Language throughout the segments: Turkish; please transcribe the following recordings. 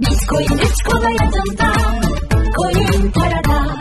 Bitcoin üç kolay adımda. Coin parada.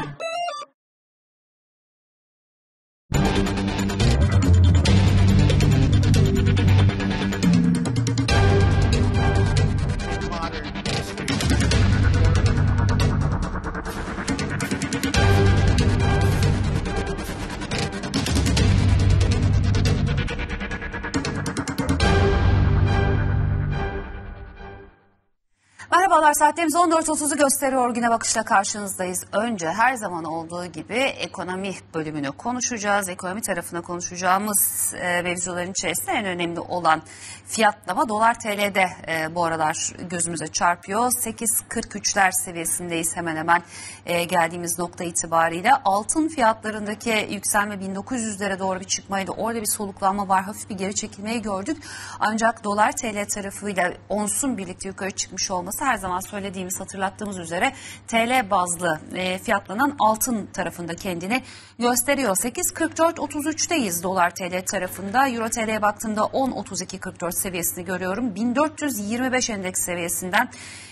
Saatlerimiz 14.30'u gösteriyor. Güne bakışla karşınızdayız. Önce her zaman olduğu gibi ekonomi bölümünü konuşacağız. Ekonomi tarafına konuşacağımız e, mevzuların içerisinde en önemli olan fiyatlama dolar TL'de e, bu aralar gözümüze çarpıyor. 8.43'ler seviyesindeyiz hemen hemen e, geldiğimiz nokta itibariyle. Altın fiyatlarındaki yükselme 1900'lere doğru bir çıkmaydı. Orada bir soluklanma var. Hafif bir geri çekilmeyi gördük. Ancak dolar TL tarafıyla onsun birlikte yukarı çıkmış olması her zaman söylediğimiz hatırlattığımız üzere TL bazlı e, fiyatlanan altın tarafında kendini gösteriyor. 8.44-33'teyiz dolar TL tarafında. Euro TL'ye baktığımda 10.32-44 seviyesini görüyorum. 1425 endeks seviyesinden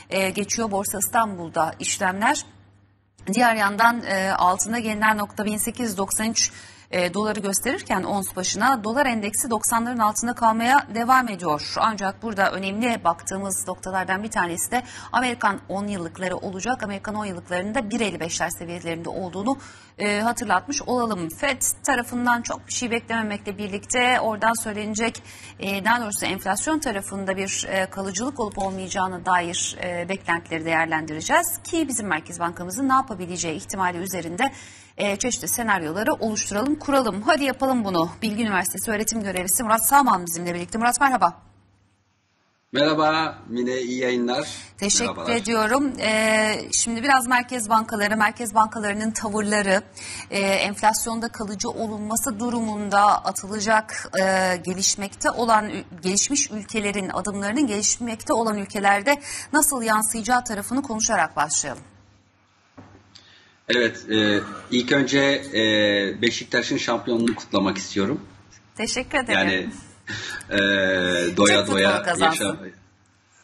e, geçiyor Borsa İstanbul'da işlemler. Diğer yandan e, altında gelinen nokta 1893 e, doları gösterirken ons başına dolar endeksi 90'ların altında kalmaya devam ediyor. Ancak burada önemli baktığımız noktalardan bir tanesi de Amerikan 10 yıllıkları olacak. Amerikan 10 yıllıklarında 1.55'ler seviyelerinde olduğunu e, hatırlatmış olalım. FED tarafından çok bir şey beklememekle birlikte oradan söylenecek e, daha doğrusu enflasyon tarafında bir e, kalıcılık olup olmayacağına dair e, beklentileri değerlendireceğiz. Ki bizim Merkez Bankamızın ne yapabileceği ihtimali üzerinde e, çeşitli senaryoları oluşturalım, kuralım. Hadi yapalım bunu. Bilgi Üniversitesi öğretim görevlisi Murat Sağman bizimle birlikte. Murat merhaba. Merhaba Mine iyi yayınlar. Teşekkür Merhabalar. ediyorum. Ee, şimdi biraz merkez bankaları, merkez bankalarının tavırları, e, enflasyonda kalıcı olunması durumunda atılacak e, gelişmekte olan gelişmiş ülkelerin adımlarının gelişmekte olan ülkelerde nasıl yansıyacağı tarafını konuşarak başlayalım. Evet e, ilk önce e, Beşiktaş'ın şampiyonluğunu kutlamak istiyorum. Teşekkür ederim. Yani e, doya doya yaşa,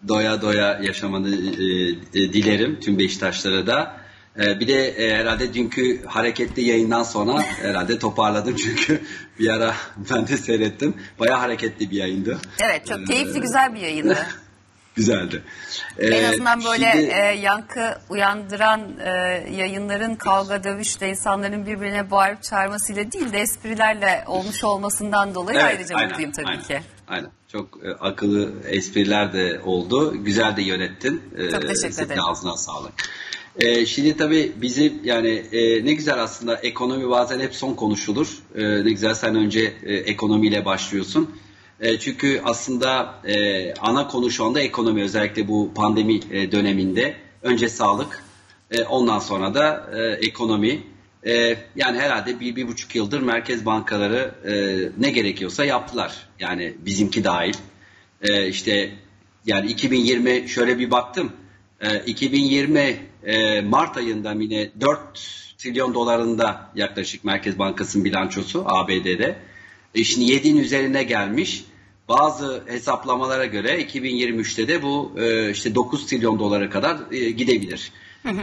doya doya yaşamanı e, e, dilerim tüm Beşiktaşlara da. E, bir de e, herhalde dünkü hareketli yayından sonra herhalde toparladım çünkü bir ara ben de seyrettim. Bayağı hareketli bir yayındı. Evet çok keyifli güzel bir yayındı. Güzeldi. En E, azından böyle şimdi- e, yankı uyandıran e, yayınların kavga dövüşle insanların birbirine bağırıp çağırmasıyla değil de esprilerle olmuş olmasından dolayı Evet, ayrıca aynen, mutluyum tabii aynen, ki. Aynen. Çok e, akıllı espriler de oldu. Güzel de yönettin. E, Çok teşekkür ederim. Ağzına sağlık. E, şimdi tabii bizim yani e, ne güzel aslında ekonomi bazen hep son konuşulur. E, ne güzel sen önce e, ekonomiyle başlıyorsun. E, çünkü aslında e, ana konu şu anda ekonomi özellikle bu pandemi e, döneminde. Önce sağlık, ondan sonra da ekonomi. Yani herhalde bir, bir buçuk yıldır merkez bankaları ne gerekiyorsa yaptılar. Yani bizimki dahil. E, işte yani 2020 şöyle bir baktım. E, 2020 e, Mart ayında yine 4 trilyon dolarında yaklaşık Merkez Bankası'nın bilançosu ABD'de. Şimdi 7'in üzerine gelmiş. Bazı hesaplamalara göre 2023'te de bu e, işte 9 trilyon dolara kadar e, gidebilir.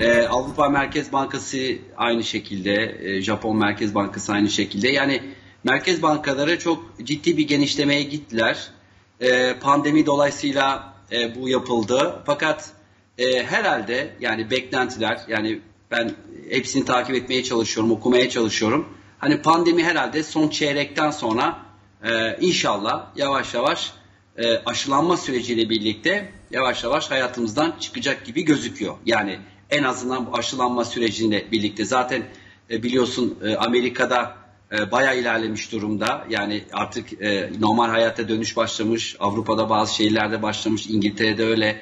E, Avrupa Merkez Bankası aynı şekilde, e, Japon Merkez Bankası aynı şekilde. Yani merkez bankaları çok ciddi bir genişlemeye gittiler. E, pandemi dolayısıyla e, bu yapıldı. Fakat e, herhalde yani beklentiler yani ben hepsini takip etmeye çalışıyorum, okumaya çalışıyorum. Hani pandemi herhalde son çeyrekten sonra e, inşallah yavaş yavaş e, aşılanma süreciyle birlikte yavaş yavaş hayatımızdan çıkacak gibi gözüküyor. Yani en azından bu aşılanma sürecinde birlikte zaten e, biliyorsun e, Amerika'da e, bayağı ilerlemiş durumda. Yani artık e, normal hayata dönüş başlamış. Avrupa'da bazı şehirlerde başlamış. İngiltere'de öyle.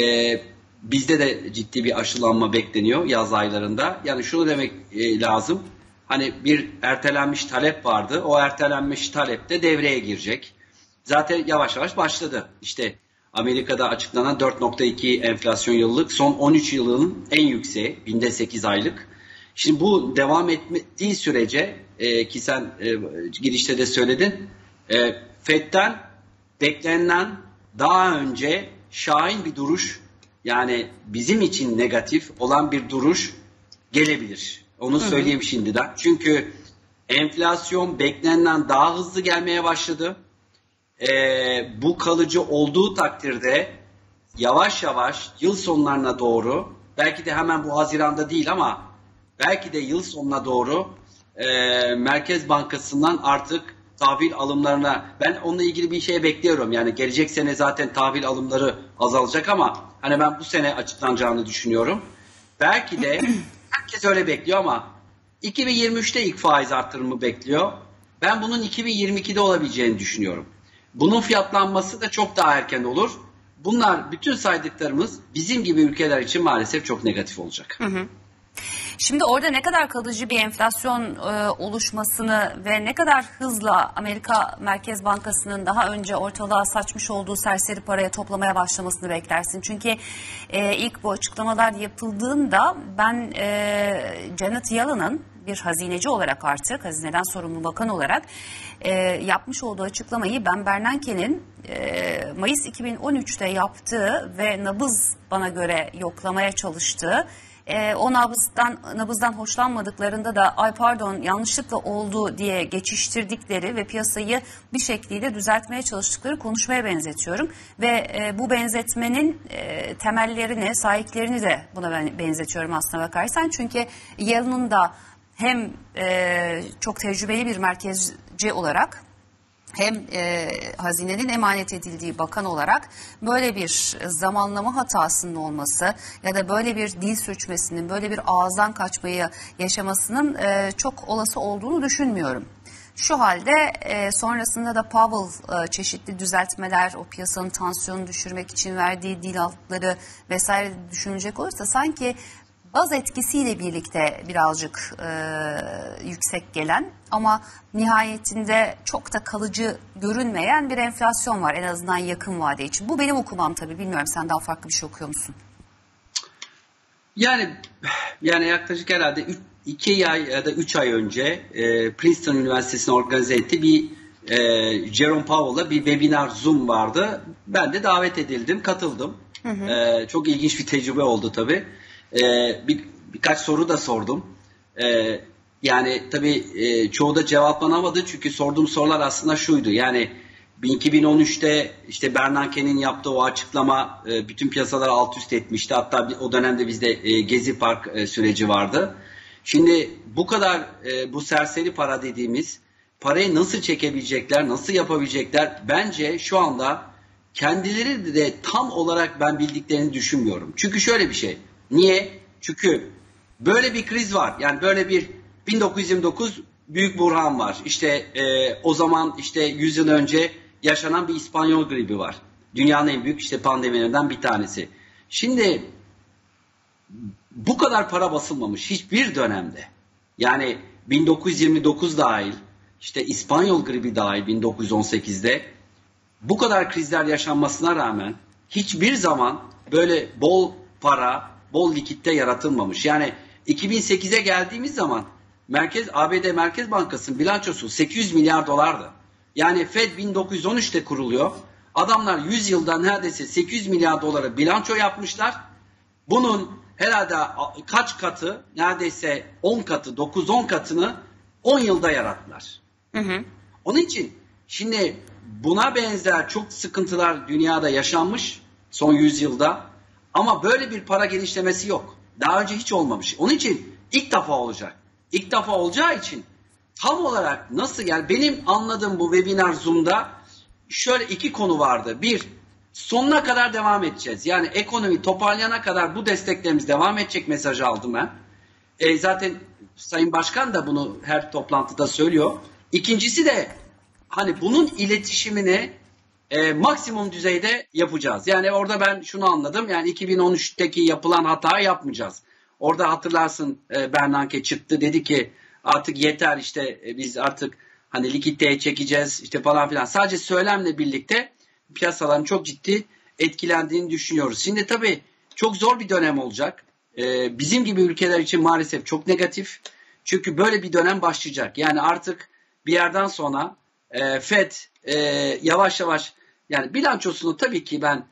E, bizde de ciddi bir aşılanma bekleniyor yaz aylarında. Yani şunu demek e, lazım. Hani bir ertelenmiş talep vardı. O ertelenmiş talep de devreye girecek. Zaten yavaş yavaş başladı. İşte Amerika'da açıklanan 4.2 enflasyon yıllık son 13 yılın en yükseği. Binde 8 aylık. Şimdi bu devam ettiği sürece e, ki sen e, girişte de söyledin. E, FED'den beklenen daha önce şahin bir duruş yani bizim için negatif olan bir duruş gelebilir. Onu söyleyeyim şimdiden. Çünkü enflasyon beklenenden daha hızlı gelmeye başladı. Ee, bu kalıcı olduğu takdirde yavaş yavaş yıl sonlarına doğru belki de hemen bu Haziran'da değil ama belki de yıl sonuna doğru e, Merkez Bankası'ndan artık tahvil alımlarına ben onunla ilgili bir şey bekliyorum. Yani gelecek sene zaten tahvil alımları azalacak ama hani ben bu sene açıklanacağını düşünüyorum. Belki de herkes öyle bekliyor ama 2023'te ilk faiz artırımı bekliyor. Ben bunun 2022'de olabileceğini düşünüyorum. Bunun fiyatlanması da çok daha erken olur. Bunlar bütün saydıklarımız bizim gibi ülkeler için maalesef çok negatif olacak. Hı hı. Şimdi orada ne kadar kalıcı bir enflasyon e, oluşmasını ve ne kadar hızla Amerika Merkez Bankası'nın daha önce ortalığa saçmış olduğu serseri paraya toplamaya başlamasını beklersin. Çünkü e, ilk bu açıklamalar yapıldığında ben e, Janet Yellen'ın bir hazineci olarak artık hazineden sorumlu bakan olarak e, yapmış olduğu açıklamayı ben Bernanke'nin e, Mayıs 2013'te yaptığı ve nabız bana göre yoklamaya çalıştığı e, o nabızdan, nabızdan hoşlanmadıklarında da ay pardon yanlışlıkla oldu diye geçiştirdikleri ve piyasayı bir şekilde düzeltmeye çalıştıkları konuşmaya benzetiyorum. Ve e, bu benzetmenin e, temellerini, sahiplerini de buna ben benzetiyorum aslına bakarsan. Çünkü Yale'ın da hem e, çok tecrübeli bir merkezci olarak hem e, hazinenin emanet edildiği bakan olarak böyle bir zamanlama hatasının olması ya da böyle bir dil suçmasının, böyle bir ağızdan kaçmayı yaşamasının e, çok olası olduğunu düşünmüyorum. Şu halde e, sonrasında da Powell e, çeşitli düzeltmeler, o piyasanın tansiyonunu düşürmek için verdiği dil altları vesaire düşünecek olursa sanki baz etkisiyle birlikte birazcık e, yüksek gelen ama nihayetinde çok da kalıcı görünmeyen bir enflasyon var en azından yakın vade için. Bu benim okumam tabii bilmiyorum sen daha farklı bir şey okuyor musun? Yani yani yaklaşık herhalde 2 ay ya da 3 ay önce e, Princeton Üniversitesi'nin organize ettiği bir e, Jerome Powell'la bir webinar Zoom vardı. Ben de davet edildim, katıldım. Hı hı. E, çok ilginç bir tecrübe oldu tabii. E, bir, birkaç soru da sordum. E, yani tabii e, çoğu da cevaplanamadı çünkü sorduğum sorular aslında şuydu. Yani 2013'te işte Bernanke'nin yaptığı o açıklama e, bütün piyasaları alt üst etmişti. Hatta o dönemde bizde e, Gezi Park e, süreci vardı. Şimdi bu kadar e, bu serseri para dediğimiz parayı nasıl çekebilecekler, nasıl yapabilecekler bence şu anda kendileri de tam olarak ben bildiklerini düşünmüyorum. Çünkü şöyle bir şey. Niye? Çünkü böyle bir kriz var. Yani böyle bir 1929 büyük burhan var. İşte e, o zaman işte 100 yıl önce yaşanan bir İspanyol gribi var. Dünyanın en büyük işte pandemilerinden bir tanesi. Şimdi bu kadar para basılmamış hiçbir dönemde. Yani 1929 dahil, işte İspanyol gribi dahil 1918'de bu kadar krizler yaşanmasına rağmen hiçbir zaman böyle bol para, bol likitte yaratılmamış. Yani 2008'e geldiğimiz zaman Merkez ABD Merkez Bankası'nın bilançosu 800 milyar dolardı. Yani Fed 1913'te kuruluyor. Adamlar 100 yılda neredeyse 800 milyar dolara bilanço yapmışlar. Bunun herhalde kaç katı neredeyse 10 katı 9-10 katını 10 yılda yarattılar. Hı hı. Onun için şimdi buna benzer çok sıkıntılar dünyada yaşanmış son 100 yılda. Ama böyle bir para genişlemesi yok. Daha önce hiç olmamış. Onun için ilk defa olacak. İlk defa olacağı için tam olarak nasıl yani benim anladığım bu webinar Zoom'da şöyle iki konu vardı. Bir, sonuna kadar devam edeceğiz. Yani ekonomi toparlayana kadar bu desteklerimiz devam edecek mesajı aldım ben. E, zaten Sayın Başkan da bunu her toplantıda söylüyor. İkincisi de hani bunun iletişimini e, maksimum düzeyde yapacağız. Yani orada ben şunu anladım. Yani 2013'teki yapılan hata yapmayacağız. Orada hatırlarsın e, Bernanke çıktı dedi ki artık yeter işte e, biz artık hani likiditeye çekeceğiz işte falan filan. Sadece söylemle birlikte piyasaların çok ciddi etkilendiğini düşünüyoruz. Şimdi tabii çok zor bir dönem olacak. E, bizim gibi ülkeler için maalesef çok negatif. Çünkü böyle bir dönem başlayacak. Yani artık bir yerden sonra e, FED e, yavaş yavaş yani bilançosunu tabii ki ben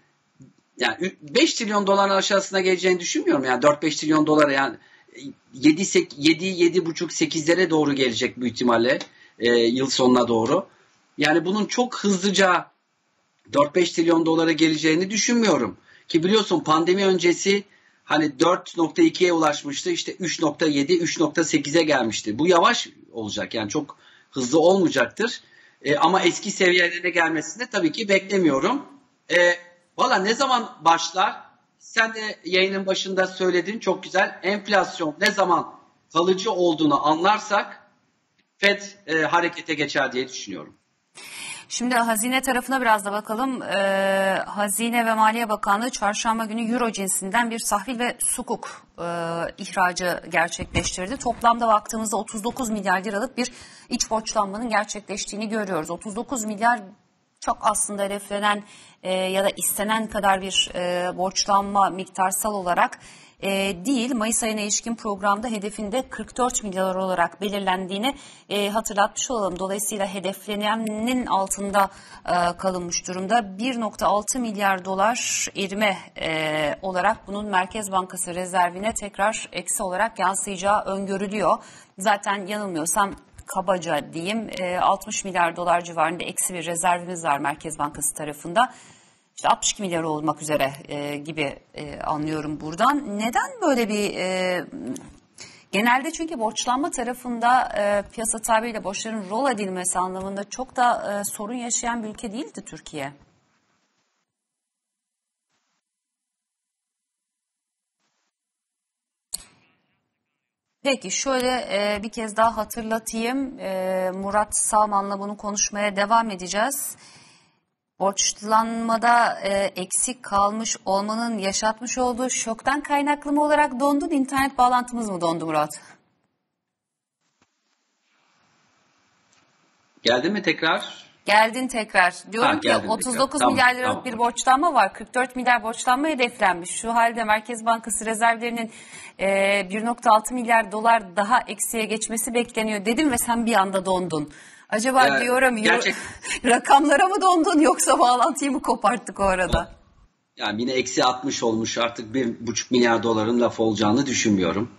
yani 5 trilyon doların aşağısına geleceğini düşünmüyorum. Yani 4-5 trilyon dolara yani 7 7 7,5 8'lere doğru gelecek bu ihtimalle e, yıl sonuna doğru. Yani bunun çok hızlıca 4-5 trilyon dolara geleceğini düşünmüyorum. Ki biliyorsun pandemi öncesi hani 4.2'ye ulaşmıştı. işte 3.7, 3.8'e gelmişti. Bu yavaş olacak yani çok hızlı olmayacaktır. E, ama eski seviyelerine gelmesini tabii ki beklemiyorum. E, Valla ne zaman başlar? Sen de yayının başında söyledin çok güzel. Enflasyon ne zaman kalıcı olduğunu anlarsak FED e, harekete geçer diye düşünüyorum. Şimdi hazine tarafına biraz da bakalım. Ee, hazine ve Maliye Bakanlığı çarşamba günü Euro cinsinden bir sahil ve sukuk e, ihracı gerçekleştirdi. Toplamda baktığımızda 39 milyar liralık bir iç borçlanmanın gerçekleştiğini görüyoruz. 39 milyar çok aslında hedeflenen e, ya da istenen kadar bir e, borçlanma miktarsal olarak e, değil. Mayıs ayına ilişkin programda hedefinde 44 milyar olarak belirlendiğini e, hatırlatmış olalım. Dolayısıyla hedeflenenin altında e, kalınmış durumda. 1.6 milyar dolar erime e, olarak bunun Merkez Bankası rezervine tekrar eksi olarak yansıyacağı öngörülüyor. Zaten yanılmıyorsam kabaca diyeyim 60 milyar dolar civarında eksi bir rezervimiz var Merkez Bankası tarafında işte 62 milyar olmak üzere e, gibi e, anlıyorum buradan. Neden böyle bir e, genelde çünkü borçlanma tarafında e, piyasa tabiriyle borçların rol edilmesi anlamında çok da e, sorun yaşayan bir ülke değildi Türkiye. Peki şöyle e, bir kez daha hatırlatayım. E, Murat Salman'la bunu konuşmaya devam edeceğiz borçlanmada e, eksik kalmış olmanın yaşatmış olduğu şoktan kaynaklı mı olarak dondu? İnternet bağlantımız mı dondu Murat? Geldi mi tekrar? Geldin tekrar. Diyorum ha, ki 39 tekrar. milyar liralık tamam, bir borçlanma var. 44 milyar borçlanma hedeflenmiş. Şu halde Merkez Bankası rezervlerinin e, 1.6 milyar dolar daha eksiye geçmesi bekleniyor dedim ve sen bir anda dondun. Acaba yani, diyorum gerçek... rakamlara mı dondun yoksa bağlantıyı mı koparttık o arada? Yani yine eksi 60 olmuş artık bir buçuk milyar doların laf olacağını düşünmüyorum.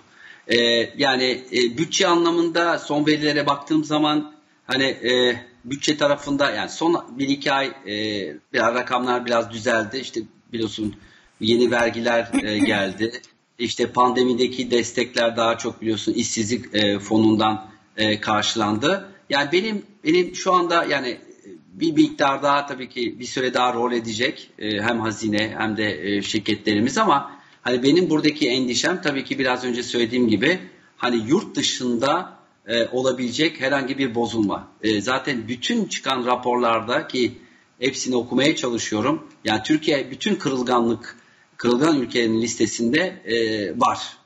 Ee, yani e, bütçe anlamında son verilere baktığım zaman hani e, bütçe tarafında yani son bir iki ay e, biraz rakamlar biraz düzeldi. İşte biliyorsun yeni vergiler e, geldi. İşte pandemideki destekler daha çok biliyorsun işsizlik e, fonundan e, karşılandı. Yani benim benim şu anda yani bir miktar daha tabii ki bir süre daha rol edecek e, hem hazine hem de e, şirketlerimiz ama hani benim buradaki endişem tabii ki biraz önce söylediğim gibi hani yurt dışında e, olabilecek herhangi bir bozulma. Zaten bütün çıkan raporlarda ki hepsini okumaya çalışıyorum. Yani Türkiye bütün kırılganlık kırılgan ülkelerin listesinde var.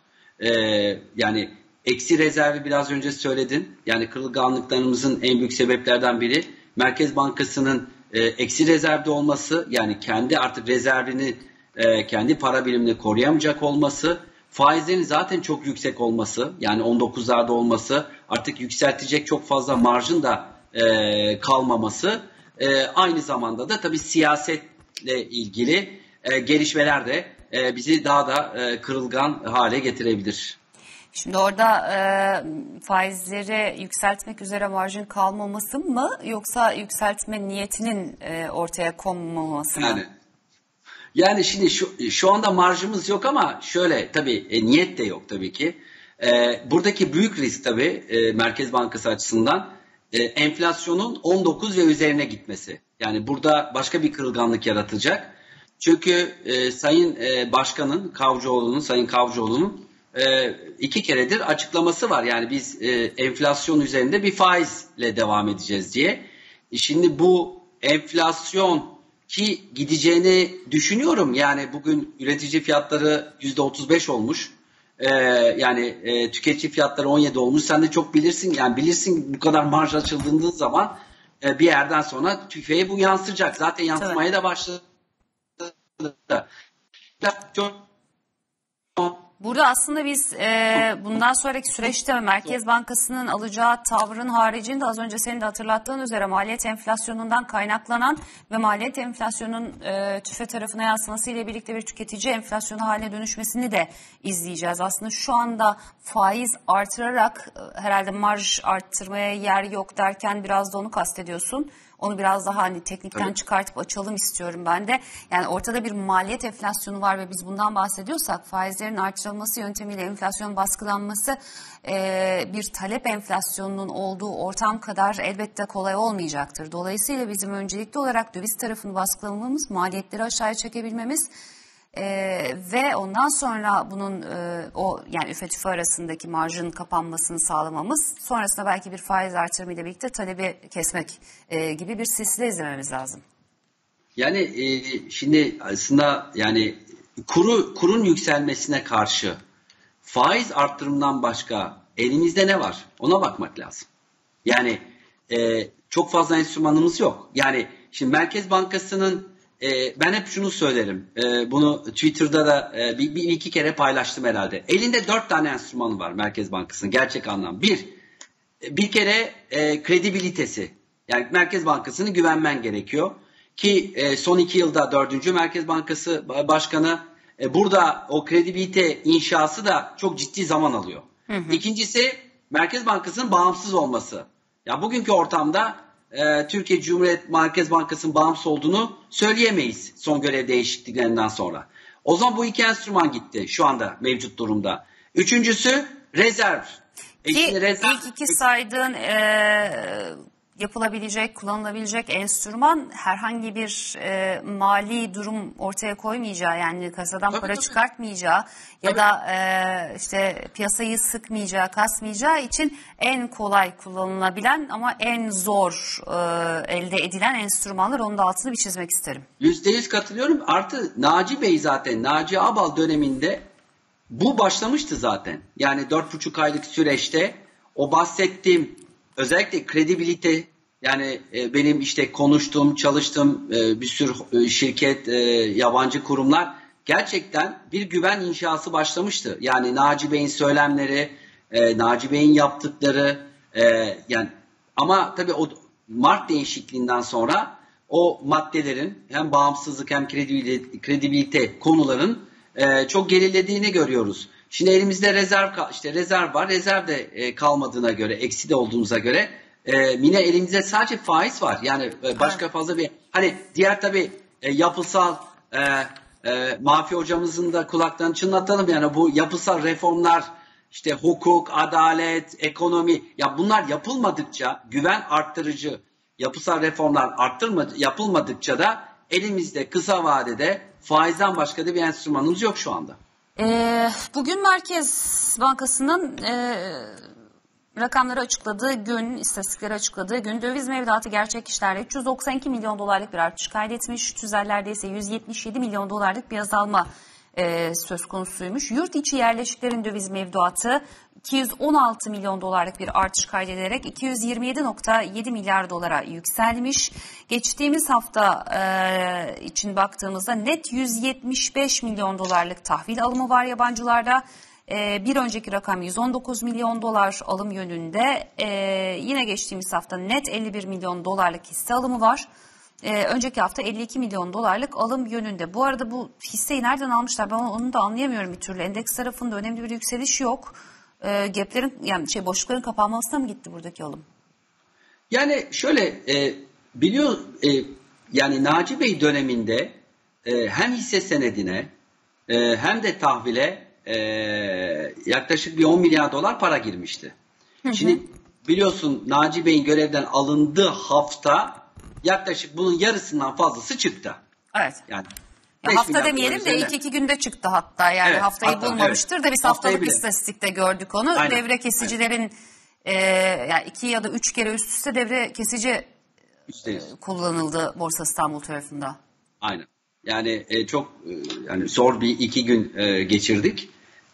Yani Eksi rezervi biraz önce söyledin. Yani kırılganlıklarımızın en büyük sebeplerden biri Merkez Bankası'nın e, eksi rezervde olması yani kendi artık rezervini e, kendi para birimini koruyamayacak olması faizlerin zaten çok yüksek olması yani 19'larda olması artık yükseltecek çok fazla marjın da e, kalmaması e, aynı zamanda da tabii siyasetle ilgili e, gelişmeler de e, bizi daha da e, kırılgan hale getirebilir. Şimdi orada e, faizleri yükseltmek üzere marjın kalmaması mı yoksa yükseltme niyetinin e, ortaya konmaması mı? Yani, yani şimdi şu, şu anda marjımız yok ama şöyle tabii e, niyet de yok tabii ki. E, buradaki büyük risk tabii e, Merkez Bankası açısından e, enflasyonun 19 ve üzerine gitmesi. Yani burada başka bir kırılganlık yaratacak. Çünkü e, Sayın e, Başkan'ın Kavcıoğlu'nun, Sayın Kavcıoğlu'nun e, iki keredir açıklaması var. Yani biz e, enflasyon üzerinde bir faizle devam edeceğiz diye. E, şimdi bu enflasyon ki gideceğini düşünüyorum. Yani bugün üretici fiyatları yüzde 35 olmuş. Ee, yani e, tüketici fiyatları 17 olmuş. Sen de çok bilirsin. Yani bilirsin bu kadar marj açıldığında zaman e, bir yerden sonra tüfeğe bu yansıyacak. Zaten yansımaya da başladı. Çok Burada aslında biz e, bundan sonraki süreçte Merkez Bankası'nın alacağı tavrın haricinde az önce senin de hatırlattığın üzere maliyet enflasyonundan kaynaklanan ve maliyet enflasyonun e, tüfe tarafına yansımasıyla birlikte bir tüketici enflasyonu haline dönüşmesini de izleyeceğiz. Aslında şu anda faiz artırarak e, herhalde marj arttırmaya yer yok derken biraz da onu kastediyorsun. Onu biraz daha hani teknikten Evet. çıkartıp açalım istiyorum ben de. Yani ortada bir maliyet enflasyonu var ve biz bundan bahsediyorsak faizlerin artırılması yöntemiyle enflasyon baskılanması e, bir talep enflasyonunun olduğu ortam kadar elbette kolay olmayacaktır. Dolayısıyla bizim öncelikli olarak döviz tarafını baskılamamız, maliyetleri aşağıya çekebilmemiz ee, ve ondan sonra bunun e, o yani üfe tüfe arasındaki marjın kapanmasını sağlamamız sonrasında belki bir faiz artırımıyla birlikte talebi kesmek e, gibi bir silsile izlememiz lazım. Yani e, şimdi aslında yani kuru kurun yükselmesine karşı faiz arttırımından başka elimizde ne var? Ona bakmak lazım. Yani e, çok fazla enstrümanımız yok. Yani şimdi Merkez Bankası'nın e, ben hep şunu söylerim. E, bunu Twitter'da da e, bir, bir iki kere paylaştım herhalde. Elinde dört tane enstrümanı var Merkez Bankası'nın gerçek anlam. Bir, bir kere e, kredibilitesi. Yani Merkez Bankası'nı güvenmen gerekiyor. Ki e, son iki yılda dördüncü Merkez Bankası Başkanı e, burada o kredibilite inşası da çok ciddi zaman alıyor. İkincisi Merkez Bankası'nın bağımsız olması. Ya bugünkü ortamda e, Türkiye Cumhuriyet Merkez Bankası'nın bağımsız olduğunu söyleyemeyiz son görev değişikliklerinden sonra. O zaman bu iki enstrüman gitti şu anda mevcut durumda. Üçüncüsü rezerv. E Ki şimdi rezerv- ilk iki saydığın e, yapılabilecek, kullanılabilecek enstrüman herhangi bir e, mali durum ortaya koymayacağı yani kasadan Tabii, para tabii. çıkartmayacağı ya Tabii. da e, işte piyasayı sıkmayacağı, kasmayacağı için en kolay kullanılabilen ama en zor e, elde edilen enstrümanlar onun da altını bir çizmek isterim. Yüzde yüz katılıyorum. Artı Naci Bey zaten Naci Abal döneminde bu başlamıştı zaten. Yani dört buçuk aylık süreçte o bahsettiğim özellikle kredibilite yani e, benim işte konuştuğum, çalıştığım e, bir sürü e, şirket, e, yabancı kurumlar gerçekten bir güven inşası başlamıştı. Yani Naci Bey'in söylemleri, e, Naci Bey'in yaptıkları e, yani ama tabii o Mart değişikliğinden sonra o maddelerin hem bağımsızlık hem kredibilite, kredibilite konuların e, çok gerilediğini görüyoruz. Şimdi elimizde rezerv işte rezerv var. Rezerv de e, kalmadığına göre, eksi de olduğumuza göre e, yine elimizde sadece faiz var. Yani e, başka fazla bir hani diğer tabii e, yapısal e, e, Mafi hocamızın da kulaklarını çınlatalım yani bu yapısal reformlar işte hukuk, adalet, ekonomi ya bunlar yapılmadıkça güven arttırıcı yapısal reformlar arttırma, yapılmadıkça da elimizde kısa vadede faizden başka da bir enstrümanımız yok şu anda. Ee, bugün Merkez Bankası'nın e, rakamları açıkladığı gün, istatistikleri açıkladığı gün döviz mevduatı gerçek işlerde 392 milyon dolarlık bir artış kaydetmiş. Tüzellerde ise 177 milyon dolarlık bir azalma e, söz konusuymuş. Yurt içi yerleşiklerin döviz mevduatı 216 milyon dolarlık bir artış kaydederek 227.7 milyar dolara yükselmiş. Geçtiğimiz hafta e, için baktığımızda net 175 milyon dolarlık tahvil alımı var yabancılarda. E, bir önceki rakam 119 milyon dolar alım yönünde. E, yine geçtiğimiz hafta net 51 milyon dolarlık hisse alımı var. E, önceki hafta 52 milyon dolarlık alım yönünde. Bu arada bu hisseyi nereden almışlar ben onu da anlayamıyorum bir türlü. Endeks tarafında önemli bir yükseliş yok. E, gaplerin yani şey boşlukların kapanmasına mı gitti buradaki alım? Yani şöyle e, biliyor e, yani Naci Bey döneminde e, hem hisse senedine e, hem de tahvile e, yaklaşık bir 10 milyar dolar para girmişti. Şimdi biliyorsun Naci Bey'in görevden alındığı hafta yaklaşık bunun yarısından fazlası çıktı. Evet. Yani Ya 5 hafta demeyelim de ilk iki günde çıktı hatta yani Evet, haftayı hatta, bulmamıştır evet. da biz haftalık istatistikte gördük onu. Aynen. Devre kesicilerin e, yani iki ya da üç kere üst üste devre kesici İşte kullanıldı Borsa İstanbul tarafında. Aynen. Yani e, çok e, yani zor bir iki gün e, geçirdik.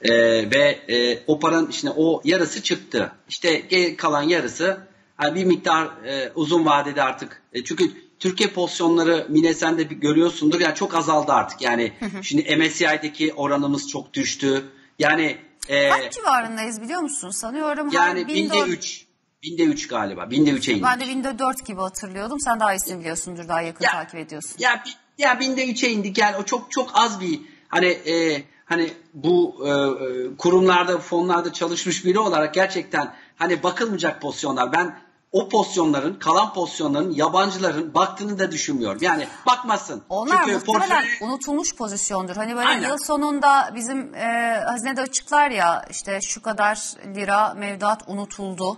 E, ve e, o paranın işte o yarısı çıktı. İşte kalan yarısı hani bir miktar e, uzun vadede artık e, çünkü Türkiye pozisyonları Mine sen de görüyorsundur yani çok azaldı artık. Yani şimdi MSCI'deki oranımız çok düştü. Yani e, Kaç civarındayız biliyor musun? Sanıyorum yani binde 1400 üç. Binde üç galiba. Binde üçe indik. Ben de binde 4 gibi hatırlıyordum. Sen daha iyisini biliyorsundur. Daha yakın Ya- takip ediyorsun. Ya ya binde üçe indik yani o çok çok az bir hani e, hani bu e, e, kurumlarda fonlarda çalışmış biri olarak gerçekten hani bakılmayacak pozisyonlar. Ben o pozisyonların kalan pozisyonların yabancıların baktığını da düşünmüyorum. Yani bakmasın. Onlar Çünkü muhtemelen portföy- unutulmuş pozisyondur. Hani böyle Aynen. yıl sonunda bizim e, hazinede açıklar ya işte şu kadar lira mevduat unutuldu.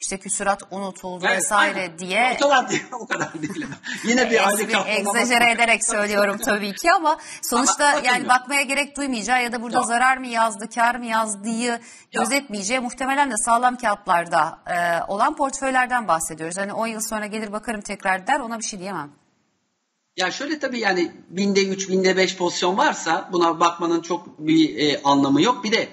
İşte küsurat unutuldu Evet, vesaire aynen. diye O kadar değil. O kadar değil. Yine bir Espri, katlama- egzajere ederek söylüyorum tabii ki ama sonuçta Ama yani ya. bakmaya gerek duymayacağı ya da burada Yok. zarar mı yazdı, kar mı yazdığı gözetmeyeceği muhtemelen de sağlam kağıtlarda e, olan portföylerden bahsediyoruz. Hani 10 yıl sonra gelir bakarım tekrar der ona bir şey diyemem. Ya şöyle tabii yani binde 3, binde 5 pozisyon varsa buna bakmanın çok bir e, anlamı yok. Bir de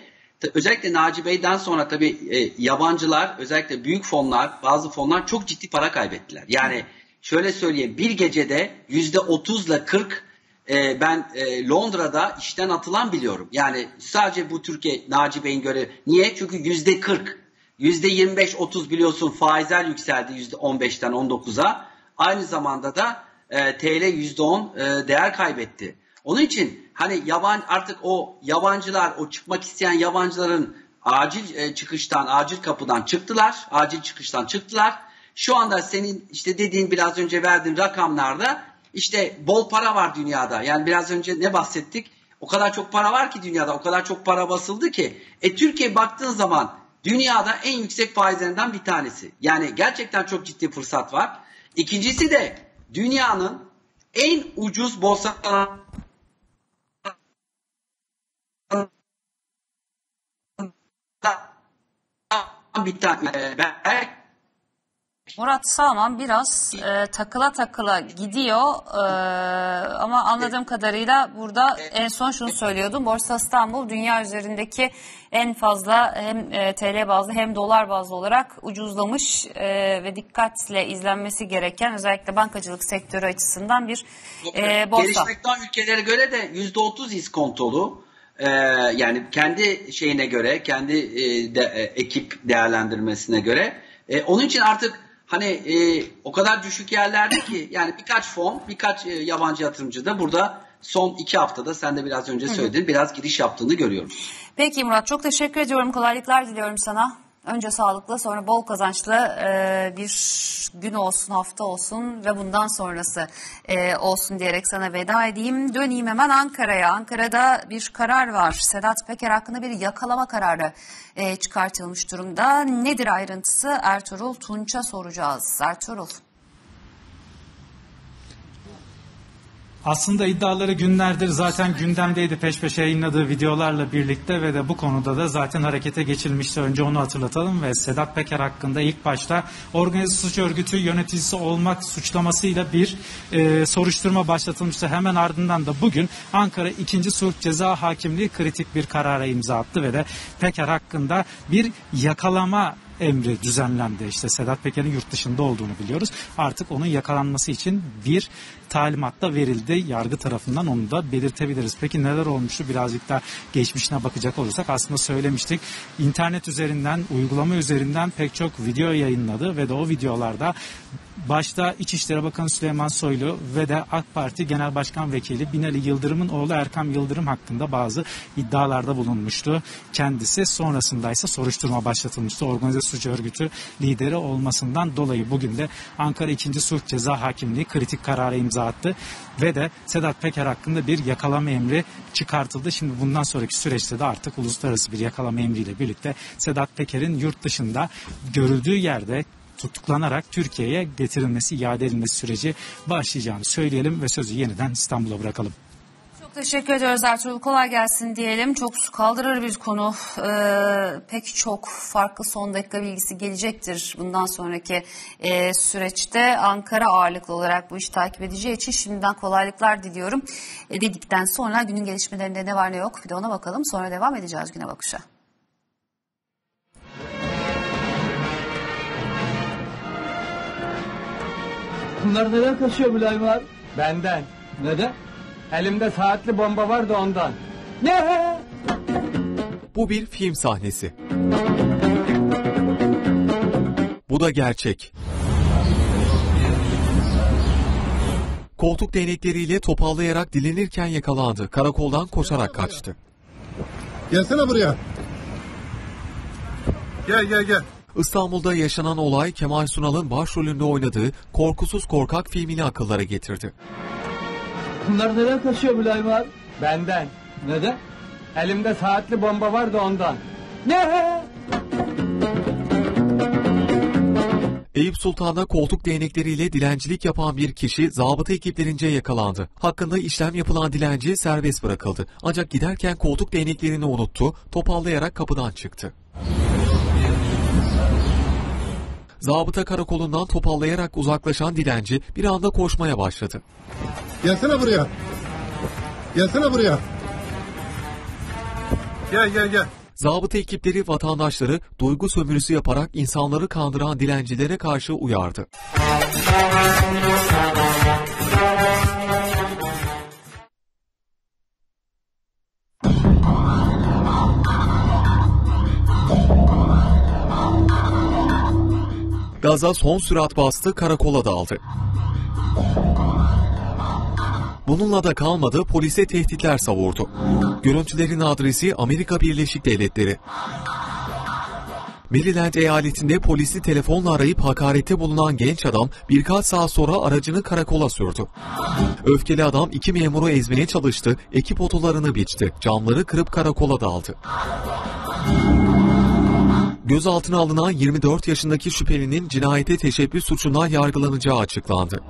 özellikle Naci Bey'den sonra tabii e, yabancılar özellikle büyük fonlar bazı fonlar çok ciddi para kaybettiler. Yani şöyle söyleyeyim bir gecede yüzde 30 ile 40 e, ben e, Londra'da işten atılan biliyorum. Yani sadece bu Türkiye Naci Bey'in göre niye? Çünkü yüzde 40 yüzde 25-30 biliyorsun faizler yükseldi yüzde 15'ten 19'a. Aynı zamanda da e, TL %10 e, değer kaybetti. Onun için hani yaban artık o yabancılar, o çıkmak isteyen yabancıların acil e, çıkıştan, acil kapıdan çıktılar. Acil çıkıştan çıktılar. Şu anda senin işte dediğin biraz önce verdiğin rakamlarda işte bol para var dünyada. Yani biraz önce ne bahsettik? O kadar çok para var ki dünyada, o kadar çok para basıldı ki. E Türkiye baktığın zaman dünyada en yüksek faizlerinden bir tanesi. Yani gerçekten çok ciddi fırsat var. İkincisi de dünyanın en ucuz borsa bir tane. Belki Murat Salman biraz e, takıla takıla gidiyor E, ama anladığım kadarıyla burada en son şunu söylüyordum. Borsa İstanbul dünya üzerindeki en fazla hem e, TL bazlı hem dolar bazlı olarak ucuzlamış e, ve dikkatle izlenmesi gereken özellikle bankacılık sektörü açısından bir e, borsa. Gelişmekten ülkelere göre de %30 iskontolu. Ee, yani kendi şeyine göre, kendi e, de, e, ekip değerlendirmesine göre. E, onun için artık hani e, o kadar düşük yerlerde ki yani birkaç fon, birkaç e, yabancı yatırımcı da burada son iki haftada sen de biraz önce söyledin biraz giriş yaptığını görüyoruz. Peki Murat çok teşekkür ediyorum. Kolaylıklar diliyorum sana. Önce sağlıklı sonra bol kazançlı e, bir gün olsun, hafta olsun ve bundan sonrası e, olsun diyerek sana veda edeyim. Döneyim hemen Ankara'ya. Ankara'da bir karar var. Sedat Peker hakkında bir yakalama kararı e, çıkartılmış durumda. Nedir ayrıntısı? Ertuğrul Tunç'a soracağız. Ertuğrul. Aslında iddiaları günlerdir zaten gündemdeydi peş peşe yayınladığı videolarla birlikte ve de bu konuda da zaten harekete geçilmişti. Önce onu hatırlatalım ve Sedat Peker hakkında ilk başta organize suç örgütü yöneticisi olmak suçlamasıyla bir e, soruşturma başlatılmıştı. Hemen ardından da bugün Ankara 2. Sulh Ceza Hakimliği kritik bir karara imza attı ve de Peker hakkında bir yakalama emri düzenlendi. İşte Sedat Peker'in yurt dışında olduğunu biliyoruz. Artık onun yakalanması için bir talimat da verildi. Yargı tarafından onu da belirtebiliriz. Peki neler olmuştu? Birazcık da geçmişine bakacak olursak aslında söylemiştik. İnternet üzerinden, uygulama üzerinden pek çok video yayınladı ve de o videolarda başta İçişleri Bakanı Süleyman Soylu ve de AK Parti Genel Başkan Vekili Binali Yıldırım'ın oğlu Erkam Yıldırım hakkında bazı iddialarda bulunmuştu. Kendisi sonrasında ise soruşturma başlatılmıştı. Organize suç örgütü lideri olmasından dolayı bugün de Ankara 2. Sulh Ceza Hakimliği kritik karara imza attı ve de Sedat Peker hakkında bir yakalama emri çıkartıldı. Şimdi bundan sonraki süreçte de artık uluslararası bir yakalama emriyle birlikte Sedat Peker'in yurt dışında görüldüğü yerde tutuklanarak Türkiye'ye getirilmesi, iade edilmesi süreci başlayacağını söyleyelim ve sözü yeniden İstanbul'a bırakalım. Çok teşekkür ediyoruz Ertuğrul. Kolay gelsin diyelim. Çok su kaldırır bir konu. Ee, pek çok farklı son dakika bilgisi gelecektir bundan sonraki e, süreçte. Ankara ağırlıklı olarak bu işi takip edeceği için şimdiden kolaylıklar diliyorum. E, dedikten sonra günün gelişmelerinde ne var ne yok bir de ona bakalım. Sonra devam edeceğiz güne bakışa. Bunlar neden kaçıyor Mülayim abi? Benden. Neden? Elimde saatli bomba var da ondan. Ne? Bu bir film sahnesi. Bu da gerçek. Koltuk değnekleriyle topallayarak dilenirken yakalandı. Karakoldan koşarak kaçtı. Gelsene buraya. Gel gel gel. İstanbul'da yaşanan olay Kemal Sunal'ın başrolünde oynadığı Korkusuz Korkak filmini akıllara getirdi. Bunlar neden kaçıyor Mülayim abi? Benden. Neden? Elimde saatli bomba var da ondan. Ne? Eyüp Sultan'da koltuk değnekleriyle dilencilik yapan bir kişi zabıta ekiplerince yakalandı. Hakkında işlem yapılan dilenci serbest bırakıldı. Ancak giderken koltuk değneklerini unuttu, topallayarak kapıdan çıktı. Zabıta karakolundan topallayarak uzaklaşan dilenci bir anda koşmaya başladı. Gelsene buraya. Gelsene buraya. Gel gel gel. Zabıta ekipleri vatandaşları duygu sömürüsü yaparak insanları kandıran dilencilere karşı uyardı. Gaza son sürat bastı, karakola daldı. Bununla da kalmadı, polise tehditler savurdu. Görüntülerin adresi Amerika Birleşik Devletleri. Maryland eyaletinde polisi telefonla arayıp hakarette bulunan genç adam birkaç saat sonra aracını karakola sürdü. Öfkeli adam iki memuru ezmeye çalıştı, ekip otolarını biçti, camları kırıp karakola daldı. Gözaltına alınan 24 yaşındaki şüphelinin cinayete teşebbüs suçundan yargılanacağı açıklandı.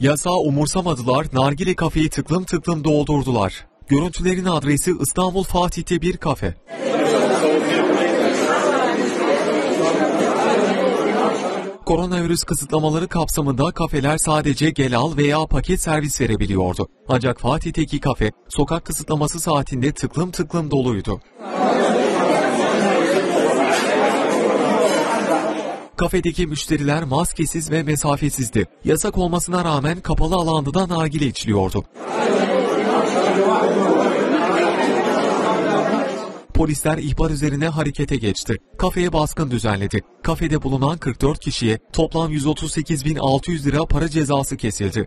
Yasağı umursamadılar, nargile kafeyi tıklım tıklım doldurdular. Görüntülerin adresi İstanbul Fatih'te bir kafe. Koronavirüs kısıtlamaları kapsamında kafeler sadece gel al veya paket servis verebiliyordu. Ancak Fatih'teki kafe sokak kısıtlaması saatinde tıklım tıklım doluydu. Kafedeki müşteriler maskesiz ve mesafesizdi. Yasak olmasına rağmen kapalı alanda da nargile içiliyordu. Polisler ihbar üzerine harekete geçti. Kafeye baskın düzenledi. Kafede bulunan 44 kişiye toplam 138.600 lira para cezası kesildi.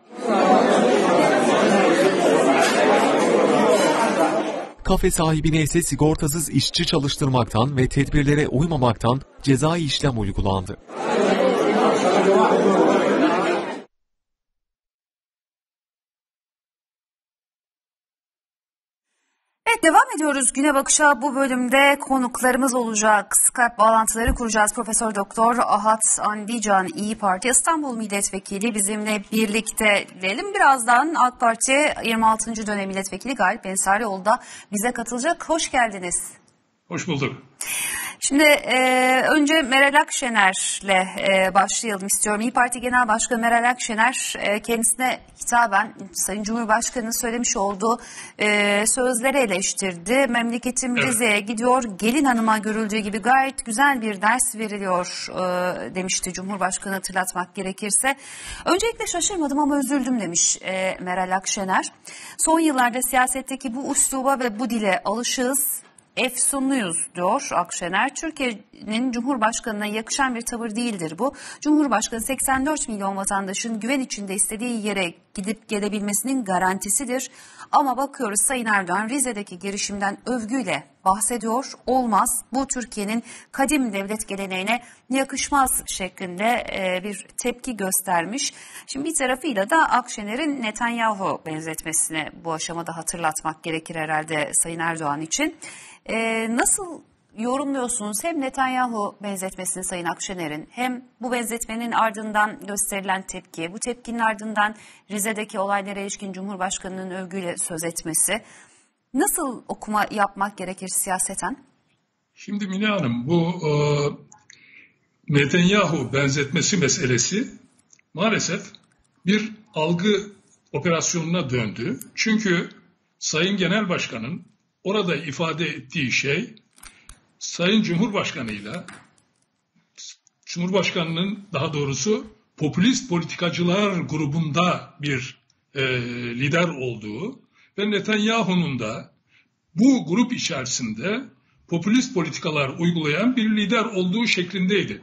Kafe sahibine ise sigortasız işçi çalıştırmaktan ve tedbirlere uymamaktan cezai işlem uygulandı. Evet devam ediyoruz güne bakışa bu bölümde konuklarımız olacak. Skype bağlantıları kuracağız. Profesör Doktor Ahat Andican İyi Parti İstanbul Milletvekili bizimle birlikte diyelim. Birazdan AK Parti 26. dönem milletvekili Galip Ensarioğlu da bize katılacak. Hoş geldiniz. Hoş bulduk. Şimdi e, önce Meral Akşener'le e, başlayalım istiyorum. İyi Parti Genel Başkanı Meral Akşener e, kendisine hitaben Sayın Cumhurbaşkanı'nın söylemiş olduğu e, sözleri eleştirdi. Memleketim Evet. Rize'ye gidiyor, gelin hanıma görüldüğü gibi gayet güzel bir ders veriliyor e, demişti Cumhurbaşkanı hatırlatmak gerekirse. Öncelikle şaşırmadım ama üzüldüm demiş e, Meral Akşener. Son yıllarda siyasetteki bu üsluba ve bu dile alışığız efsunluyuz diyor Akşener. Türkiye'nin Cumhurbaşkanı'na yakışan bir tavır değildir bu. Cumhurbaşkanı 84 milyon vatandaşın güven içinde istediği yere gidip gelebilmesinin garantisidir. Ama bakıyoruz Sayın Erdoğan Rize'deki girişimden övgüyle bahsediyor. Olmaz bu Türkiye'nin kadim devlet geleneğine yakışmaz şeklinde e, bir tepki göstermiş. Şimdi bir tarafıyla da Akşener'in Netanyahu benzetmesini bu aşamada hatırlatmak gerekir herhalde Sayın Erdoğan için. E, nasıl yorumluyorsunuz hem Netanyahu benzetmesini Sayın Akşener'in hem bu benzetmenin ardından gösterilen tepki, bu tepkinin ardından Rize'deki olaylara ilişkin Cumhurbaşkanı'nın övgüyle söz etmesi. Nasıl okuma yapmak gerekir siyaseten? Şimdi Mine Hanım bu e, Netanyahu benzetmesi meselesi maalesef bir algı operasyonuna döndü. Çünkü Sayın Genel Başkan'ın orada ifade ettiği şey Sayın Cumhurbaşkanı'yla Cumhurbaşkanı'nın daha doğrusu popülist politikacılar grubunda bir e, lider olduğu ve Netanyahu'nun da bu grup içerisinde popülist politikalar uygulayan bir lider olduğu şeklindeydi.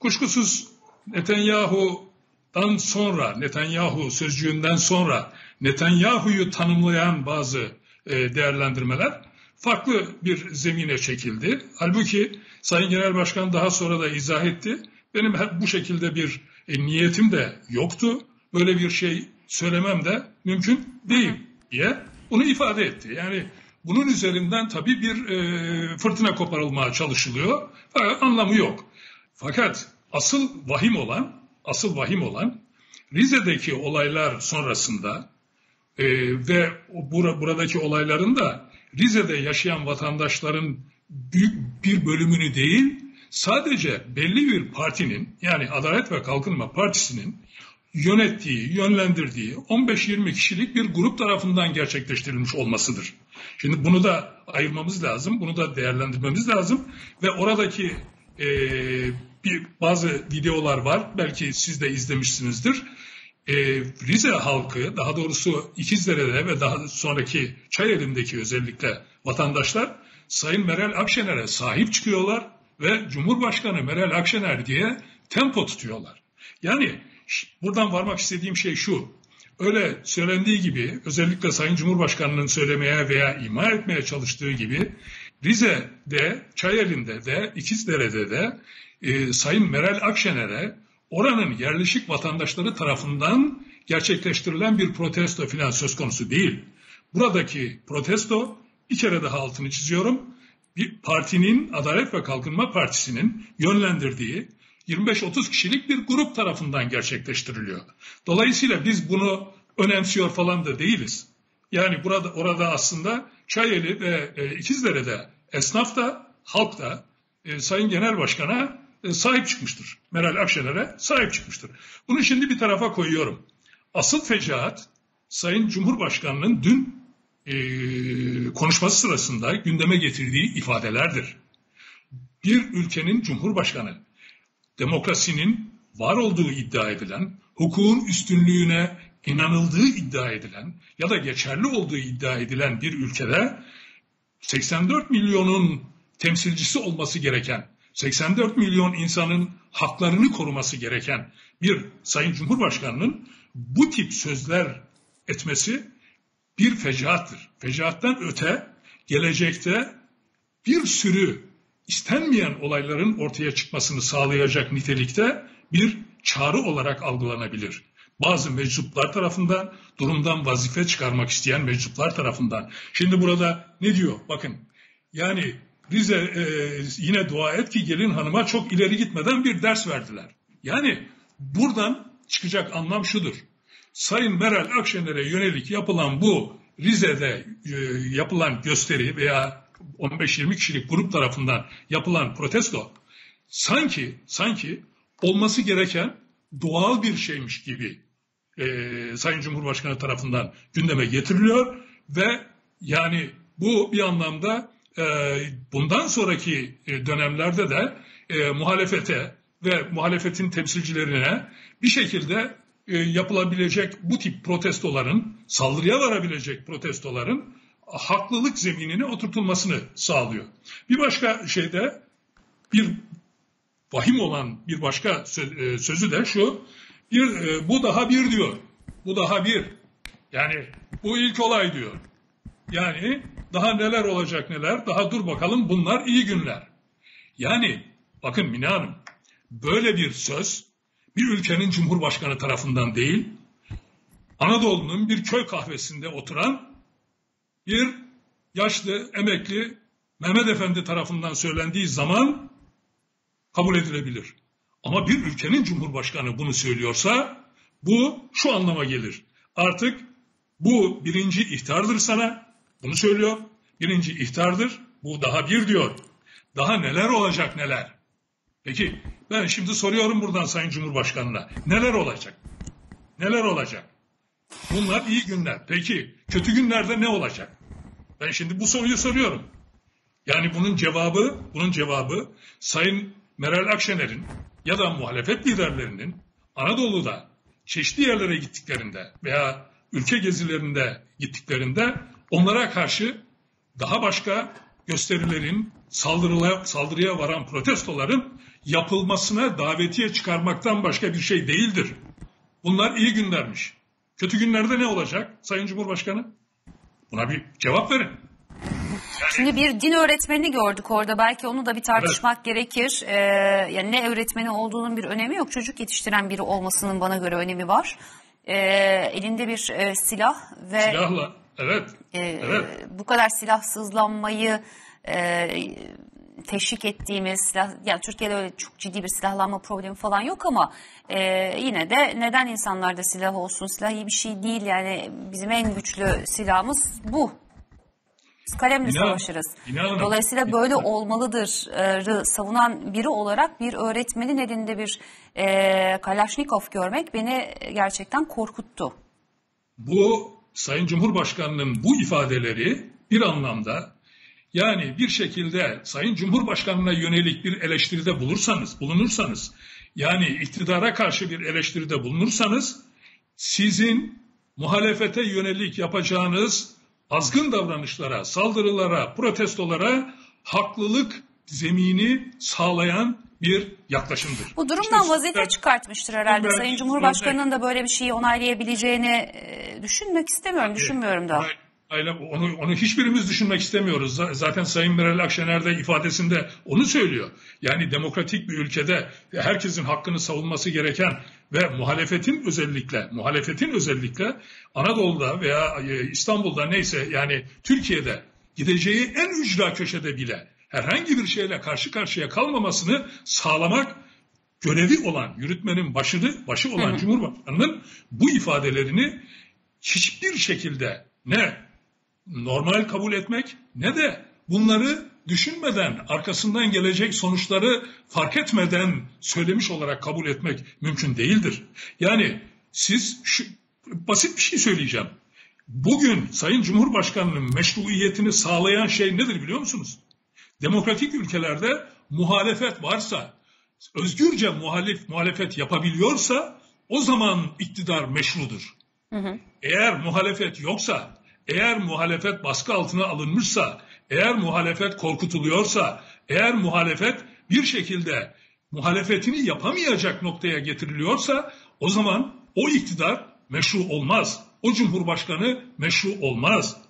Kuşkusuz Netanyahu'dan sonra, Netanyahu sözcüğünden sonra Netanyahu'yu tanımlayan bazı değerlendirmeler farklı bir zemine çekildi. Halbuki Sayın Genel Başkan daha sonra da izah etti. Benim bu şekilde bir e, niyetim de yoktu. Böyle bir şey söylemem de mümkün değil diye bunu ifade etti. Yani bunun üzerinden tabii bir e, fırtına koparılmaya çalışılıyor. Anlamı yok. Fakat asıl vahim olan, asıl vahim olan Rize'deki olaylar sonrasında e, ve bura, buradaki olayların da Rize'de yaşayan vatandaşların büyük bir bölümünü değil, sadece belli bir partinin yani Adalet ve Kalkınma Partisi'nin yönettiği, yönlendirdiği 15-20 kişilik bir grup tarafından gerçekleştirilmiş olmasıdır. Şimdi bunu da ayırmamız lazım, bunu da değerlendirmemiz lazım ve oradaki e, bir bazı videolar var, belki siz de izlemişsinizdir. E, Rize halkı, daha doğrusu İkizdere'de ve daha sonraki Çayeli'ndeki özellikle vatandaşlar Sayın Meral Akşener'e sahip çıkıyorlar ve Cumhurbaşkanı Meral Akşener diye tempo tutuyorlar. Yani buradan varmak istediğim şey şu. Öyle söylendiği gibi özellikle Sayın Cumhurbaşkanı'nın söylemeye veya ima etmeye çalıştığı gibi Rize'de, Çayeli'nde de, İkizdere'de de e, Sayın Meral Akşener'e oranın yerleşik vatandaşları tarafından gerçekleştirilen bir protesto filan söz konusu değil. Buradaki protesto bir kere daha altını çiziyorum. Bir partinin, Adalet ve Kalkınma Partisi'nin yönlendirdiği 25-30 kişilik bir grup tarafından gerçekleştiriliyor. Dolayısıyla biz bunu önemsiyor falan da değiliz. Yani burada orada aslında Çayeli ve e, İkizdere'de esnaf da halk da e, Sayın Genel Başkan'a sahip çıkmıştır. Meral Akşener'e sahip çıkmıştır. Bunu şimdi bir tarafa koyuyorum. Asıl fecaat Sayın Cumhurbaşkanı'nın dün e, konuşması sırasında gündeme getirdiği ifadelerdir. Bir ülkenin Cumhurbaşkanı demokrasinin var olduğu iddia edilen, hukukun üstünlüğüne inanıldığı iddia edilen ya da geçerli olduğu iddia edilen bir ülkede 84 milyonun temsilcisi olması gereken, 84 milyon insanın haklarını koruması gereken bir Sayın Cumhurbaşkanı'nın bu tip sözler etmesi bir fecaattır. Fecaattan öte gelecekte bir sürü istenmeyen olayların ortaya çıkmasını sağlayacak nitelikte bir çağrı olarak algılanabilir. Bazı meczuplar tarafından, durumdan vazife çıkarmak isteyen meczuplar tarafından. Şimdi burada ne diyor? Bakın yani Rize e, yine dua et ki gelin hanıma çok ileri gitmeden bir ders verdiler. Yani buradan çıkacak anlam şudur. Sayın Meral Akşener'e yönelik yapılan bu Rize'de e, yapılan gösteri veya 15-20 kişilik grup tarafından yapılan protesto sanki sanki olması gereken doğal bir şeymiş gibi e, Sayın Cumhurbaşkanı tarafından gündeme getiriliyor ve yani bu bir anlamda bundan sonraki e, dönemlerde de e, muhalefete ve muhalefetin temsilcilerine bir şekilde e, yapılabilecek bu tip protestoların, saldırıya varabilecek protestoların haklılık zeminine oturtulmasını sağlıyor. Bir başka şeyde bir vahim olan bir başka sözü de şu, bir, bu daha bir diyor, bu daha bir, yani bu ilk olay diyor. Yani daha neler olacak neler, daha dur bakalım bunlar iyi günler. Yani bakın Mine Hanım, böyle bir söz bir ülkenin cumhurbaşkanı tarafından değil, Anadolu'nun bir köy kahvesinde oturan bir yaşlı, emekli Mehmet Efendi tarafından söylendiği zaman kabul edilebilir. Ama bir ülkenin cumhurbaşkanı bunu söylüyorsa bu şu anlama gelir. Artık bu birinci ihtardır sana. Bunu söylüyor. Birinci ihtardır. Bu daha bir diyor. Daha neler olacak neler. Peki ben şimdi soruyorum buradan Sayın Cumhurbaşkanı'na. Neler olacak? Neler olacak? Bunlar iyi günler. Peki kötü günlerde ne olacak? Ben şimdi bu soruyu soruyorum. Yani bunun cevabı, bunun cevabı Sayın Meral Akşener'in ya da muhalefet liderlerinin Anadolu'da çeşitli yerlere gittiklerinde veya ülke gezilerinde gittiklerinde onlara karşı daha başka gösterilerin, saldırıya, saldırıya varan protestoların yapılmasına davetiye çıkarmaktan başka bir şey değildir. Bunlar iyi günlermiş. Kötü günlerde ne olacak Sayın Cumhurbaşkanı? Buna bir cevap verin. Şimdi bir din öğretmeni gördük orada. Belki onu da bir tartışmak gerekir. Ee, yani ne öğretmeni olduğunun bir önemi yok. Çocuk yetiştiren biri olmasının bana göre önemi var. Ee, elinde bir e, silah ve Silahla, evet, e, evet. bu kadar silahsızlanmayı e, teşvik ettiğimiz silah, yani Türkiye'de öyle çok ciddi bir silahlanma problemi falan yok ama e, yine de neden insanlarda silah olsun? Silah iyi bir şey değil yani bizim en güçlü silahımız bu. Biz kalemle İnan- savaşırız. inanın- Dolayısıyla böyle olmalıdır e, savunan biri olarak bir öğretmenin elinde bir e, Kalaşnikov görmek beni gerçekten korkuttu. bu Sayın Cumhurbaşkanı'nın bu ifadeleri bir anlamda yani bir şekilde Sayın Cumhurbaşkanı'na yönelik bir eleştiride bulursanız, bulunursanız yani iktidara karşı bir eleştiride bulunursanız sizin muhalefete yönelik yapacağınız azgın davranışlara, saldırılara, protestolara haklılık zemini sağlayan bir yaklaşımdır. Bu durumdan İşte vazife çıkartmıştır herhalde. Ben- Sayın Cumhurbaşkanı'nın da böyle bir şeyi onaylayabileceğini e, düşünmek istemiyorum, düşünmüyorum da. Hayır, hayır, onu, onu hiçbirimiz düşünmek istemiyoruz. Zaten Sayın Meral Akşener de ifadesinde onu söylüyor. Yani demokratik bir ülkede herkesin hakkını savunması gereken ve muhalefetin özellikle muhalefetin özellikle Anadolu'da veya e, İstanbul'da neyse yani Türkiye'de gideceği en ücra köşede bile herhangi bir şeyle karşı karşıya kalmamasını sağlamak görevi olan yürütmenin başını başı olan Cumhurbaşkanı'nın bu ifadelerini hiçbir şekilde ne normal kabul etmek ne de bunları düşünmeden arkasından gelecek sonuçları fark etmeden söylemiş olarak kabul etmek mümkün değildir. Yani siz şu, basit bir şey söyleyeceğim. Bugün Sayın Cumhurbaşkanı'nın meşruiyetini sağlayan şey nedir biliyor musunuz? Demokratik ülkelerde muhalefet varsa, özgürce muhalif muhalefet yapabiliyorsa o zaman iktidar meşrudur. Eğer muhalefet yoksa, eğer muhalefet baskı altına alınmışsa, eğer muhalefet korkutuluyorsa, eğer muhalefet bir şekilde muhalefetini yapamayacak noktaya getiriliyorsa o zaman o iktidar meşru olmaz. O cumhurbaşkanı meşru olmaz.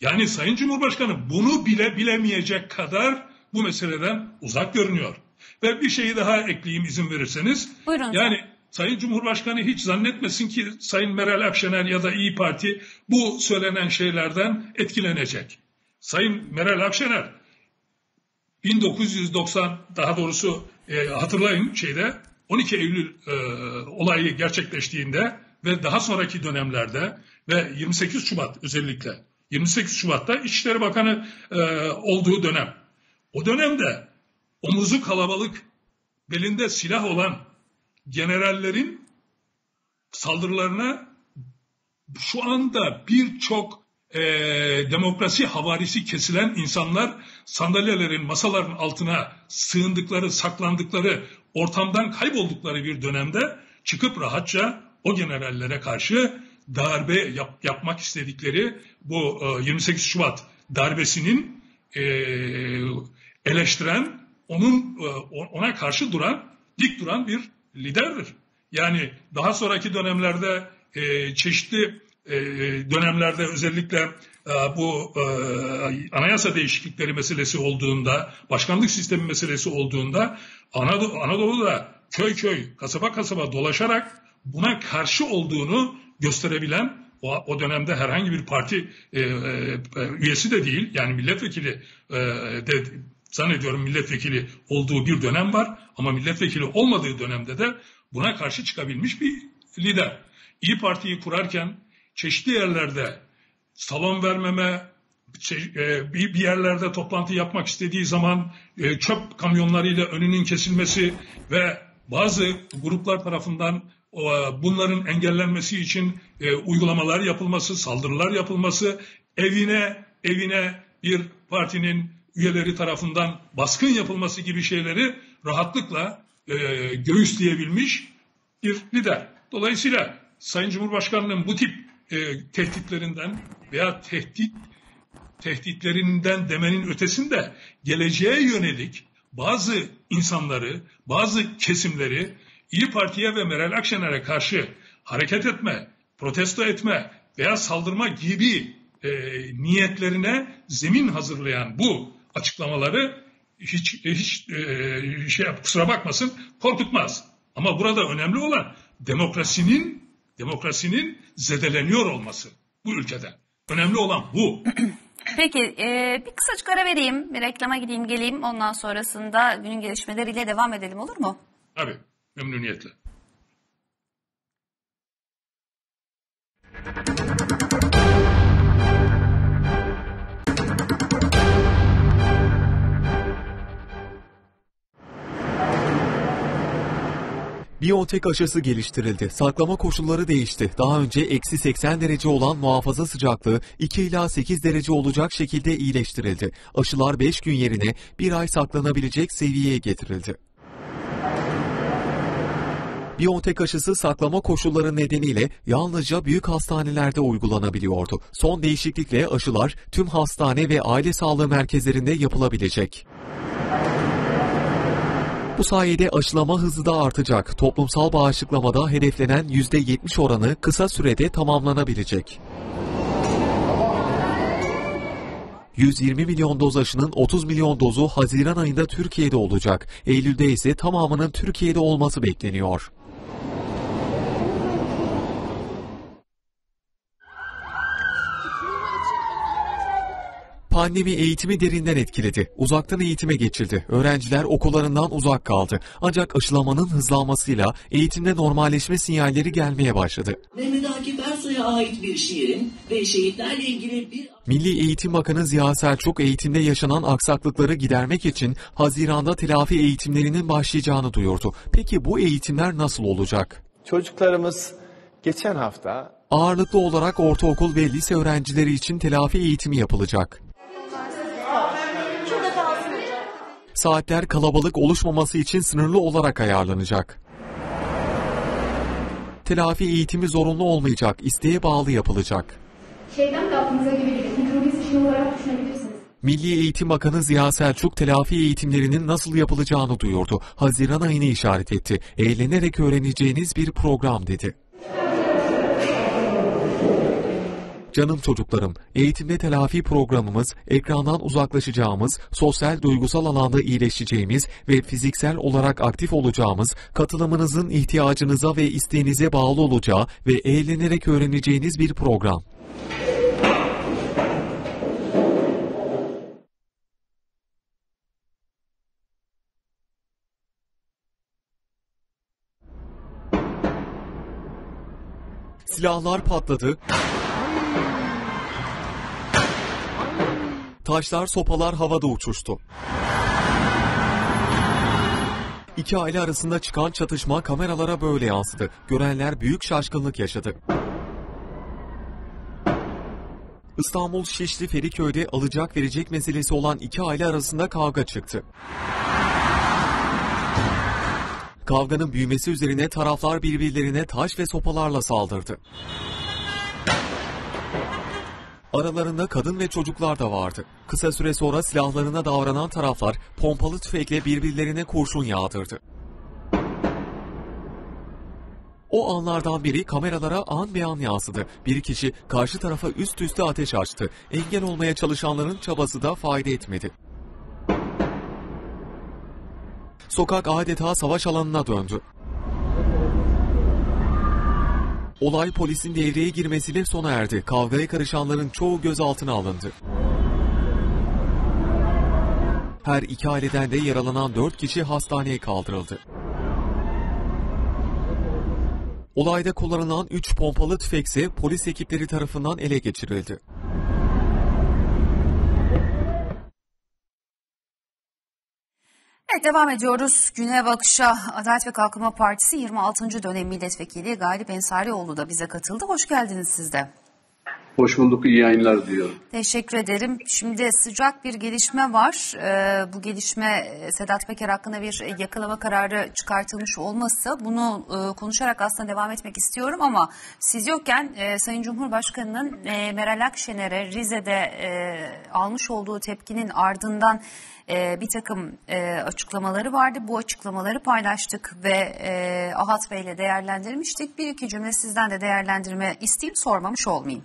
Yani Sayın Cumhurbaşkanı bunu bile bilemeyecek kadar bu meseleden uzak görünüyor. Ve bir şeyi daha ekleyeyim izin verirseniz. Buyurun. Yani Sayın Cumhurbaşkanı hiç zannetmesin ki Sayın Meral Akşener ya da İyi Parti bu söylenen şeylerden etkilenecek. Sayın Meral Akşener 1990 daha doğrusu e, hatırlayın şeyde 12 Eylül e, olayı gerçekleştiğinde ve daha sonraki dönemlerde ve 28 Şubat özellikle 28 Şubat'ta İçişleri Bakanı e, olduğu dönem. O dönemde omuzu kalabalık belinde silah olan generallerin saldırılarına şu anda birçok e, demokrasi havarisi kesilen insanlar sandalyelerin, masaların altına sığındıkları, saklandıkları, ortamdan kayboldukları bir dönemde çıkıp rahatça o generallere karşı darbe yap- yapmak istedikleri bu e, 28 Şubat darbesinin e, eleştiren, onun e, ona karşı duran, dik duran bir liderdir. Yani daha sonraki dönemlerde e, çeşitli e, dönemlerde özellikle e, bu e, anayasa değişiklikleri meselesi olduğunda, başkanlık sistemi meselesi olduğunda Anadolu, Anadolu'da köy köy, kasaba kasaba dolaşarak buna karşı olduğunu gösterebilen o, o dönemde herhangi bir parti e, e, üyesi de değil yani milletvekili e, de zannediyorum milletvekili olduğu bir dönem var ama milletvekili olmadığı dönemde de buna karşı çıkabilmiş bir lider. İyi Parti'yi kurarken çeşitli yerlerde salon vermeme, e, bir yerlerde toplantı yapmak istediği zaman e, çöp kamyonlarıyla önünün kesilmesi ve bazı gruplar tarafından bunların engellenmesi için e, uygulamalar yapılması, saldırılar yapılması, evine evine bir partinin üyeleri tarafından baskın yapılması gibi şeyleri rahatlıkla e, göğüsleyebilmiş bir lider. Dolayısıyla Sayın Cumhurbaşkanı'nın bu tip e, tehditlerinden veya tehdit tehditlerinden demenin ötesinde geleceğe yönelik bazı insanları, bazı kesimleri İyi Parti'ye ve Meral Akşener'e karşı hareket etme, protesto etme veya saldırma gibi e, niyetlerine zemin hazırlayan bu açıklamaları hiç hiç e, şey kusura bakmasın korkutmaz. Ama burada önemli olan demokrasinin demokrasinin zedeleniyor olması bu ülkede. Önemli olan bu. Peki e, bir kısacık ara vereyim. Bir reklama gideyim geleyim. Ondan sonrasında günün gelişmeleriyle devam edelim olur mu? Tabii memnuniyetle. BioNTech aşısı geliştirildi. Saklama koşulları değişti. Daha önce eksi 80 derece olan muhafaza sıcaklığı 2 ila 8 derece olacak şekilde iyileştirildi. Aşılar 5 gün yerine 1 ay saklanabilecek seviyeye getirildi. BioNTech aşısı saklama koşulları nedeniyle yalnızca büyük hastanelerde uygulanabiliyordu. Son değişiklikle aşılar tüm hastane ve aile sağlığı merkezlerinde yapılabilecek. Bu sayede aşılama hızı da artacak. Toplumsal bağışıklamada hedeflenen %70 oranı kısa sürede tamamlanabilecek. 120 milyon doz aşının 30 milyon dozu Haziran ayında Türkiye'de olacak. Eylül'de ise tamamının Türkiye'de olması bekleniyor. Pandemi eğitimi derinden etkiledi. Uzaktan eğitime geçildi. Öğrenciler okullarından uzak kaldı. Ancak aşılamanın hızlanmasıyla eğitimde normalleşme sinyalleri gelmeye başladı. Mehmet Akif Ersoy'a ait bir şiirin ve şehitlerle ilgili bir Milli Eğitim Bakanı Ziya Selçuk eğitimde yaşanan aksaklıkları gidermek için Haziran'da telafi eğitimlerinin başlayacağını duyurdu. Peki bu eğitimler nasıl olacak? Çocuklarımız geçen hafta Ağırlıklı olarak ortaokul ve lise öğrencileri için telafi eğitimi yapılacak. Saatler kalabalık oluşmaması için sınırlı olarak ayarlanacak. Telafi eğitimi zorunlu olmayacak, isteğe bağlı yapılacak. Şeyden de aklınıza gelebilir. İmprovize işi olarak düşünebilirsiniz. Milli Eğitim Bakanı Ziya Selçuk telafi eğitimlerinin nasıl yapılacağını duyurdu. Haziran ayını işaret etti. Eğlenerek öğreneceğiniz bir program dedi. Canım çocuklarım, eğitimde telafi programımız, ekrandan uzaklaşacağımız, sosyal duygusal alanda iyileşeceğimiz ve fiziksel olarak aktif olacağımız, katılımınızın ihtiyacınıza ve isteğinize bağlı olacağı ve eğlenerek öğreneceğiniz bir program. Silahlar patladı. Taşlar, sopalar havada uçuştu. İki aile arasında çıkan çatışma kameralara böyle yansıdı. Görenler büyük şaşkınlık yaşadı. İstanbul Şişli Feriköy'de alacak verecek meselesi olan iki aile arasında kavga çıktı. Kavganın büyümesi üzerine taraflar birbirlerine taş ve sopalarla saldırdı. Aralarında kadın ve çocuklar da vardı. Kısa süre sonra silahlarına davranan taraflar pompalı tüfekle birbirlerine kurşun yağdırdı. O anlardan biri kameralara an be an yansıdı. Bir kişi karşı tarafa üst üste ateş açtı. Engel olmaya çalışanların çabası da fayda etmedi. Sokak adeta savaş alanına döndü. Olay polisin devreye girmesiyle sona erdi. Kavgaya karışanların çoğu gözaltına alındı. Her iki aileden de yaralanan dört kişi hastaneye kaldırıldı. Olayda kullanılan 3 pompalı tüfekse polis ekipleri tarafından ele geçirildi. Evet devam ediyoruz. Güne Bakış'a Adalet ve Kalkınma Partisi 26. dönem milletvekili Galip Ensarioğlu da bize katıldı. Hoş geldiniz siz de. Hoş bulduk, iyi yayınlar diliyorum. Teşekkür ederim. Şimdi sıcak bir gelişme var. Ee, bu gelişme e, Sedat Peker hakkında bir yakalama kararı çıkartılmış olması. Bunu e, konuşarak aslında devam etmek istiyorum ama siz yokken e, Sayın Cumhurbaşkanı'nın e, Meral Akşener'e Rize'de e, almış olduğu tepkinin ardından e, bir takım e, açıklamaları vardı. Bu açıklamaları paylaştık ve e, Ahat Bey'le değerlendirmiştik. Bir iki cümle sizden de değerlendirme isteyeyim sormamış olmayayım.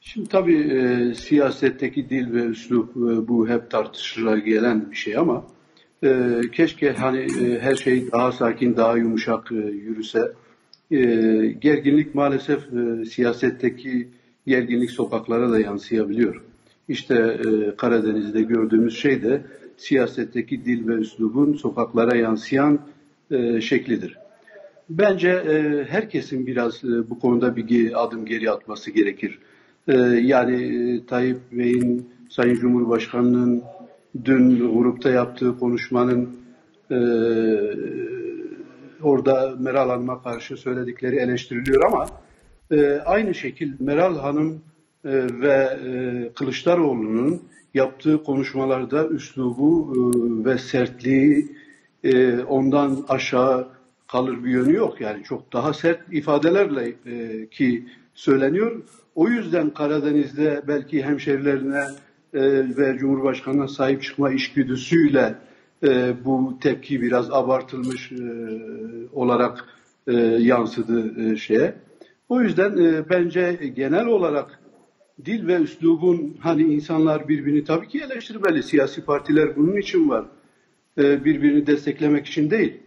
Şimdi tabii e, siyasetteki dil ve üslup e, bu hep tartışıla gelen bir şey ama e, keşke hani e, her şey daha sakin, daha yumuşak e, yürüse. E, gerginlik maalesef e, siyasetteki gerginlik sokaklara da yansıyabiliyor. İşte e, Karadeniz'de gördüğümüz şey de siyasetteki dil ve üslubun sokaklara yansıyan e, şeklidir. Bence e, herkesin biraz e, bu konuda bir adım geri atması gerekir. Ee, yani e, Tayyip Bey'in Sayın Cumhurbaşkanı'nın dün grupta yaptığı konuşmanın e, orada Meral Hanım'a karşı söyledikleri eleştiriliyor ama e, aynı şekil Meral Hanım e, ve e, Kılıçdaroğlu'nun yaptığı konuşmalarda üslubu e, ve sertliği e, ondan aşağı kalır bir yönü yok. Yani çok daha sert ifadelerle e, ki söyleniyor. O yüzden Karadeniz'de belki hemşerilerine e, ve Cumhurbaşkanı'na sahip çıkma işgüdüsüyle e, bu tepki biraz abartılmış e, olarak e, yansıdı e, şeye. O yüzden e, bence genel olarak dil ve üslubun hani insanlar birbirini tabii ki eleştirmeli. Siyasi partiler bunun için var. E, birbirini desteklemek için değil.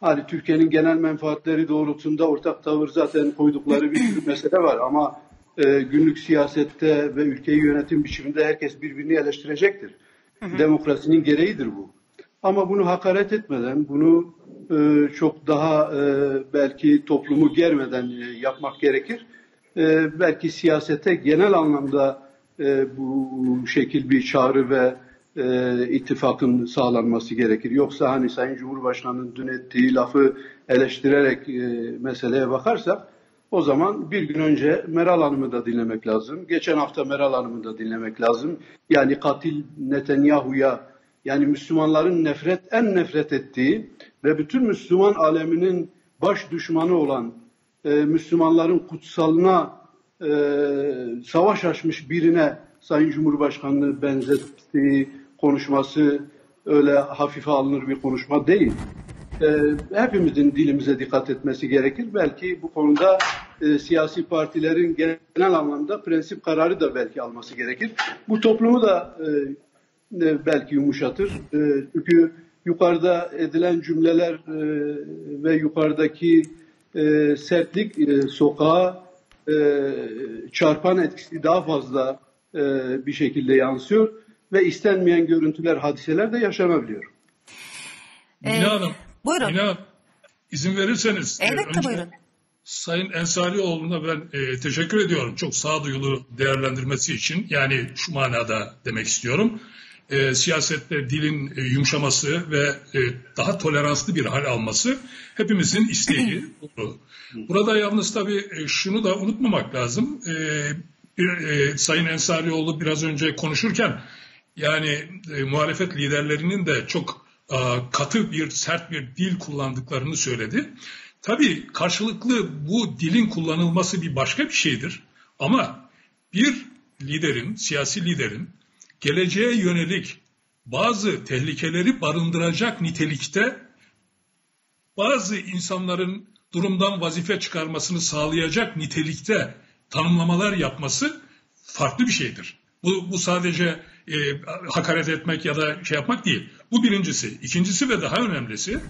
Hani Türkiye'nin genel menfaatleri doğrultusunda ortak tavır zaten koydukları bir mesele var ama e, günlük siyasette ve ülkeyi yönetim biçiminde herkes birbirini eleştirecektir. Hı hı. Demokrasinin gereğidir bu. Ama bunu hakaret etmeden, bunu e, çok daha e, belki toplumu germeden e, yapmak gerekir. E, belki siyasete genel anlamda e, bu şekil bir çağrı ve e, ittifakın sağlanması gerekir. Yoksa hani Sayın Cumhurbaşkanı'nın dün ettiği lafı eleştirerek e, meseleye bakarsak o zaman bir gün önce Meral Hanım'ı da dinlemek lazım. Geçen hafta Meral Hanım'ı da dinlemek lazım. Yani katil Netanyahu'ya yani Müslümanların nefret en nefret ettiği ve bütün Müslüman aleminin baş düşmanı olan e, Müslümanların kutsalına e, savaş açmış birine Sayın Cumhurbaşkanı'nı benzettiği konuşması öyle hafife alınır bir konuşma değil e, hepimizin dilimize dikkat etmesi gerekir. Belki bu konuda e, siyasi partilerin genel anlamda prensip kararı da belki alması gerekir. Bu toplumu da e, belki yumuşatır. E, çünkü yukarıda edilen cümleler e, ve yukarıdaki e, sertlik e, sokağa e, çarpan etkisi daha fazla e, bir şekilde yansıyor ve istenmeyen görüntüler, hadiseler de yaşanabiliyor. Ee, Hanım, Buyurun. Yine izin verirseniz. Elbette önce buyurun. Sayın Ensarioğlu'na ben e, teşekkür ediyorum. Çok sağduyulu değerlendirmesi için. Yani şu manada demek istiyorum. E, siyasette dilin e, yumuşaması ve e, daha toleranslı bir hal alması hepimizin isteği. Burada yalnız tabii e, şunu da unutmamak lazım. E, bir, e, Sayın Ensarioğlu biraz önce konuşurken yani e, muhalefet liderlerinin de çok e, katı bir sert bir dil kullandıklarını söyledi. Tabii karşılıklı bu dilin kullanılması bir başka bir şeydir. Ama bir liderin, siyasi liderin geleceğe yönelik bazı tehlikeleri barındıracak nitelikte bazı insanların durumdan vazife çıkarmasını sağlayacak nitelikte tanımlamalar yapması farklı bir şeydir. Bu, bu sadece e, hakaret etmek ya da şey yapmak değil. Bu birincisi. İkincisi ve daha önemlisi,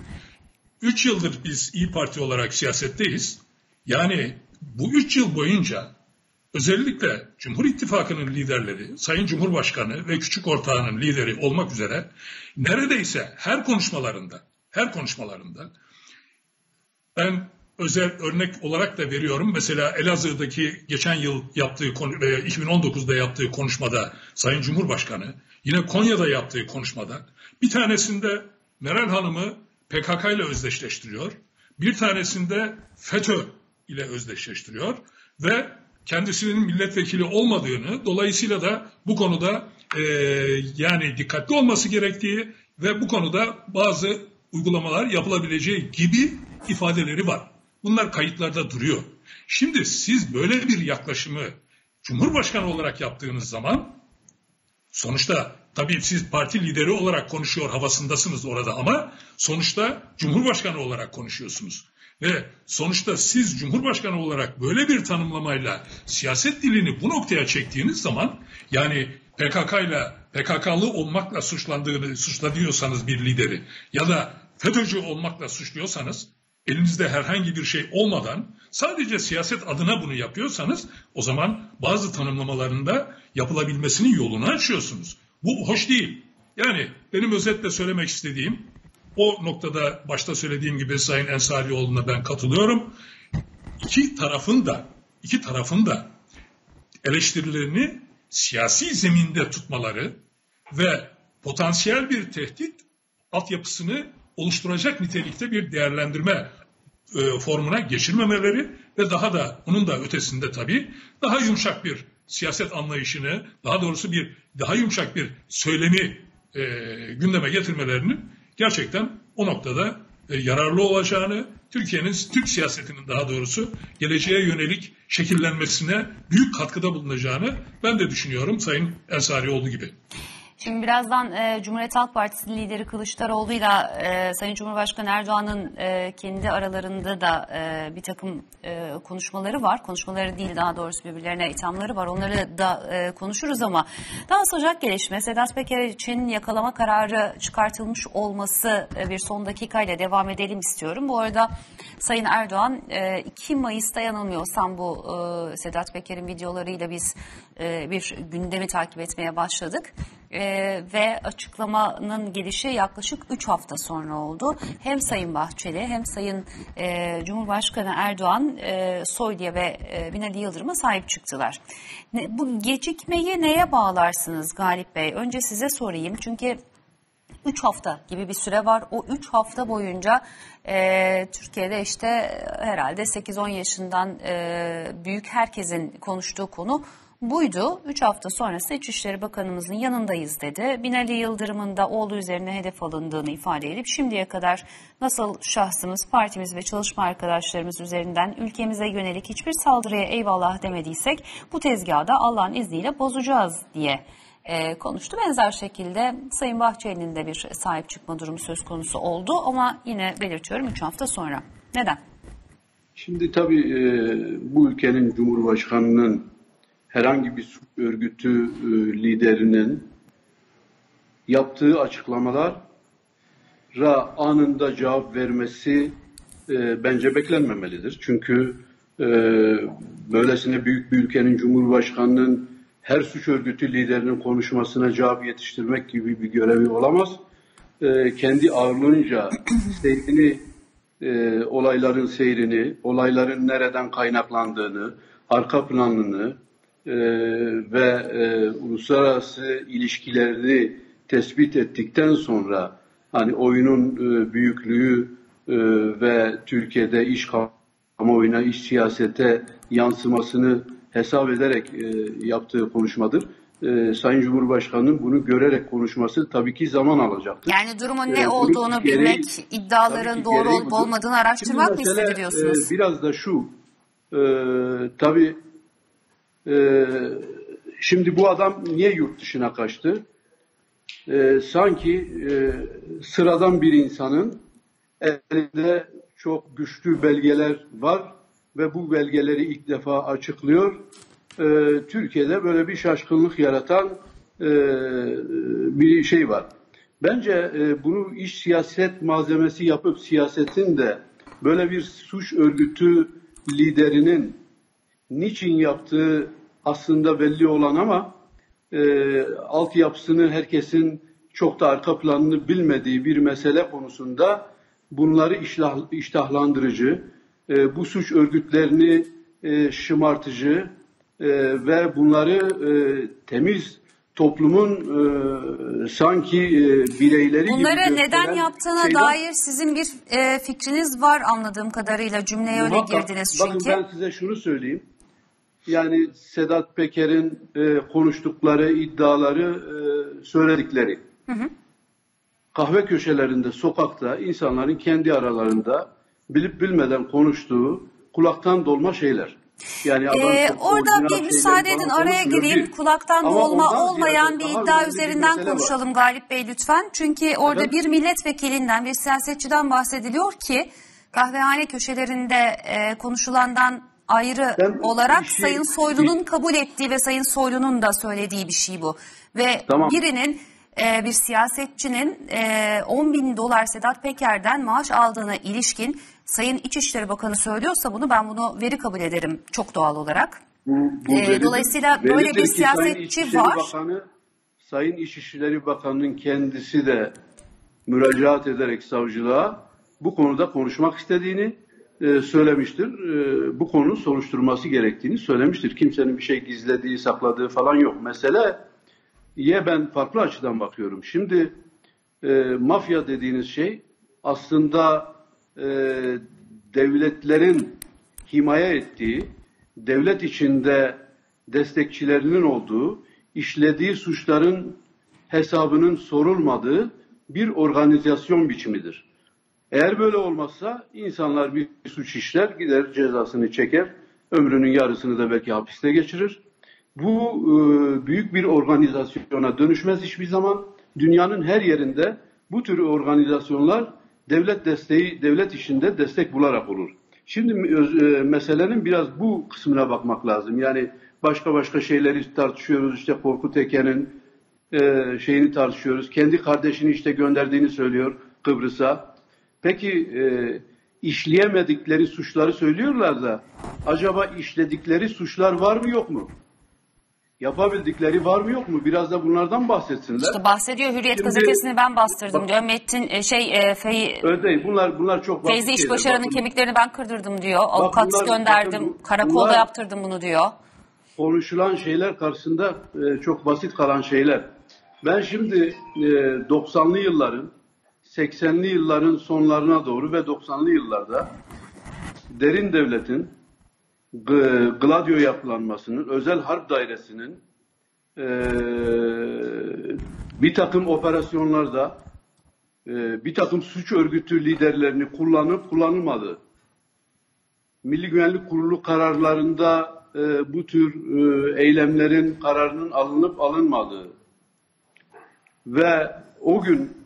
üç yıldır biz İyi Parti olarak siyasetteyiz. Yani bu üç yıl boyunca özellikle Cumhur İttifakı'nın liderleri, Sayın Cumhurbaşkanı ve küçük ortağının lideri olmak üzere neredeyse her konuşmalarında, her konuşmalarında ben özel örnek olarak da veriyorum. Mesela Elazığ'daki geçen yıl yaptığı, 2019'da yaptığı konuşmada Sayın Cumhurbaşkanı Yine Konya'da yaptığı konuşmada bir tanesinde Meral Hanım'ı PKK ile özdeşleştiriyor. Bir tanesinde FETÖ ile özdeşleştiriyor ve kendisinin milletvekili olmadığını dolayısıyla da bu konuda e, yani dikkatli olması gerektiği ve bu konuda bazı uygulamalar yapılabileceği gibi ifadeleri var. Bunlar kayıtlarda duruyor. Şimdi siz böyle bir yaklaşımı Cumhurbaşkanı olarak yaptığınız zaman sonuçta tabii siz parti lideri olarak konuşuyor havasındasınız orada ama sonuçta Cumhurbaşkanı olarak konuşuyorsunuz. Ve sonuçta siz Cumhurbaşkanı olarak böyle bir tanımlamayla siyaset dilini bu noktaya çektiğiniz zaman yani PKK ile PKK'lı olmakla suçlandığını suçlanıyorsanız bir lideri ya da FETÖ'cü olmakla suçluyorsanız elinizde herhangi bir şey olmadan sadece siyaset adına bunu yapıyorsanız o zaman bazı tanımlamalarında yapılabilmesinin yolunu açıyorsunuz. Bu hoş değil. Yani benim özetle söylemek istediğim o noktada başta söylediğim gibi Sayın Ensarioğlu'na ben katılıyorum. İki tarafın da iki tarafın da eleştirilerini siyasi zeminde tutmaları ve potansiyel bir tehdit altyapısını oluşturacak nitelikte bir değerlendirme e, formuna geçirmemeleri ve daha da onun da ötesinde tabii daha yumuşak bir siyaset anlayışını, daha doğrusu bir daha yumuşak bir söylemi e, gündeme getirmelerinin gerçekten o noktada e, yararlı olacağını, Türkiye'nin Türk siyasetinin daha doğrusu geleceğe yönelik şekillenmesine büyük katkıda bulunacağını ben de düşünüyorum Sayın Ensarioğlu gibi. Şimdi birazdan e, Cumhuriyet Halk Partisi lideri Kılıçdaroğlu ile e, Sayın Cumhurbaşkanı Erdoğan'ın e, kendi aralarında da e, bir takım e, konuşmaları var. Konuşmaları değil daha doğrusu birbirlerine ithamları var. Onları da e, konuşuruz ama daha sıcak gelişme Sedat Peker için yakalama kararı çıkartılmış olması e, bir son dakikayla devam edelim istiyorum. Bu arada Sayın Erdoğan e, 2 Mayıs'ta yanılmıyorsam bu e, Sedat Peker'in videolarıyla biz e, bir gündemi takip etmeye başladık e, ve açıklamanın gelişi yaklaşık 3 hafta sonra oldu. Hem Sayın Bahçeli hem Sayın e, Cumhurbaşkanı Erdoğan e, Soylu'ya ve e, Binali Yıldırım'a sahip çıktılar. Ne, bu gecikmeyi neye bağlarsınız Galip Bey? Önce size sorayım çünkü 3 hafta gibi bir süre var. O 3 hafta boyunca e, Türkiye'de işte herhalde 8-10 yaşından e, büyük herkesin konuştuğu konu buydu. 3 hafta sonrası İçişleri Bakanımızın yanındayız dedi. Binali Yıldırım'ın da oğlu üzerine hedef alındığını ifade edip şimdiye kadar nasıl şahsımız, partimiz ve çalışma arkadaşlarımız üzerinden ülkemize yönelik hiçbir saldırıya eyvallah demediysek bu tezgahı da Allah'ın izniyle bozacağız diye e, konuştu. Benzer şekilde Sayın Bahçeli'nin de bir sahip çıkma durumu söz konusu oldu ama yine belirtiyorum 3 hafta sonra. Neden? Şimdi tabii e, bu ülkenin Cumhurbaşkanı'nın herhangi bir suç örgütü e, liderinin yaptığı açıklamalar ra anında cevap vermesi e, bence beklenmemelidir. Çünkü e, böylesine büyük bir ülkenin Cumhurbaşkanı'nın her suç örgütü liderinin konuşmasına cevap yetiştirmek gibi bir görevi olamaz. Kendi ağırlığınca seyrini, olayların seyrini, olayların nereden kaynaklandığını, arka planını e, ve e, uluslararası ilişkilerini tespit ettikten sonra hani oyunun e, büyüklüğü e, ve Türkiye'de iş kamuoyuna, iş siyasete yansımasını hesap ederek e, yaptığı konuşmadır. E, Sayın Cumhurbaşkanı'nın bunu görerek konuşması tabii ki zaman alacaktır. Yani durumun ne e, olduğunu gereği, bilmek, iddiaların doğru olup olmadığını araştırmak mı istediyorsunuz? E, biraz da şu, e, tabii e, şimdi bu adam niye yurt dışına kaçtı? E, sanki e, sıradan bir insanın elinde çok güçlü belgeler var ve bu belgeleri ilk defa açıklıyor. E, Türkiye'de böyle bir şaşkınlık yaratan e, bir şey var. Bence e, bunu iş siyaset malzemesi yapıp siyasetin de böyle bir suç örgütü liderinin niçin yaptığı aslında belli olan ama e, altyapısını herkesin çok da arka planını bilmediği bir mesele konusunda bunları iştah, iştahlandırıcı, e, bu suç örgütlerini e, şımartıcı e, ve bunları e, temiz toplumun e, sanki e, bireyleri Bunları gibi neden yaptığına şeyler- dair sizin bir e, fikriniz var anladığım kadarıyla cümleye öyle girdiniz Bakın çünkü. ben size şunu söyleyeyim. Yani Sedat Peker'in e, konuştukları, iddiaları, e, söyledikleri. Hı hı. Kahve köşelerinde, sokakta insanların kendi aralarında bilip bilmeden konuştuğu kulaktan dolma şeyler. Yani adam Ee, orada bir müsaade edin araya gireyim. değil. Kulaktan Ama dolma olmayan bir iddia önemli bir üzerinden mesele var. konuşalım Galip Bey lütfen. Çünkü orada Evet. bir milletvekilinden, bir siyasetçiden bahsediliyor ki kahvehane köşelerinde e, konuşulandan ayrı Ben olarak şey- Sayın Soylu'nun kabul ettiği ve Sayın Soylu'nun da söylediği bir şey bu. Ve Tamam. birinin e, bir siyasetçinin e, 10 bin dolar Sedat Peker'den maaş aldığına ilişkin Sayın İçişleri Bakanı söylüyorsa bunu ben bunu veri kabul ederim çok doğal olarak. Bu, bu veridir. dolayısıyla böyle bir siyasetçi Sayın var. Bakanı, Sayın İçişleri Bakanı'nın kendisi de müracaat ederek savcılığa bu konuda konuşmak istediğini e, söylemiştir. E, bu konunun soruşturması gerektiğini söylemiştir. Kimsenin bir şey gizlediği, sakladığı falan yok. Mesele ye ben farklı açıdan bakıyorum. Şimdi e, mafya dediğiniz şey aslında e, devletlerin himaye ettiği, devlet içinde destekçilerinin olduğu, işlediği suçların hesabının sorulmadığı bir organizasyon biçimidir. Eğer böyle olmazsa insanlar bir suç işler, gider cezasını çeker, ömrünün yarısını da belki hapiste geçirir. Bu e, büyük bir organizasyona dönüşmez hiçbir zaman. Dünyanın her yerinde bu tür organizasyonlar devlet desteği, devlet işinde destek bularak olur. Şimdi öz- e, meselenin biraz bu kısmına bakmak lazım. Yani başka başka şeyleri tartışıyoruz. İşte Korkut Eken'in e, şeyini tartışıyoruz. Kendi kardeşini işte gönderdiğini söylüyor Kıbrıs'a. Peki e, işleyemedikleri suçları söylüyorlar da acaba işledikleri suçlar var mı yok mu? Yapabildikleri var mı yok mu? Biraz da bunlardan bahsetsinler. İşte bahsediyor Hürriyet Şimdi- gazetesini ben bastırdım Bak- diyor. Metin e, şey e, Fey, Öyle. Bunlar bunlar çok Feyzi. İşbaşarı'nın Bakın, kemiklerini ben kırdırdım diyor. Avukat bunlar- gönderdim. bakın karakolda bunlar- yaptırdım bunu diyor. konuşulan şeyler karşısında e, çok basit kalan şeyler. Ben şimdi e, 90'lı yılların 80'li yılların sonlarına doğru ve 90'lı yıllarda derin devletin Gladio yapılanmasının, özel harp dairesinin e, bir takım operasyonlarda e, bir takım suç örgütü liderlerini kullanıp kullanılmadığı, Milli Güvenlik Kurulu kararlarında e, bu tür e, eylemlerin kararının alınıp alınmadığı ve o gün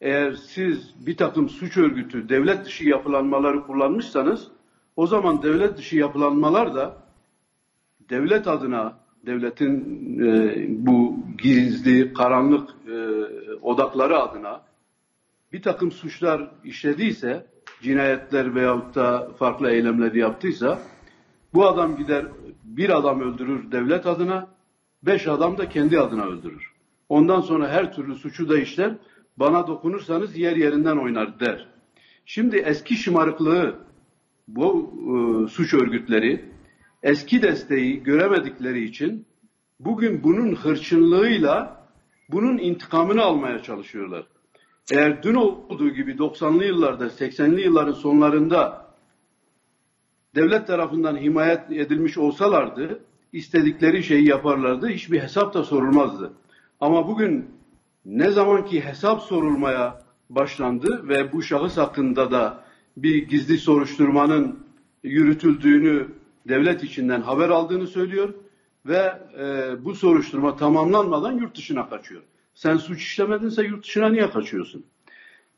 eğer siz bir takım suç örgütü, devlet dışı yapılanmaları kullanmışsanız o zaman devlet dışı yapılanmalar da devlet adına, devletin e, bu gizli, karanlık e, odakları adına bir takım suçlar işlediyse, cinayetler veyahut da farklı eylemleri yaptıysa, bu adam gider bir adam öldürür devlet adına, beş adam da kendi adına öldürür. Ondan sonra her türlü suçu da işler, bana dokunursanız yer yerinden oynar der. Şimdi eski şımarıklığı bu e, suç örgütleri eski desteği göremedikleri için bugün bunun hırçınlığıyla bunun intikamını almaya çalışıyorlar. Eğer dün olduğu gibi 90'lı yıllarda, 80'li yılların sonlarında devlet tarafından himayet edilmiş olsalardı, istedikleri şeyi yaparlardı, hiçbir hesap da sorulmazdı. Ama bugün ne zaman ki hesap sorulmaya başlandı ve bu şahıs hakkında da bir gizli soruşturmanın yürütüldüğünü devlet içinden haber aldığını söylüyor ve e, bu soruşturma tamamlanmadan yurt dışına kaçıyor. Sen suç işlemedinse yurt dışına niye kaçıyorsun?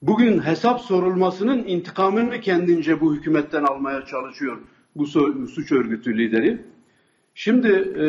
Bugün hesap sorulmasının intikamını kendince bu hükümetten almaya çalışıyor bu suç örgütü lideri. Şimdi e,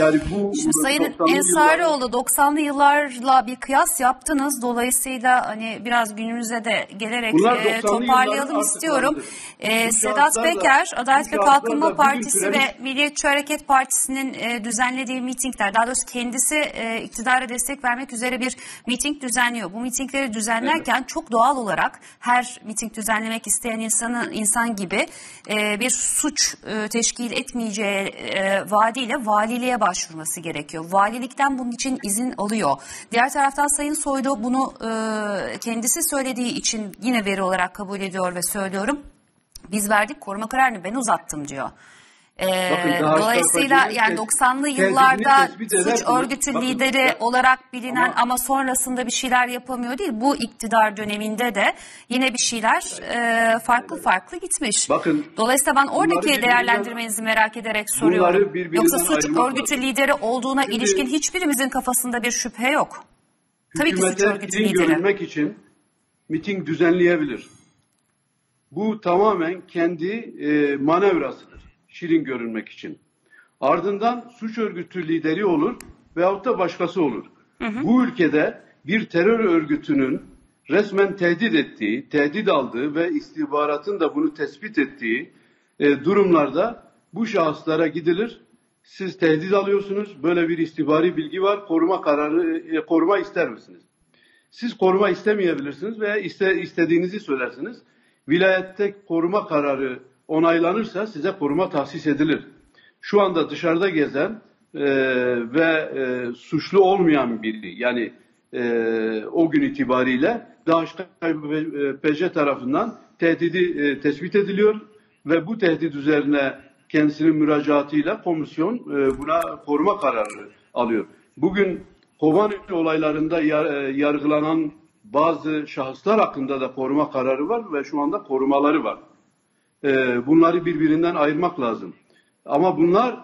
yani bu Şimdi Sayın 90'lı yıllar- Ensarioğlu 90'lı yıllarla bir kıyas yaptınız. Dolayısıyla hani biraz günümüze de gelerek e, 90'lı toparlayalım istiyorum. E, Sedat da- Peker, Adalet ve Kalkınma Partisi ve Milliyetçi Hareket Partisi'nin e, düzenlediği mitingler, daha doğrusu kendisi e, iktidara destek vermek üzere bir miting düzenliyor. Bu mitingleri düzenlerken çok doğal olarak her miting düzenlemek isteyen insanı, insan gibi e, bir suç e, teşkil etmeyeceği e, vaadiyle valiliğe başvurması gerekiyor. Valilikten bunun için izin alıyor. Diğer taraftan Sayın Soylu bunu e, kendisi söylediği için yine veri olarak kabul ediyor ve söylüyorum. Biz verdik koruma kararını ben uzattım diyor. Ee, Bakın, dolayısıyla yani tes- 90'lı tehdidini yıllarda suç örgütü Bakın, lideri ya- olarak bilinen ama, ama- sonrasında bir şeyler yapamıyor değil. Bu iktidar döneminde de yine bir şeyler e, farklı farklı gitmiş. Bakın, Dolayısıyla ben oradaki değerlendirmenizi merak ederek soruyorum. Yoksa suç örgütü lazım. lideri olduğuna Şimdi- ilişkin hiçbirimizin kafasında bir şüphe yok. Tabii ki suç örgütü lideri. görülmek için miting düzenleyebilir. Bu tamamen kendi e, manevrasıdır. Şirin görünmek için. Ardından suç örgütü lideri olur veyahut da başkası olur. Bu ülkede bir terör örgütünün resmen tehdit ettiği, tehdit aldığı ve istihbaratın da bunu tespit ettiği e, durumlarda bu şahıslara gidilir. Siz tehdit alıyorsunuz, böyle bir istihbari bilgi var, koruma kararı, e, koruma ister misiniz? Siz koruma istemeyebilirsiniz veya iste, istediğinizi söylersiniz. Vilayette koruma kararı onaylanırsa size koruma tahsis edilir. Şu anda dışarıda gezen e, ve e, suçlu olmayan biri yani e, o gün itibariyle DHKPC tarafından tehdidi e, tespit ediliyor ve bu tehdit üzerine kendisinin müracaatıyla komisyon e, buna koruma kararı alıyor. Bugün Kobani olaylarında yar- e, yargılanan bazı şahıslar hakkında da koruma kararı var ve şu anda korumaları var. E, bunları birbirinden ayırmak lazım. Ama bunlar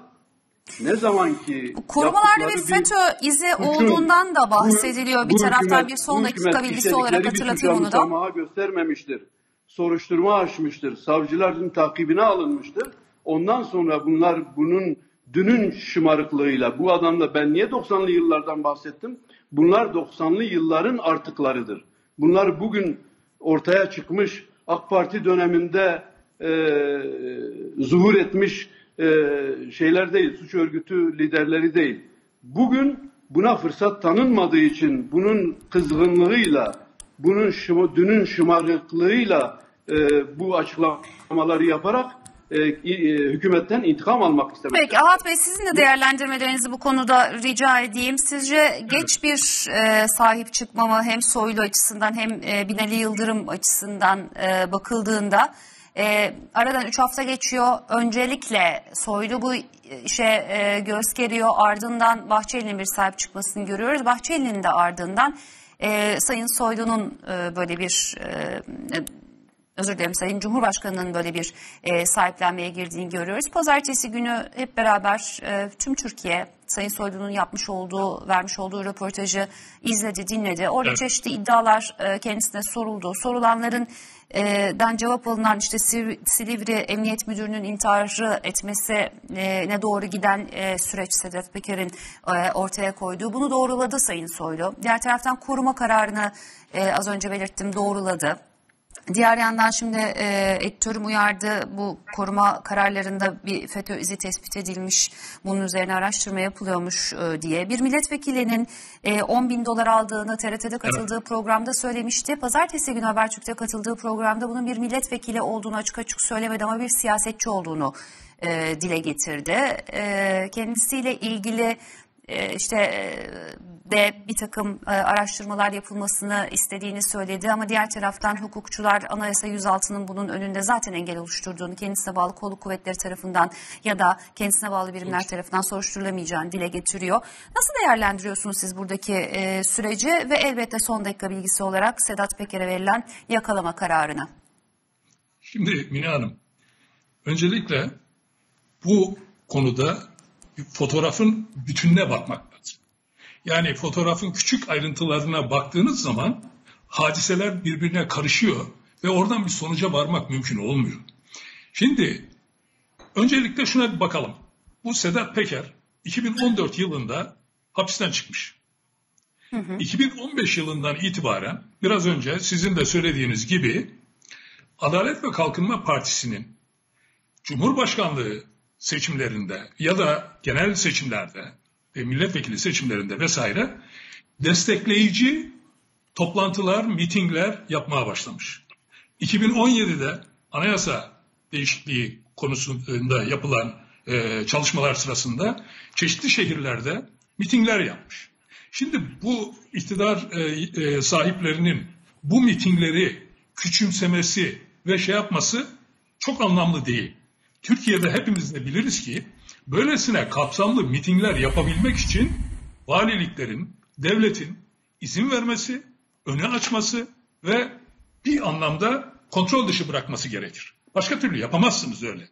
ne zaman ki Korumalarda bir FETÖ izi suçun- olduğundan da bu- bahsediliyor. Bir bu taraftan hükümet- bir son dakika bilgisi olarak bir hatırlatayım onu da. göstermemiştir. Soruşturma açmıştır. Savcıların takibine alınmıştır. Ondan sonra bunlar bunun dünün şımarıklığıyla bu adamla ben niye 90'lı yıllardan bahsettim? Bunlar 90'lı yılların artıklarıdır. Bunlar bugün ortaya çıkmış AK Parti döneminde e, zuhur etmiş e, şeyler değil, suç örgütü liderleri değil. Bugün buna fırsat tanınmadığı için bunun kızgınlığıyla, bunun şıma, dünün şımarıklığıyla e, bu açıklamaları yaparak e, e, hükümetten intikam almak istemek. Peki Ahat Bey sizin de değerlendirmelerinizi bu konuda rica edeyim. Sizce geç bir e, sahip çıkma mı hem Soylu açısından hem e, Binali Yıldırım açısından e, bakıldığında e, aradan 3 hafta geçiyor. Öncelikle Soylu bu işe e, göz geriyor. Ardından Bahçeli'nin bir sahip çıkmasını görüyoruz. Bahçeli'nin de ardından e, Sayın Soylu'nun e, böyle bir e, özür dilerim Sayın Cumhurbaşkanı'nın böyle bir e, sahiplenmeye girdiğini görüyoruz. Pazartesi günü hep beraber e, tüm Türkiye Sayın Soylu'nun yapmış olduğu, vermiş olduğu röportajı izledi, dinledi. Orada Evet. çeşitli iddialar e, kendisine soruldu. Sorulanların e, den cevap alınan işte Sil- Silivri Emniyet Müdürü'nün intiharı etmesi e, doğru giden e, süreç Sedat Peker'in e, ortaya koyduğu. Bunu doğruladı Sayın Soylu. Diğer taraftan koruma kararını e, az önce belirttim doğruladı. Diğer yandan şimdi e, editörüm uyardı bu koruma kararlarında bir FETÖ izi tespit edilmiş bunun üzerine araştırma yapılıyormuş e, diye. Bir milletvekilinin e, 10 bin dolar aldığını TRT'de katıldığı programda söylemişti. Pazartesi günü Habertürk'te katıldığı programda bunun bir milletvekili olduğunu açık açık söylemedi ama bir siyasetçi olduğunu e, dile getirdi. E, kendisiyle ilgili işte e, de bir takım e, araştırmalar yapılmasını istediğini söyledi ama diğer taraftan hukukçular Anayasa 106'nın bunun önünde zaten engel oluşturduğunu kendisine bağlı kolluk kuvvetleri tarafından ya da kendisine bağlı birimler tarafından soruşturulamayacağını dile getiriyor. Nasıl değerlendiriyorsunuz siz buradaki e, süreci ve elbette son dakika bilgisi olarak Sedat Peker'e verilen yakalama kararını? Şimdi Mine Hanım, öncelikle bu konuda fotoğrafın bütününe bakmak lazım. Yani fotoğrafın küçük ayrıntılarına baktığınız zaman hadiseler birbirine karışıyor ve oradan bir sonuca varmak mümkün olmuyor. Şimdi öncelikle şuna bir bakalım. Bu Sedat Peker 2014 yılında hapisten çıkmış. 2015 yılından itibaren biraz önce sizin de söylediğiniz gibi Adalet ve Kalkınma Partisi'nin Cumhurbaşkanlığı seçimlerinde ya da genel seçimlerde ve milletvekili seçimlerinde vesaire destekleyici toplantılar, mitingler yapmaya başlamış. 2017'de anayasa değişikliği konusunda yapılan e, çalışmalar sırasında çeşitli şehirlerde mitingler yapmış. Şimdi bu iktidar e, e, sahiplerinin bu mitingleri küçümsemesi ve şey yapması çok anlamlı değil. Türkiye'de hepimiz de biliriz ki böylesine kapsamlı mitingler yapabilmek için valiliklerin, devletin izin vermesi, önü açması ve bir anlamda kontrol dışı bırakması gerekir. Başka türlü yapamazsınız öyle.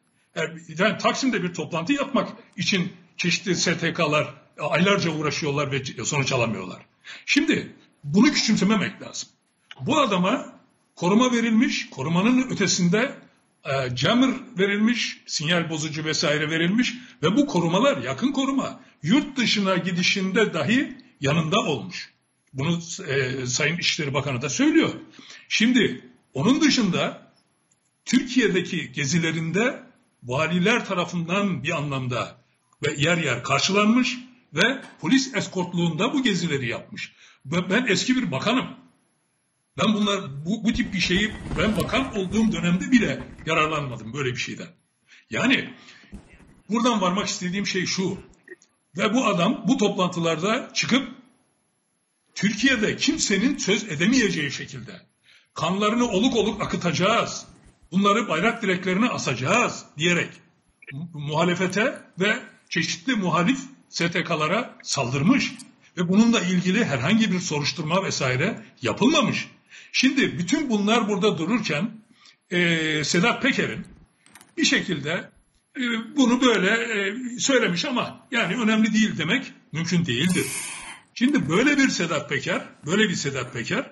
Yani Taksim'de bir toplantı yapmak için çeşitli STK'lar aylarca uğraşıyorlar ve sonuç alamıyorlar. Şimdi bunu küçümsememek lazım. Bu adama koruma verilmiş, korumanın ötesinde e, jammer verilmiş, sinyal bozucu vesaire verilmiş ve bu korumalar yakın koruma yurt dışına gidişinde dahi yanında olmuş. Bunu e, Sayın İçişleri Bakanı da söylüyor. Şimdi onun dışında Türkiye'deki gezilerinde valiler tarafından bir anlamda ve yer yer karşılanmış ve polis eskortluğunda bu gezileri yapmış. Ben eski bir bakanım. Ben bunlar bu, bu tip bir şeyi ben bakan olduğum dönemde bile yararlanmadım böyle bir şeyden. Yani buradan varmak istediğim şey şu. Ve bu adam bu toplantılarda çıkıp Türkiye'de kimsenin söz edemeyeceği şekilde kanlarını oluk oluk akıtacağız. Bunları bayrak direklerine asacağız diyerek muhalefete ve çeşitli muhalif STK'lara saldırmış ve bununla ilgili herhangi bir soruşturma vesaire yapılmamış. Şimdi bütün bunlar burada dururken e, Sedat Peker'in bir şekilde e, bunu böyle e, söylemiş ama yani önemli değil demek mümkün değildir. Şimdi böyle bir Sedat Peker, böyle bir Sedat Peker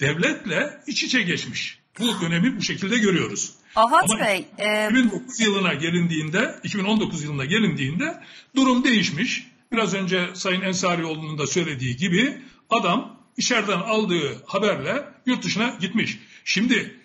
devletle iç içe geçmiş. Bu dönemi bu şekilde görüyoruz. Ahat Ama Bey, e... 2009 yılına gelindiğinde, 2019 yılına gelindiğinde durum değişmiş. Biraz önce Sayın Ensarioğlu'nun da söylediği gibi adam içeriden aldığı haberle yurt dışına gitmiş. Şimdi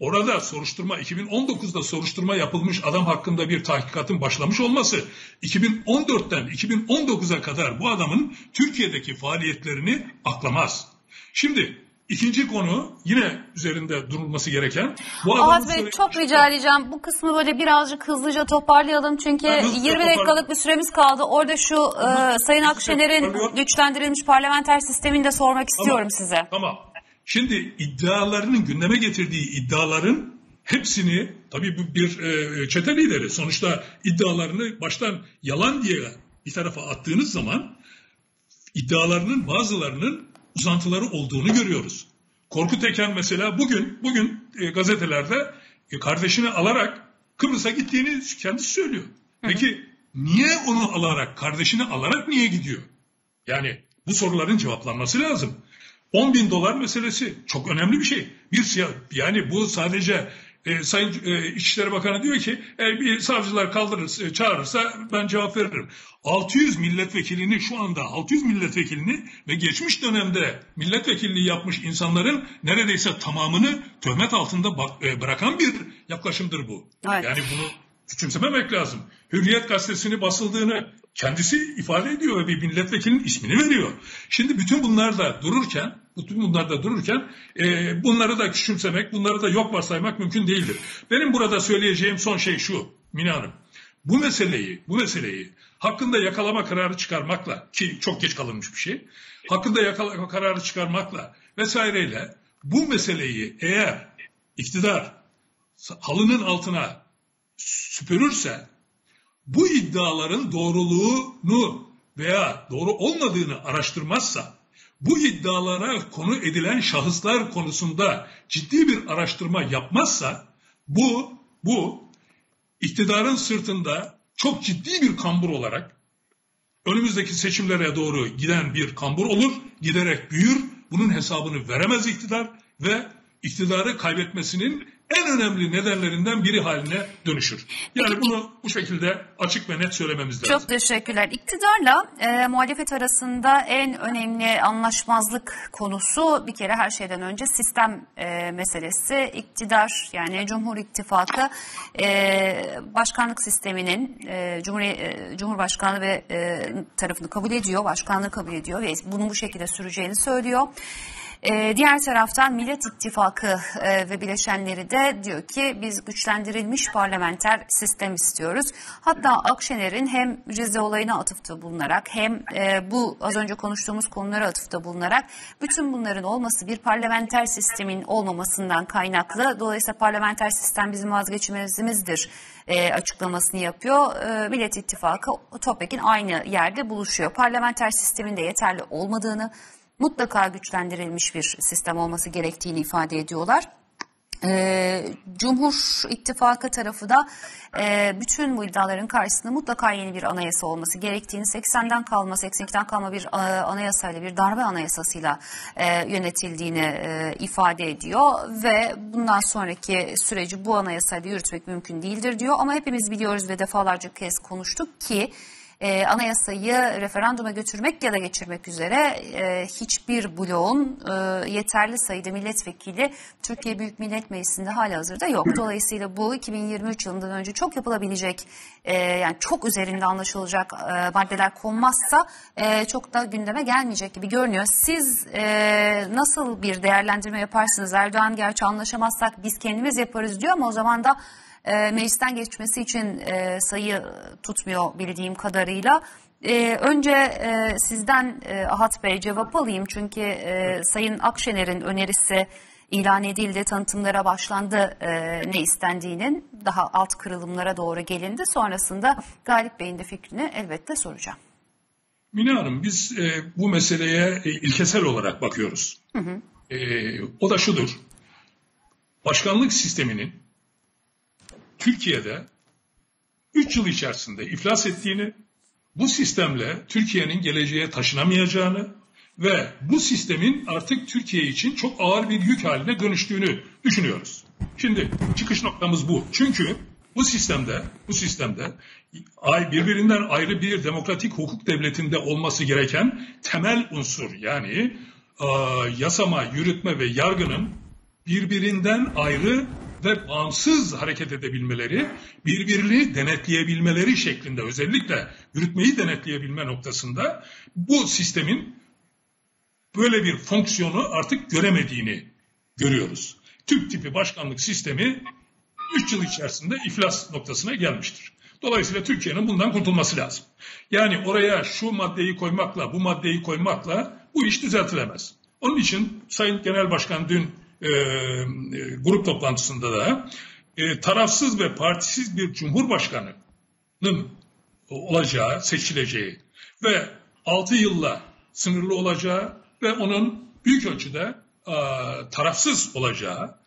orada soruşturma 2019'da soruşturma yapılmış adam hakkında bir tahkikatın başlamış olması 2014'ten 2019'a kadar bu adamın Türkiye'deki faaliyetlerini aklamaz. Şimdi İkinci konu yine üzerinde durulması gereken. Bu Ahat Bey çok rica edeceğim bu kısmı böyle birazcık hızlıca toparlayalım. Çünkü 20 dakikalık bir süremiz kaldı. Orada şu e, Sayın Akşener'in güçlendirilmiş parlamenter sistemini de sormak istiyorum tamam. size. Tamam. Şimdi iddialarının gündeme getirdiği iddiaların hepsini tabii bu bir e, çete lideri sonuçta iddialarını baştan yalan diye bir tarafa attığınız zaman iddialarının bazılarının uzantıları olduğunu görüyoruz. Korkut Eken mesela bugün bugün e, gazetelerde e, kardeşini alarak Kıbrıs'a gittiğini kendisi söylüyor. Peki niye onu alarak, kardeşini alarak niye gidiyor? Yani bu soruların cevaplanması lazım. 10 bin dolar meselesi çok önemli bir şey. Bir siyah, yani bu sadece e, Sayın e, İçişleri Bakanı diyor ki e, bir savcılar kaldırır, e, çağırırsa ben cevap veririm. 600 milletvekilini şu anda 600 milletvekilini ve geçmiş dönemde milletvekilliği yapmış insanların neredeyse tamamını töhmet altında bak, e, bırakan bir yaklaşımdır bu. Evet. Yani bunu küçümsememek lazım. Hürriyet gazetesini basıldığını kendisi ifade ediyor ve bir milletvekilinin ismini veriyor. Şimdi bütün bunlar da dururken, bütün bunlar da dururken e, bunları da küçümsemek, bunları da yok varsaymak mümkün değildir. Benim burada söyleyeceğim son şey şu, Mine Hanım. Bu meseleyi, bu meseleyi hakkında yakalama kararı çıkarmakla ki çok geç kalınmış bir şey, hakkında yakalama kararı çıkarmakla vesaireyle bu meseleyi eğer iktidar halının altına süpürürse bu iddiaların doğruluğunu veya doğru olmadığını araştırmazsa, bu iddialara konu edilen şahıslar konusunda ciddi bir araştırma yapmazsa, bu, bu iktidarın sırtında çok ciddi bir kambur olarak önümüzdeki seçimlere doğru giden bir kambur olur, giderek büyür, bunun hesabını veremez iktidar ve iktidarı kaybetmesinin en önemli nedenlerinden biri haline dönüşür. Yani bunu bu şekilde açık ve net söylememiz lazım. Çok teşekkürler. İktidarla e, muhalefet arasında en önemli anlaşmazlık konusu bir kere her şeyden önce sistem e, meselesi. İktidar yani Cumhur İttifakı e, başkanlık sisteminin e, Cumhur, e, Cumhurbaşkanı ve e, tarafını kabul ediyor, başkanlığı kabul ediyor ve bunun bu şekilde süreceğini söylüyor. Ee, diğer taraftan Millet İttifakı e, ve bileşenleri de diyor ki biz güçlendirilmiş parlamenter sistem istiyoruz. Hatta Akşener'in hem Rize olayına atıfta bulunarak hem e, bu az önce konuştuğumuz konulara atıfta bulunarak bütün bunların olması bir parlamenter sistemin olmamasından kaynaklı. Dolayısıyla parlamenter sistem bizim vazgeçilmezimizdir e, açıklamasını yapıyor. E, Millet İttifakı Topek'in aynı yerde buluşuyor. Parlamenter sistemin de yeterli olmadığını, mutlaka güçlendirilmiş bir sistem olması gerektiğini ifade ediyorlar. Ee, Cumhur İttifakı tarafı da e, bütün bu iddiaların karşısında mutlaka yeni bir anayasa olması gerektiğini 80'den kalma 82'den kalma bir e, anayasayla bir darbe anayasasıyla e, yönetildiğini e, ifade ediyor ve bundan sonraki süreci bu anayasayla yürütmek mümkün değildir diyor ama hepimiz biliyoruz ve defalarca kez konuştuk ki e, anayasayı referanduma götürmek ya da geçirmek üzere e, hiçbir bloğun e, yeterli sayıda milletvekili Türkiye Büyük Millet Meclisi'nde hala hazırda yok. Dolayısıyla bu 2023 yılından önce çok yapılabilecek e, yani çok üzerinde anlaşılacak e, maddeler konmazsa e, çok da gündeme gelmeyecek gibi görünüyor. Siz e, nasıl bir değerlendirme yaparsınız? Erdoğan gerçi anlaşamazsak biz kendimiz yaparız diyor ama o zaman da e, meclisten geçmesi için e, sayı tutmuyor bildiğim kadarıyla. E, önce e, sizden e, Ahat Bey cevap alayım çünkü e, Sayın Akşener'in önerisi ilan edildi, tanıtımlara başlandı e, ne istendiğinin daha alt kırılımlara doğru gelindi. Sonrasında Galip Bey'in de fikrini elbette soracağım. Mine Hanım biz e, bu meseleye e, ilkesel olarak bakıyoruz. Hı hı. E, o da şudur. Başkanlık sisteminin Türkiye'de 3 yıl içerisinde iflas ettiğini, bu sistemle Türkiye'nin geleceğe taşınamayacağını ve bu sistemin artık Türkiye için çok ağır bir yük haline dönüştüğünü düşünüyoruz. Şimdi çıkış noktamız bu. Çünkü bu sistemde, bu sistemde birbirinden ayrı bir demokratik hukuk devletinde olması gereken temel unsur yani yasama, yürütme ve yargının birbirinden ayrı ve bağımsız hareket edebilmeleri, birbirini denetleyebilmeleri şeklinde özellikle yürütmeyi denetleyebilme noktasında bu sistemin böyle bir fonksiyonu artık göremediğini görüyoruz. Türk tipi başkanlık sistemi 3 yıl içerisinde iflas noktasına gelmiştir. Dolayısıyla Türkiye'nin bundan kurtulması lazım. Yani oraya şu maddeyi koymakla, bu maddeyi koymakla bu iş düzeltilemez. Onun için Sayın Genel Başkan dün e, e, grup toplantısında da e, tarafsız ve partisiz bir cumhurbaşkanının olacağı, seçileceği ve 6 yılla sınırlı olacağı ve onun büyük ölçüde e, tarafsız olacağı,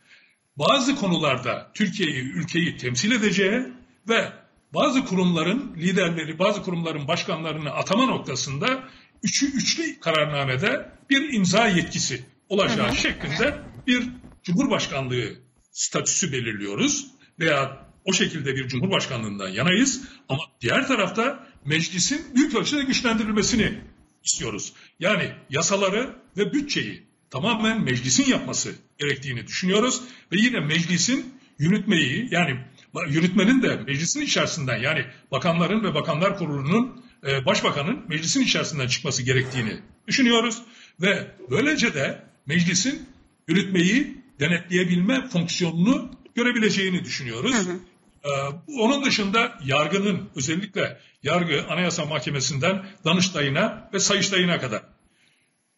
bazı konularda Türkiye'yi, ülkeyi temsil edeceği ve bazı kurumların liderleri, bazı kurumların başkanlarını atama noktasında üçü üçlü kararnamede bir imza yetkisi olacağı hı hı. şeklinde bir cumhurbaşkanlığı statüsü belirliyoruz veya o şekilde bir cumhurbaşkanlığından yanayız. Ama diğer tarafta meclisin büyük ölçüde güçlendirilmesini istiyoruz. Yani yasaları ve bütçeyi tamamen meclisin yapması gerektiğini düşünüyoruz. Ve yine meclisin yürütmeyi yani yürütmenin de meclisin içerisinden yani bakanların ve bakanlar kurulunun e, başbakanın meclisin içerisinden çıkması gerektiğini düşünüyoruz. Ve böylece de meclisin yürütmeyi denetleyebilme fonksiyonunu görebileceğini düşünüyoruz. Hı hı. Ee, onun dışında yargının özellikle yargı Anayasa Mahkemesi'nden Danıştay'ına ve Sayıştay'ına kadar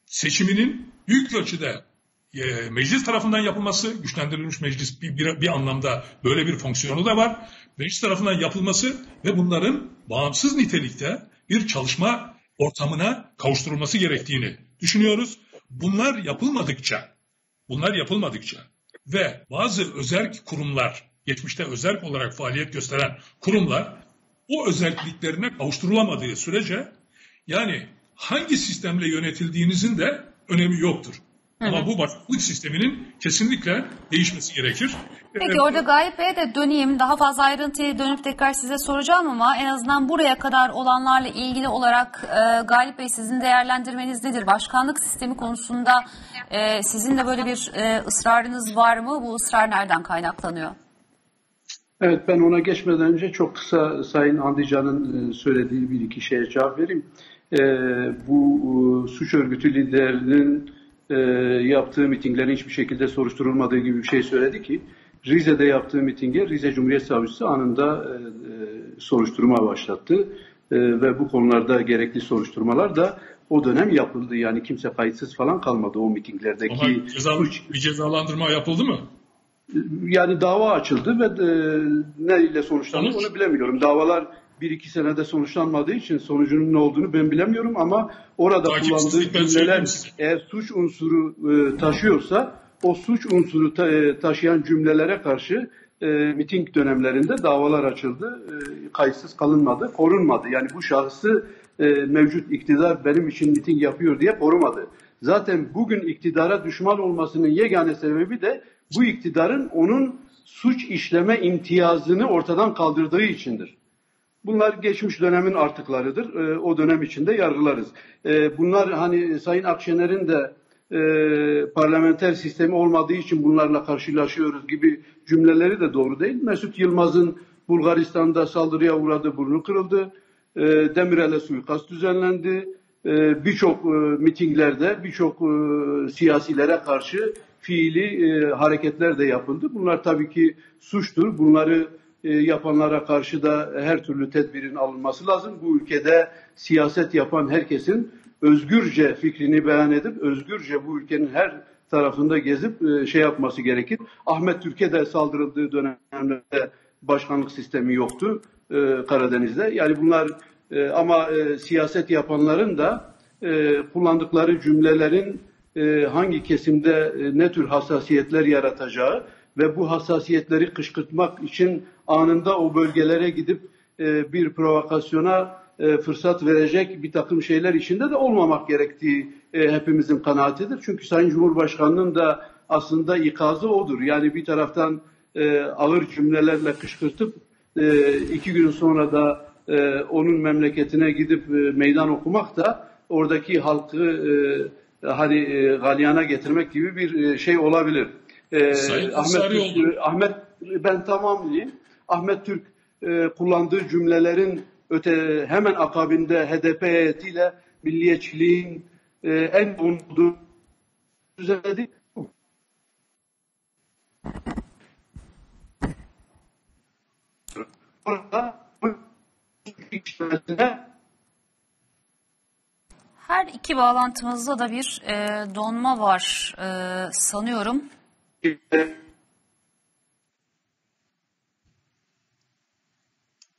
seçiminin büyük ölçüde e, meclis tarafından yapılması, güçlendirilmiş meclis bir, bir, bir anlamda böyle bir fonksiyonu da var. Meclis tarafından yapılması ve bunların bağımsız nitelikte bir çalışma ortamına kavuşturulması gerektiğini düşünüyoruz. Bunlar yapılmadıkça Bunlar yapılmadıkça ve bazı özerk kurumlar, geçmişte özerk olarak faaliyet gösteren kurumlar o özelliklerine kavuşturulamadığı sürece yani hangi sistemle yönetildiğinizin de önemi yoktur. Hı hı. Ama bu başkanlık sisteminin kesinlikle değişmesi gerekir. Peki ee, orada Gayip Bey'e de döneyim. Daha fazla ayrıntıya dönüp tekrar size soracağım ama en azından buraya kadar olanlarla ilgili olarak e, Galip Bey sizin değerlendirmeniz nedir? Başkanlık sistemi konusunda e, sizin de böyle bir e, ısrarınız var mı? Bu ısrar nereden kaynaklanıyor? Evet ben ona geçmeden önce çok kısa Sayın Andican'ın e, söylediği bir iki şeye cevap vereyim. E, bu e, suç örgütü liderinin e, yaptığı mitinglerin hiçbir şekilde soruşturulmadığı gibi bir şey söyledi ki Rize'de yaptığı mitinge Rize Cumhuriyet Savcısı anında e, e, soruşturma başlattı. E, ve bu konularda gerekli soruşturmalar da o dönem yapıldı. Yani kimse kayıtsız falan kalmadı o mitinglerdeki. Ama ceza, bir cezalandırma yapıldı mı? Yani dava açıldı ve e, ne ile sonuçlandı Sonuç? onu bilemiyorum. Davalar bir iki senede sonuçlanmadığı için sonucunun ne olduğunu ben bilemiyorum ama orada kullandığı cümleler eğer suç unsuru e, taşıyorsa o suç unsuru ta- e, taşıyan cümlelere karşı e, miting dönemlerinde davalar açıldı. E, kayıtsız kalınmadı, korunmadı. Yani bu şahsı e, mevcut iktidar benim için miting yapıyor diye korumadı. Zaten bugün iktidara düşman olmasının yegane sebebi de bu iktidarın onun suç işleme imtiyazını ortadan kaldırdığı içindir. Bunlar geçmiş dönemin artıklarıdır. Ee, o dönem içinde yargılarız. Ee, bunlar hani Sayın Akşener'in de e, parlamenter sistemi olmadığı için bunlarla karşılaşıyoruz gibi cümleleri de doğru değil. Mesut Yılmaz'ın Bulgaristan'da saldırıya uğradı, burnu kırıldı. Ee, Demirel'e suikast düzenlendi. Ee, birçok e, mitinglerde, birçok e, siyasilere karşı fiili e, hareketler de yapıldı. Bunlar tabii ki suçtur. Bunları e, yapanlara karşı da her türlü tedbirin alınması lazım. Bu ülkede siyaset yapan herkesin özgürce fikrini beyan edip özgürce bu ülkenin her tarafında gezip e, şey yapması gerekir. Ahmet Türkiye de saldırıldığı dönemde başkanlık sistemi yoktu e, Karadeniz'de. Yani bunlar e, ama e, siyaset yapanların da e, kullandıkları cümlelerin e, hangi kesimde e, ne tür hassasiyetler yaratacağı ve bu hassasiyetleri kışkırtmak için anında o bölgelere gidip e, bir provokasyona e, fırsat verecek bir takım şeyler içinde de olmamak gerektiği e, hepimizin kanaatidir. Çünkü Sayın Cumhurbaşkanı'nın da aslında ikazı odur. Yani bir taraftan e, ağır cümlelerle kışkırtıp e, iki gün sonra da e, onun memleketine gidip e, meydan okumak da oradaki halkı e, hani e, galyana getirmek gibi bir e, şey olabilir. E, Sayın Ahmet. Türk, Ahmet ben tamamlayayım. Ahmet Türk e, kullandığı cümlelerin öte hemen akabinde HDP heyetiyle milliyetçiliğin e, en bulunduğu düzenledi. Orada Her iki bağlantımızda da bir e, donma var e, sanıyorum.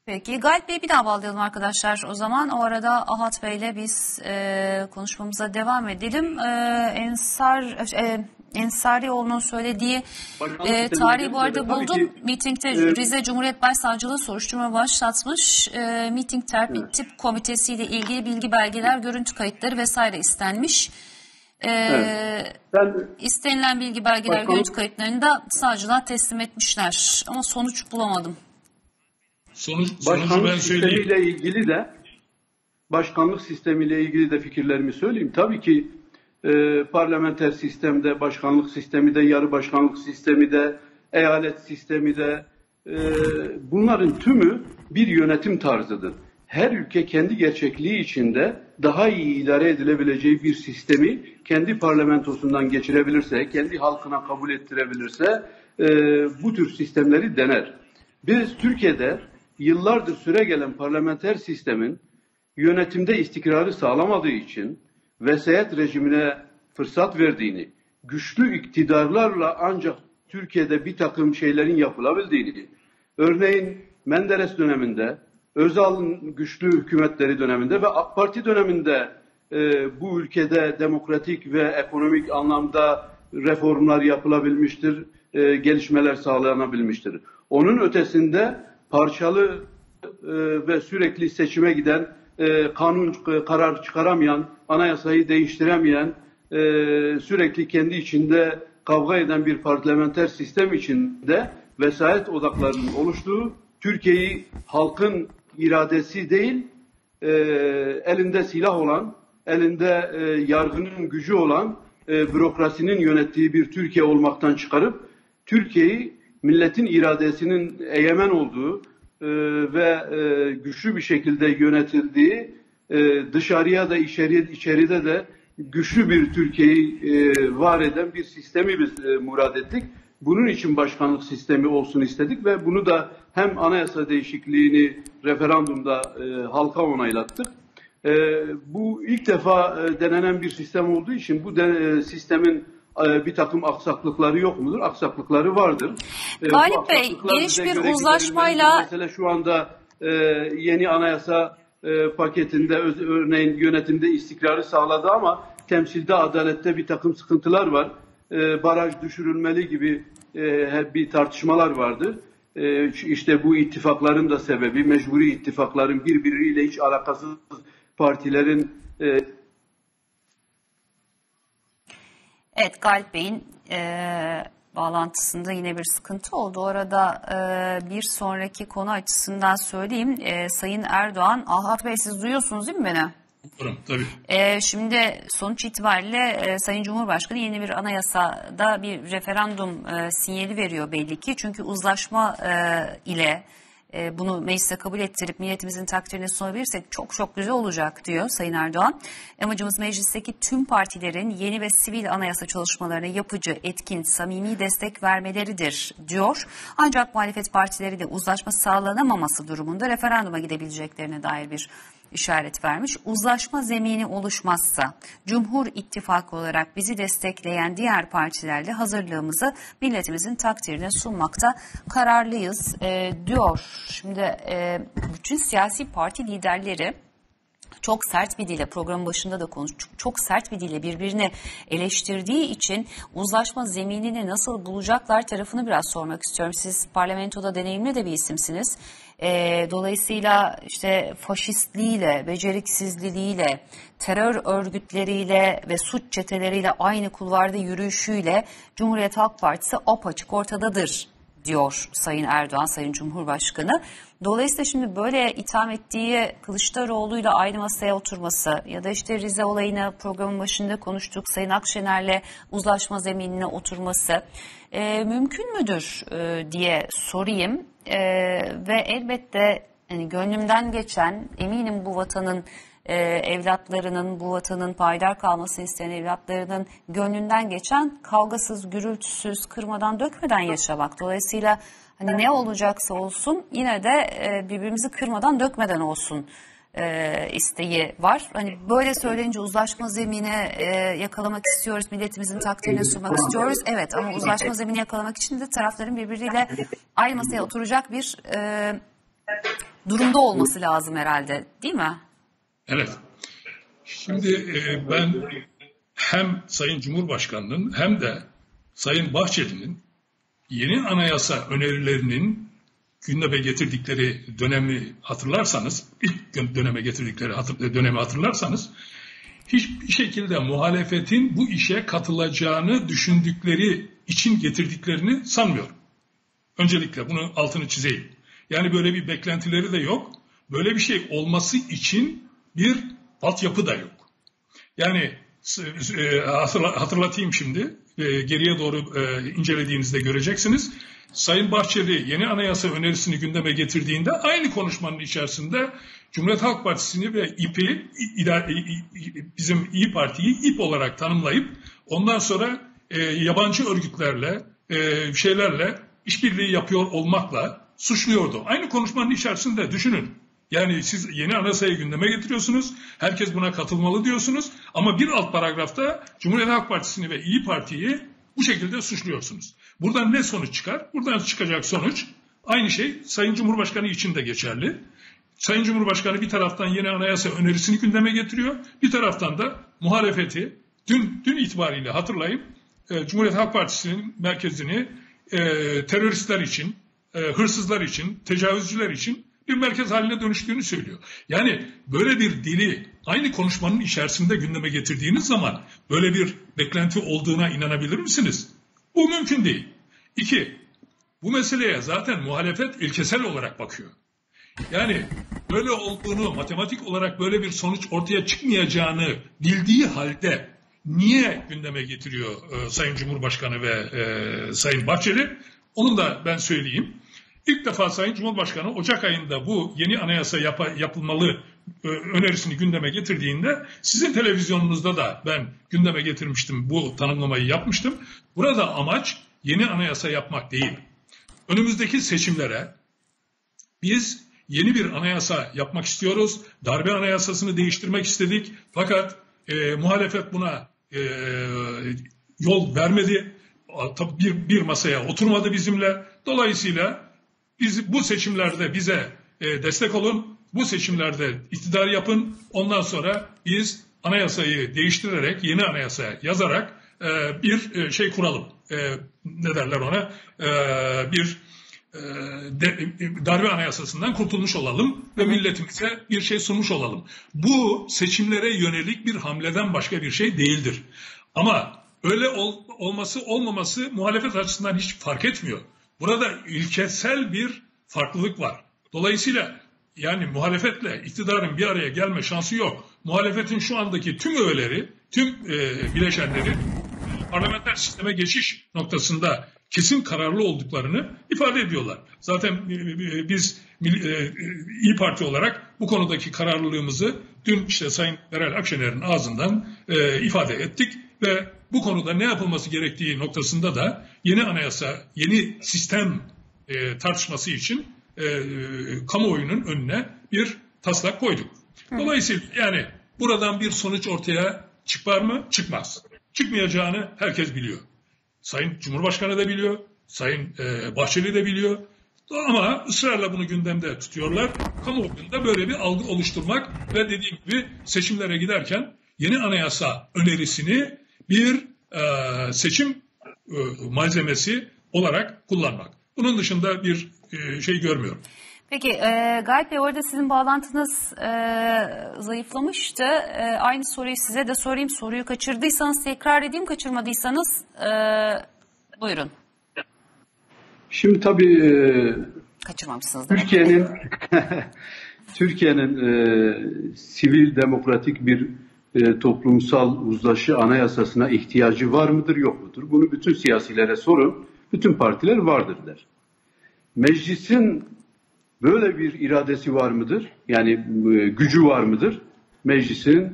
Peki Galip Bey bir daha bağlayalım arkadaşlar. O zaman o arada Ahat Bey ile biz e, konuşmamıza devam edelim. E, Ensar e, Ensarioğlu'nun söylediği e, tarihi bu arada buldum. ki, Mitingde e, Rize Cumhuriyet Başsavcılığı soruşturma başlatmış. E, miting tertip komitesiyle ilgili bilgi belgeler, görüntü kayıtları vesaire istenmiş. E, Evet. Ben istenilen bilgi belgeler, Başkanlık- görüntü kayıtlarını da savcılığa teslim etmişler. Ama sonuç bulamadım. Sonuç, sonucu Başkanlık ben söyleyeyim. sistemiyle ilgili de başkanlık sistemiyle ilgili de fikirlerimi söyleyeyim. Tabii ki e, parlamenter sistemde, başkanlık sistemi de, yarı başkanlık sistemi de, eyalet sistemi de e, bunların tümü bir yönetim tarzıdır. Her ülke kendi gerçekliği içinde daha iyi idare edilebileceği bir sistemi kendi parlamentosundan geçirebilirse, kendi halkına kabul ettirebilirse e, bu tür sistemleri dener. Biz Türkiye'de yıllardır süre gelen parlamenter sistemin yönetimde istikrarı sağlamadığı için vesayet rejimine fırsat verdiğini, güçlü iktidarlarla ancak Türkiye'de bir takım şeylerin yapılabildiğini, örneğin Menderes döneminde, Özal'ın güçlü hükümetleri döneminde ve AK Parti döneminde e, bu ülkede demokratik ve ekonomik anlamda reformlar yapılabilmiştir, e, gelişmeler sağlanabilmiştir. Onun ötesinde parçalı e, ve sürekli seçime giden, e, kanun e, karar çıkaramayan, anayasayı değiştiremeyen, e, sürekli kendi içinde kavga eden bir parlamenter sistem içinde vesayet odaklarının oluştuğu, Türkiye'yi halkın iradesi değil, e, elinde silah olan, elinde e, yargının gücü olan, e, bürokrasinin yönettiği bir Türkiye olmaktan çıkarıp, Türkiye'yi milletin iradesinin egemen olduğu e, ve e, güçlü bir şekilde yönetildiği, e, dışarıya da içeriye, içeride de güçlü bir Türkiye'yi e, var eden bir sistemi biz e, murad ettik. Bunun için başkanlık sistemi olsun istedik ve bunu da hem anayasa değişikliğini referandumda e, halka onaylattık. E, bu ilk defa e, denenen bir sistem olduğu için bu de, e, sistemin e, bir takım aksaklıkları yok mudur? Aksaklıkları vardır. E, Galip Bey geniş bir uzlaşmayla... Mesela şu anda e, yeni anayasa paketinde örneğin yönetimde istikrarı sağladı ama temsilde adalette bir takım sıkıntılar var. E, baraj düşürülmeli gibi e, bir tartışmalar vardı. E, işte bu ittifakların da sebebi mecburi ittifakların birbiriyle hiç alakasız partilerin e, Evet Galip Bey'in e, bağlantısında yine bir sıkıntı oldu. Orada e, bir sonraki konu açısından söyleyeyim. E, Sayın Erdoğan, Ahat Bey siz duyuyorsunuz değil mi beni? Tabii. tabii. E, şimdi sonuç itibariyle e, Sayın Cumhurbaşkanı yeni bir anayasada bir referandum e, sinyali veriyor belli ki. Çünkü uzlaşma e, ile e, bunu meclise kabul ettirip milletimizin takdirine sunabilirsek çok çok güzel olacak diyor Sayın Erdoğan. Amacımız meclisteki tüm partilerin yeni ve sivil anayasa çalışmalarına yapıcı, etkin, samimi destek vermeleridir diyor. Ancak muhalefet partileri de uzlaşma sağlanamaması durumunda referanduma gidebileceklerine dair bir işaret vermiş. Uzlaşma zemini oluşmazsa Cumhur İttifakı olarak bizi destekleyen diğer partilerle hazırlığımızı milletimizin takdirine sunmakta kararlıyız e, diyor. Şimdi e, bütün siyasi parti liderleri çok sert bir dille programın başında da konuştuk. Çok sert bir dille birbirini eleştirdiği için uzlaşma zeminini nasıl bulacaklar tarafını biraz sormak istiyorum. Siz parlamentoda deneyimli de bir isimsiniz. E, dolayısıyla işte faşistliğiyle, beceriksizliğiyle, terör örgütleriyle ve suç çeteleriyle aynı kulvarda yürüyüşüyle Cumhuriyet Halk Partisi apaçık ortadadır diyor Sayın Erdoğan, Sayın Cumhurbaşkanı. Dolayısıyla şimdi böyle itham ettiği Kılıçdaroğlu'yla aynı masaya oturması ya da işte Rize olayını programın başında konuştuk Sayın Akşener'le uzlaşma zeminine oturması e, mümkün müdür e, diye sorayım. E, ve elbette yani gönlümden geçen eminim bu vatanın e, evlatlarının bu vatanın payidar kalmasını isteyen evlatlarının gönlünden geçen kavgasız, gürültüsüz, kırmadan, dökmeden yaşamak. Dolayısıyla hani ne olacaksa olsun yine de e, birbirimizi kırmadan, dökmeden olsun e, isteği var. Hani böyle söyleyince uzlaşma zemini e, yakalamak istiyoruz, milletimizin takdirini sunmak istiyoruz. Evet ama uzlaşma zemini yakalamak için de tarafların birbiriyle aynı masaya oturacak bir e, durumda olması lazım herhalde değil mi? Evet. Şimdi e, ben hem Sayın Cumhurbaşkanı'nın hem de Sayın Bahçeli'nin yeni anayasa önerilerinin gündeme getirdikleri dönemi hatırlarsanız, ilk döneme getirdikleri hatır, dönemi hatırlarsanız, hiçbir şekilde muhalefetin bu işe katılacağını düşündükleri için getirdiklerini sanmıyorum. Öncelikle bunu altını çizeyim. Yani böyle bir beklentileri de yok. Böyle bir şey olması için bir altyapı da yok. Yani e, hatırlatayım şimdi, e, geriye doğru e, incelediğinizde göreceksiniz. Sayın Bahçeli yeni anayasa önerisini gündeme getirdiğinde aynı konuşmanın içerisinde Cumhuriyet Halk Partisi'ni ve İP'i bizim İyi Parti'yi İP olarak tanımlayıp ondan sonra yabancı örgütlerle şeylerle işbirliği yapıyor olmakla suçluyordu. Aynı konuşmanın içerisinde düşünün. Yani siz yeni anayasayı gündeme getiriyorsunuz. Herkes buna katılmalı diyorsunuz. Ama bir alt paragrafta Cumhuriyet Halk Partisi'ni ve İyi Parti'yi bu şekilde suçluyorsunuz. Buradan ne sonuç çıkar? Buradan çıkacak sonuç aynı şey Sayın Cumhurbaşkanı için de geçerli. Sayın Cumhurbaşkanı bir taraftan yeni anayasa önerisini gündeme getiriyor. Bir taraftan da muhalefeti dün, dün itibariyle hatırlayıp e, Cumhuriyet Halk Partisi'nin merkezini e, teröristler için, e, hırsızlar için, tecavüzcüler için bir merkez haline dönüştüğünü söylüyor. Yani böyle bir dili aynı konuşmanın içerisinde gündeme getirdiğiniz zaman böyle bir beklenti olduğuna inanabilir misiniz? Bu mümkün değil. İki, bu meseleye zaten muhalefet ilkesel olarak bakıyor. Yani böyle olduğunu, matematik olarak böyle bir sonuç ortaya çıkmayacağını bildiği halde niye gündeme getiriyor e, Sayın Cumhurbaşkanı ve e, Sayın Bahçeli? Onu da ben söyleyeyim. İlk defa Sayın Cumhurbaşkanı Ocak ayında bu yeni anayasa yap yapılmalı önerisini gündeme getirdiğinde sizin televizyonunuzda da ben gündeme getirmiştim bu tanımlamayı yapmıştım. Burada amaç yeni anayasa yapmak değil. Önümüzdeki seçimlere biz yeni bir anayasa yapmak istiyoruz. Darbe anayasasını değiştirmek istedik. Fakat e, muhalefet buna e, yol vermedi. Bir, bir masaya oturmadı bizimle. Dolayısıyla biz bu seçimlerde bize e, destek olun. Bu seçimlerde iktidar yapın. Ondan sonra biz anayasayı değiştirerek, yeni anayasa yazarak e, bir e, şey kuralım. E, ne derler ona? E, bir e, de, darbe anayasasından kurtulmuş olalım ve milletimize bir şey sunmuş olalım. Bu seçimlere yönelik bir hamleden başka bir şey değildir. Ama öyle ol, olması olmaması muhalefet açısından hiç fark etmiyor. Burada ilkesel bir farklılık var. Dolayısıyla yani muhalefetle iktidarın bir araya gelme şansı yok. Muhalefetin şu andaki tüm öğeleri, tüm e, bileşenleri parlamenter sisteme geçiş noktasında kesin kararlı olduklarını ifade ediyorlar. Zaten e, e, biz e, İyi Parti olarak bu konudaki kararlılığımızı dün işte Sayın Meral Akşener'in ağzından ifade ettik ve bu konuda ne yapılması gerektiği noktasında da yeni anayasa, yeni sistem tartışması için kamuoyunun önüne bir taslak koyduk. Dolayısıyla yani buradan bir sonuç ortaya çıkar mı? Çıkmaz. Çıkmayacağını herkes biliyor. Sayın Cumhurbaşkanı da biliyor, Sayın e, Bahçeli de biliyor. Ama ısrarla bunu gündemde tutuyorlar. Kamuoyunda böyle bir algı oluşturmak ve dediğim gibi seçimlere giderken yeni anayasa önerisini bir e, seçim e, malzemesi olarak kullanmak. Bunun dışında bir e, şey görmüyorum. Peki e, Galip Bey orada sizin bağlantınız e, zayıflamıştı. E, aynı soruyu size de sorayım. Soruyu kaçırdıysanız tekrar edeyim, kaçırmadıysanız e, buyurun. Şimdi tabii e, kaçırmamışsınız. Türkiye'nin Türkiye'nin e, sivil demokratik bir e, toplumsal uzlaşı anayasasına ihtiyacı var mıdır yok mudur? Bunu bütün siyasilere sorun. Bütün partiler vardır der. Meclisin Böyle bir iradesi var mıdır? Yani e, gücü var mıdır? Meclisin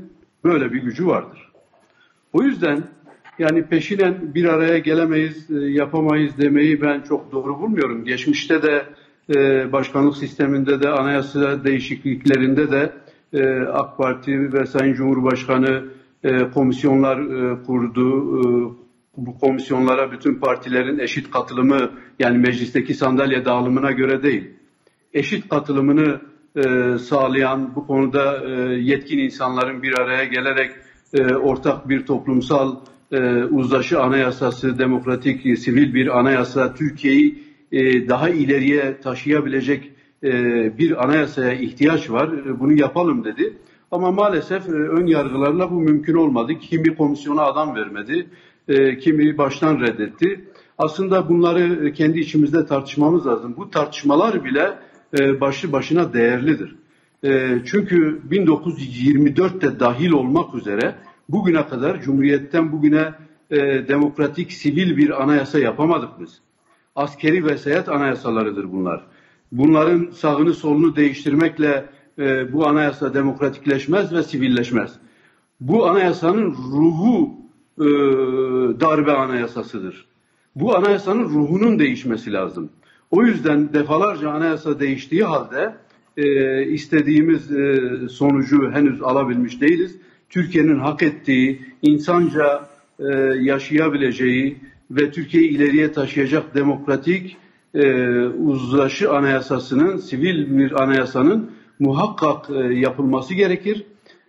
böyle bir gücü vardır. O yüzden yani peşinen bir araya gelemeyiz, e, yapamayız demeyi ben çok doğru bulmuyorum. Geçmişte de e, başkanlık sisteminde de anayasa değişikliklerinde de AK Parti ve Sayın Cumhurbaşkanı komisyonlar kurdu. Bu komisyonlara bütün partilerin eşit katılımı yani meclisteki sandalye dağılımına göre değil eşit katılımını e, sağlayan, bu konuda e, yetkin insanların bir araya gelerek e, ortak bir toplumsal e, uzlaşı anayasası, demokratik, sivil bir anayasa, Türkiye'yi e, daha ileriye taşıyabilecek e, bir anayasaya ihtiyaç var. E, bunu yapalım dedi. Ama maalesef e, ön yargılarla bu mümkün olmadı. Kimi komisyona adam vermedi, e, kimi baştan reddetti. Aslında bunları kendi içimizde tartışmamız lazım. Bu tartışmalar bile e, başlı başına değerlidir. E, çünkü 1924'te dahil olmak üzere bugüne kadar Cumhuriyet'ten bugüne e, demokratik sivil bir anayasa yapamadık biz. Askeri vesayet anayasalarıdır bunlar. Bunların sağını solunu değiştirmekle e, bu anayasa demokratikleşmez ve sivilleşmez. Bu anayasanın ruhu e, darbe anayasasıdır. Bu anayasanın ruhunun değişmesi lazım. O yüzden defalarca anayasa değiştiği halde e, istediğimiz e, sonucu henüz alabilmiş değiliz. Türkiye'nin hak ettiği, insanca e, yaşayabileceği ve Türkiye'yi ileriye taşıyacak demokratik e, uzlaşı anayasasının, sivil bir anayasanın muhakkak e, yapılması gerekir.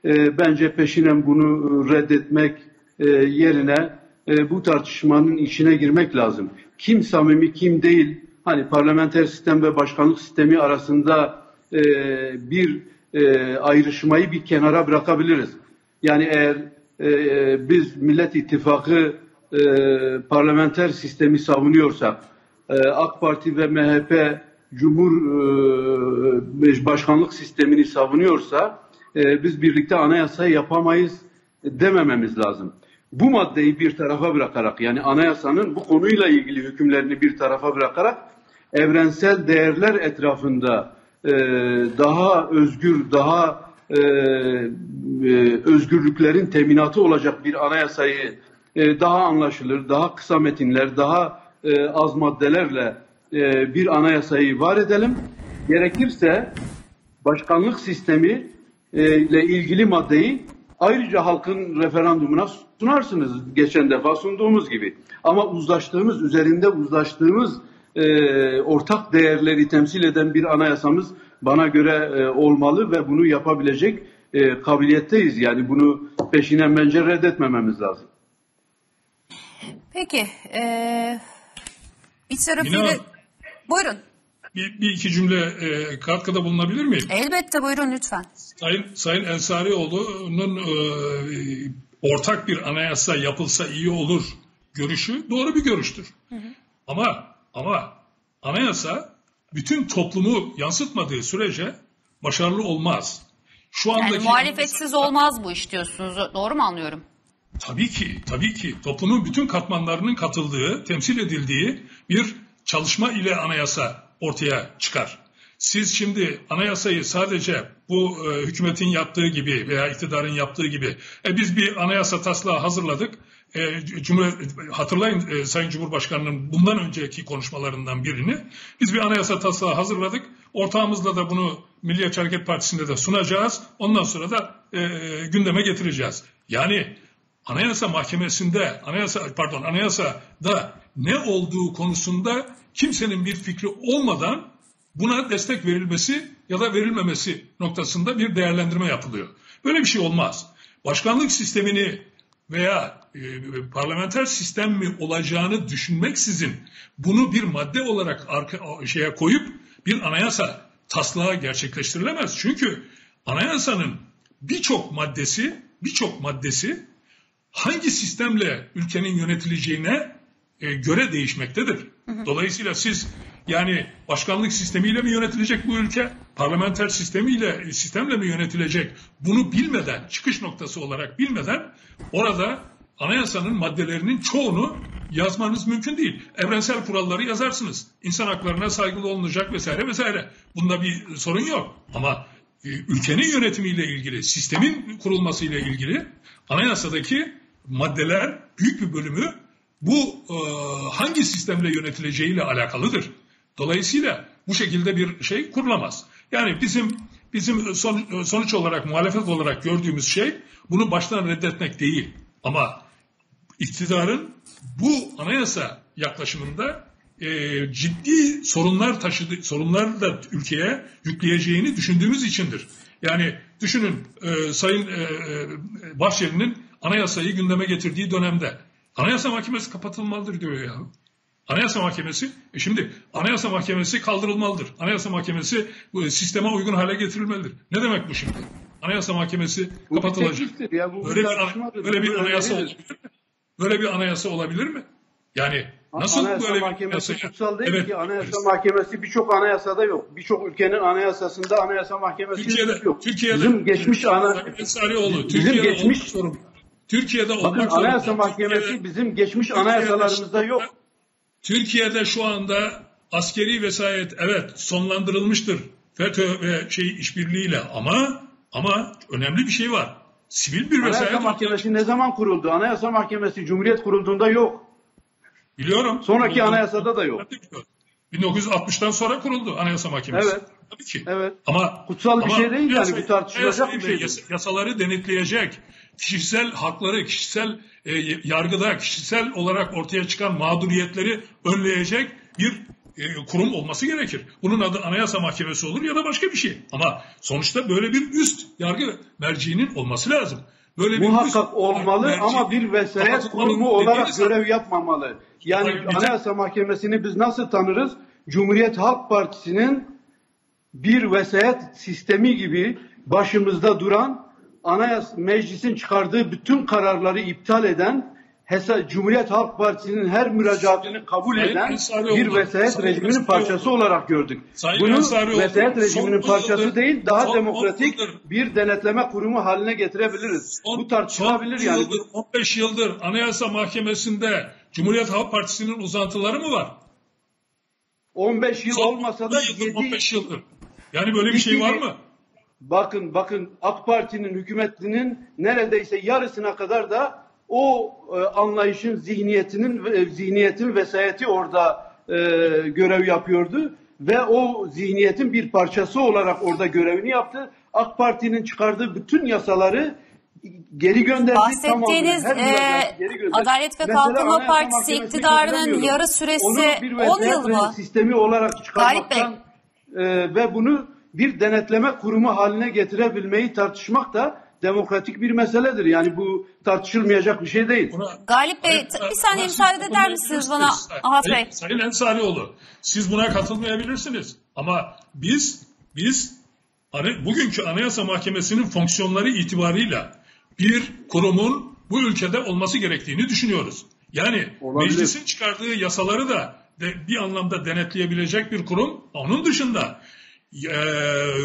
E, bence peşinen bunu reddetmek e, yerine e, bu tartışmanın içine girmek lazım. Kim samimi, kim değil hani parlamenter sistem ve başkanlık sistemi arasında e, bir ayrışmayı bir kenara bırakabiliriz. Yani eğer biz Millet İttifakı parlamenter sistemi savunuyorsak, AK Parti ve MHP Cumhur başkanlık sistemini savunuyorsa, biz birlikte anayasa yapamayız demememiz lazım. Bu maddeyi bir tarafa bırakarak yani anayasanın bu konuyla ilgili hükümlerini bir tarafa bırakarak evrensel değerler etrafında e, daha özgür, daha e, e, özgürlüklerin teminatı olacak bir anayasayı e, daha anlaşılır, daha kısa metinler, daha e, az maddelerle e, bir anayasayı var edelim. Gerekirse başkanlık sistemi e, ile ilgili maddeyi ayrıca halkın referandumuna sunarsınız geçen defa sunduğumuz gibi. Ama uzlaştığımız, üzerinde uzlaştığımız e, ortak değerleri temsil eden bir anayasamız bana göre e, olmalı ve bunu yapabilecek e, kabiliyetteyiz. Yani bunu peşinen bence reddetmememiz lazım. Peki. E, bir tarafıyla... Yine- Buyurun. Bir, bir iki cümle e, katkıda bulunabilir miyim? Elbette buyurun lütfen. Sayın, Sayın Ensarioğlu'nun e, ortak bir anayasa yapılsa iyi olur görüşü doğru bir görüştür. Ama ama anayasa bütün toplumu yansıtmadığı sürece başarılı olmaz. Şu andaki Yani muhalefetsiz olmaz bu iş diyorsunuz. Doğru mu anlıyorum? Tabii ki, tabii ki toplumun bütün katmanlarının katıldığı, temsil edildiği bir çalışma ile anayasa ortaya çıkar. Siz şimdi anayasayı sadece bu e, hükümetin yaptığı gibi veya iktidarın yaptığı gibi e, biz bir anayasa taslağı hazırladık. E, Cumhuriyet, hatırlayın e, Sayın Cumhurbaşkanı'nın bundan önceki konuşmalarından birini. Biz bir anayasa taslağı hazırladık. Ortağımızla da bunu Milliyetçi Hareket Partisi'nde de sunacağız. Ondan sonra da e, gündeme getireceğiz. Yani Anayasa Mahkemesi'nde, anayasa pardon anayasada ne olduğu konusunda kimsenin bir fikri olmadan buna destek verilmesi ya da verilmemesi noktasında bir değerlendirme yapılıyor. Böyle bir şey olmaz. Başkanlık sistemini veya e, parlamenter sistem mi olacağını düşünmeksizin bunu bir madde olarak arka, şeye koyup bir anayasa taslağı gerçekleştirilemez. Çünkü anayasanın birçok maddesi birçok maddesi hangi sistemle ülkenin yönetileceğine e, göre değişmektedir. Dolayısıyla siz yani başkanlık sistemiyle mi yönetilecek bu ülke, parlamenter sistemiyle sistemle mi yönetilecek bunu bilmeden, çıkış noktası olarak bilmeden orada anayasanın maddelerinin çoğunu yazmanız mümkün değil. Evrensel kuralları yazarsınız. İnsan haklarına saygılı olunacak vesaire vesaire. Bunda bir sorun yok. Ama e, ülkenin yönetimiyle ilgili, sistemin kurulmasıyla ilgili anayasadaki maddeler büyük bir bölümü bu e, hangi sistemle yönetileceğiyle alakalıdır. Dolayısıyla bu şekilde bir şey kurulamaz. Yani bizim bizim son, sonuç olarak muhalefet olarak gördüğümüz şey bunu baştan reddetmek değil. Ama iktidarın bu anayasa yaklaşımında e, ciddi sorunlar taşıdı, sorunlar da ülkeye yükleyeceğini düşündüğümüz içindir. Yani düşünün e, Sayın e, e, Bahçeli'nin anayasayı gündeme getirdiği dönemde Anayasa Mahkemesi kapatılmalıdır diyor ya. Anayasa Mahkemesi, e şimdi Anayasa Mahkemesi kaldırılmalıdır. Anayasa Mahkemesi bu sisteme uygun hale getirilmelidir. Ne demek bu şimdi? Anayasa Mahkemesi Bu bir kapatılacak. tekliftir ya, bu Böyle bir, böyle bir anayasa öneririz. olabilir mi? Böyle bir anayasa olabilir mi? Yani nasıl Anayasa böyle bir Mahkemesi anayasa? kutsal değil Evet. ki. Anayasa Mahkemesi birçok anayasada yok. Birçok ülkenin anayasasında Anayasa Mahkemesi Türkiye'de, yok. Türkiye'de, Bizim geçmiş ana Sayın Ensarioğlu, Bizim Türkiye'de geçmiş- zorunda. Türkiye'de Bakın olmak zorunda. Anayasa Mahkemesi Türkiye'de- bizim geçmiş Türkiye'de anayasalarımızda yok. Türkiye'de şu anda askeri vesayet evet sonlandırılmıştır. FETÖ ve şey işbirliğiyle ama ama önemli bir şey var. Sivil bir Anayasa vesayet Mahkemesi ne zaman kuruldu? Anayasa Mahkemesi Cumhuriyet kurulduğunda yok. biliyorum. Sonraki Kuruldu. anayasada da yok. 1960'tan sonra kuruldu Anayasa Mahkemesi. Evet. Tabii ki. Evet. Ama Kutsal bir ama şey değil yani, bu tartışılacak bir şey değil. Yasaları denetleyecek, kişisel hakları, kişisel e, yargıda, kişisel olarak ortaya çıkan mağduriyetleri önleyecek bir e, kurum olması gerekir. Bunun adı Anayasa Mahkemesi olur ya da başka bir şey. Ama sonuçta böyle bir üst yargı merciğinin olması lazım. Böyle bir Muhakkak olmalı yargı ama bir vesayet kurumu olarak görev yapmamalı. Yani Anayasa Mahkemesi'ni biz nasıl tanırız? Cumhuriyet Halk Partisi'nin bir vesayet sistemi gibi başımızda duran Anayasa Meclis'in çıkardığı bütün kararları iptal eden hesa, Cumhuriyet Halk Partisi'nin her müracaatını kabul Sayın eden Ensarioğlu, bir vesayet Sayın rejiminin Ensarioğlu. parçası olarak gördük. Sayın Bunu Ensarioğlu, vesayet son rejiminin on parçası yıldır- değil, daha son on demokratik yıldır- bir denetleme kurumu haline getirebiliriz. Bu tartışılabilir son yani. Yıldır, 15 yıldır Anayasa Mahkemesi'nde Cumhuriyet Halk Partisi'nin uzantıları mı var? 15 yıl Son olmasa da 10 yıldır, 7 15 yıldır. Yani böyle bir şey var mı? Bakın bakın AK Parti'nin hükümetinin neredeyse yarısına kadar da o e, anlayışın zihniyetinin e, zihniyetin vesayeti orada e, görev yapıyordu ve o zihniyetin bir parçası olarak orada görevini yaptı. AK Parti'nin çıkardığı bütün yasaları geri gönderdi. Bahsettiğiniz her e, geri. Adalet ve Kalkınma Partisi iktidarının yarı süresi Onu bir 10 vesayet yıl mı? sistemi olarak çıkarmaktan e, ve bunu bir denetleme kurumu haline getirebilmeyi tartışmak da demokratik bir meseledir. Yani bu tartışılmayacak bir şey değil. Galip Bey Hayır, bir saniye müsaade buna eder misiniz bana. Ahat Bey? Sayın- Ensarioğlu, siz buna katılmayabilirsiniz. Ama biz biz bugünkü Anayasa Mahkemesi'nin fonksiyonları itibarıyla bir kurumun bu ülkede olması gerektiğini düşünüyoruz. Yani Olabilir. meclisin çıkardığı yasaları da de, bir anlamda denetleyebilecek bir kurum. Onun dışında e,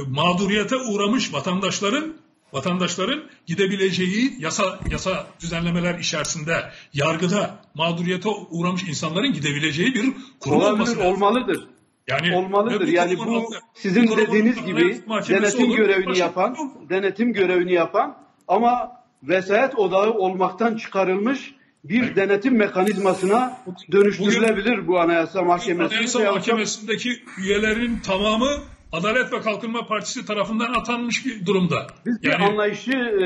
mağduriyete uğramış vatandaşların vatandaşların gidebileceği yasa yasa düzenlemeler içerisinde yargıda mağduriyete uğramış insanların gidebileceği bir kurum olması lazım. olmalıdır. Yani olmalıdır. bu Yani bu adı- sizin bu dediğiniz gibi denetim olur, görevini başka- yapan, denetim görevini yapan ama vesayet odağı olmaktan çıkarılmış bir denetim mekanizmasına dönüştürülebilir bu Anayasa Mahkemesi. Anayasa Mahkemesi'ndeki üyelerin tamamı Adalet ve Kalkınma Partisi tarafından atanmış bir durumda. Biz bir Yani- anlayışı e,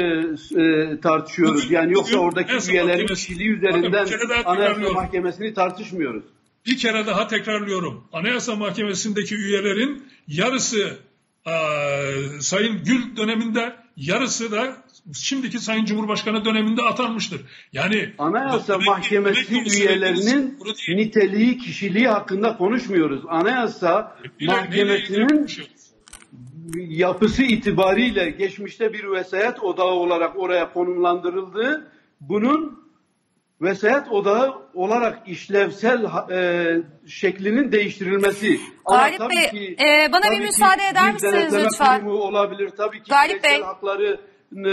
e, tartışıyoruz. Bugün- yani yoksa bugün oradaki üyelerin kişiliği üzerinden bir Anayasa. Mahkemesi'ni tartışmıyoruz. Bir kere daha tekrarlıyorum. Anayasa Mahkemesi'ndeki üyelerin yarısı eee, Sayın Gül döneminde, yarısı da şimdiki Sayın Cumhurbaşkanı döneminde atanmıştır. Yani Anayasa demek Mahkemesi demek üyelerinin niteliği, kişiliği hakkında konuşmuyoruz. Anayasa ilgili Mahkemesi'nin yapısı itibariyle geçmişte bir vesayet odağı olarak oraya konumlandırıldı. Bunun vesayet odağı olarak işlevsel e, şeklinin değiştirilmesi. Galip tabii Bey, ki- e, bana bir müsaade eder misiniz lütfen? olabilir. Tabii ki Galip Bey. hakları e,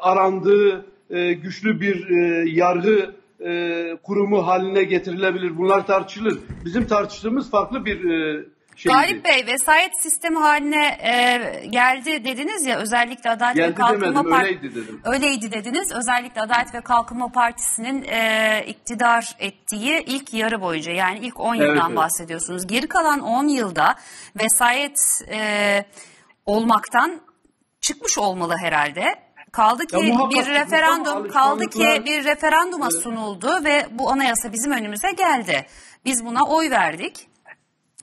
arandığı e, güçlü bir e, yargı e, kurumu haline getirilebilir. Bunlar tartışılır. Bizim tartıştığımız farklı bir e, şeydi. Galip Bey vesayet sistemi haline e, geldi dediniz ya özellikle Adalet ve Geldi Kalkınma demedim, Partisi. öyleydi dedim. Öyleydi dediniz. Özellikle Adalet ve Kalkınma Partisi'nin e, iktidar ettiği ilk yarı boyunca yani ilk 10 Evet, yıldan evet. bahsediyorsunuz. Geri kalan 10 yılda vesayet e, olmaktan çıkmış olmalı herhalde. Kaldı ki Ya bir referandum kaldı ki bir referanduma sunuldu ve bu anayasa bizim önümüze geldi. Biz buna oy verdik.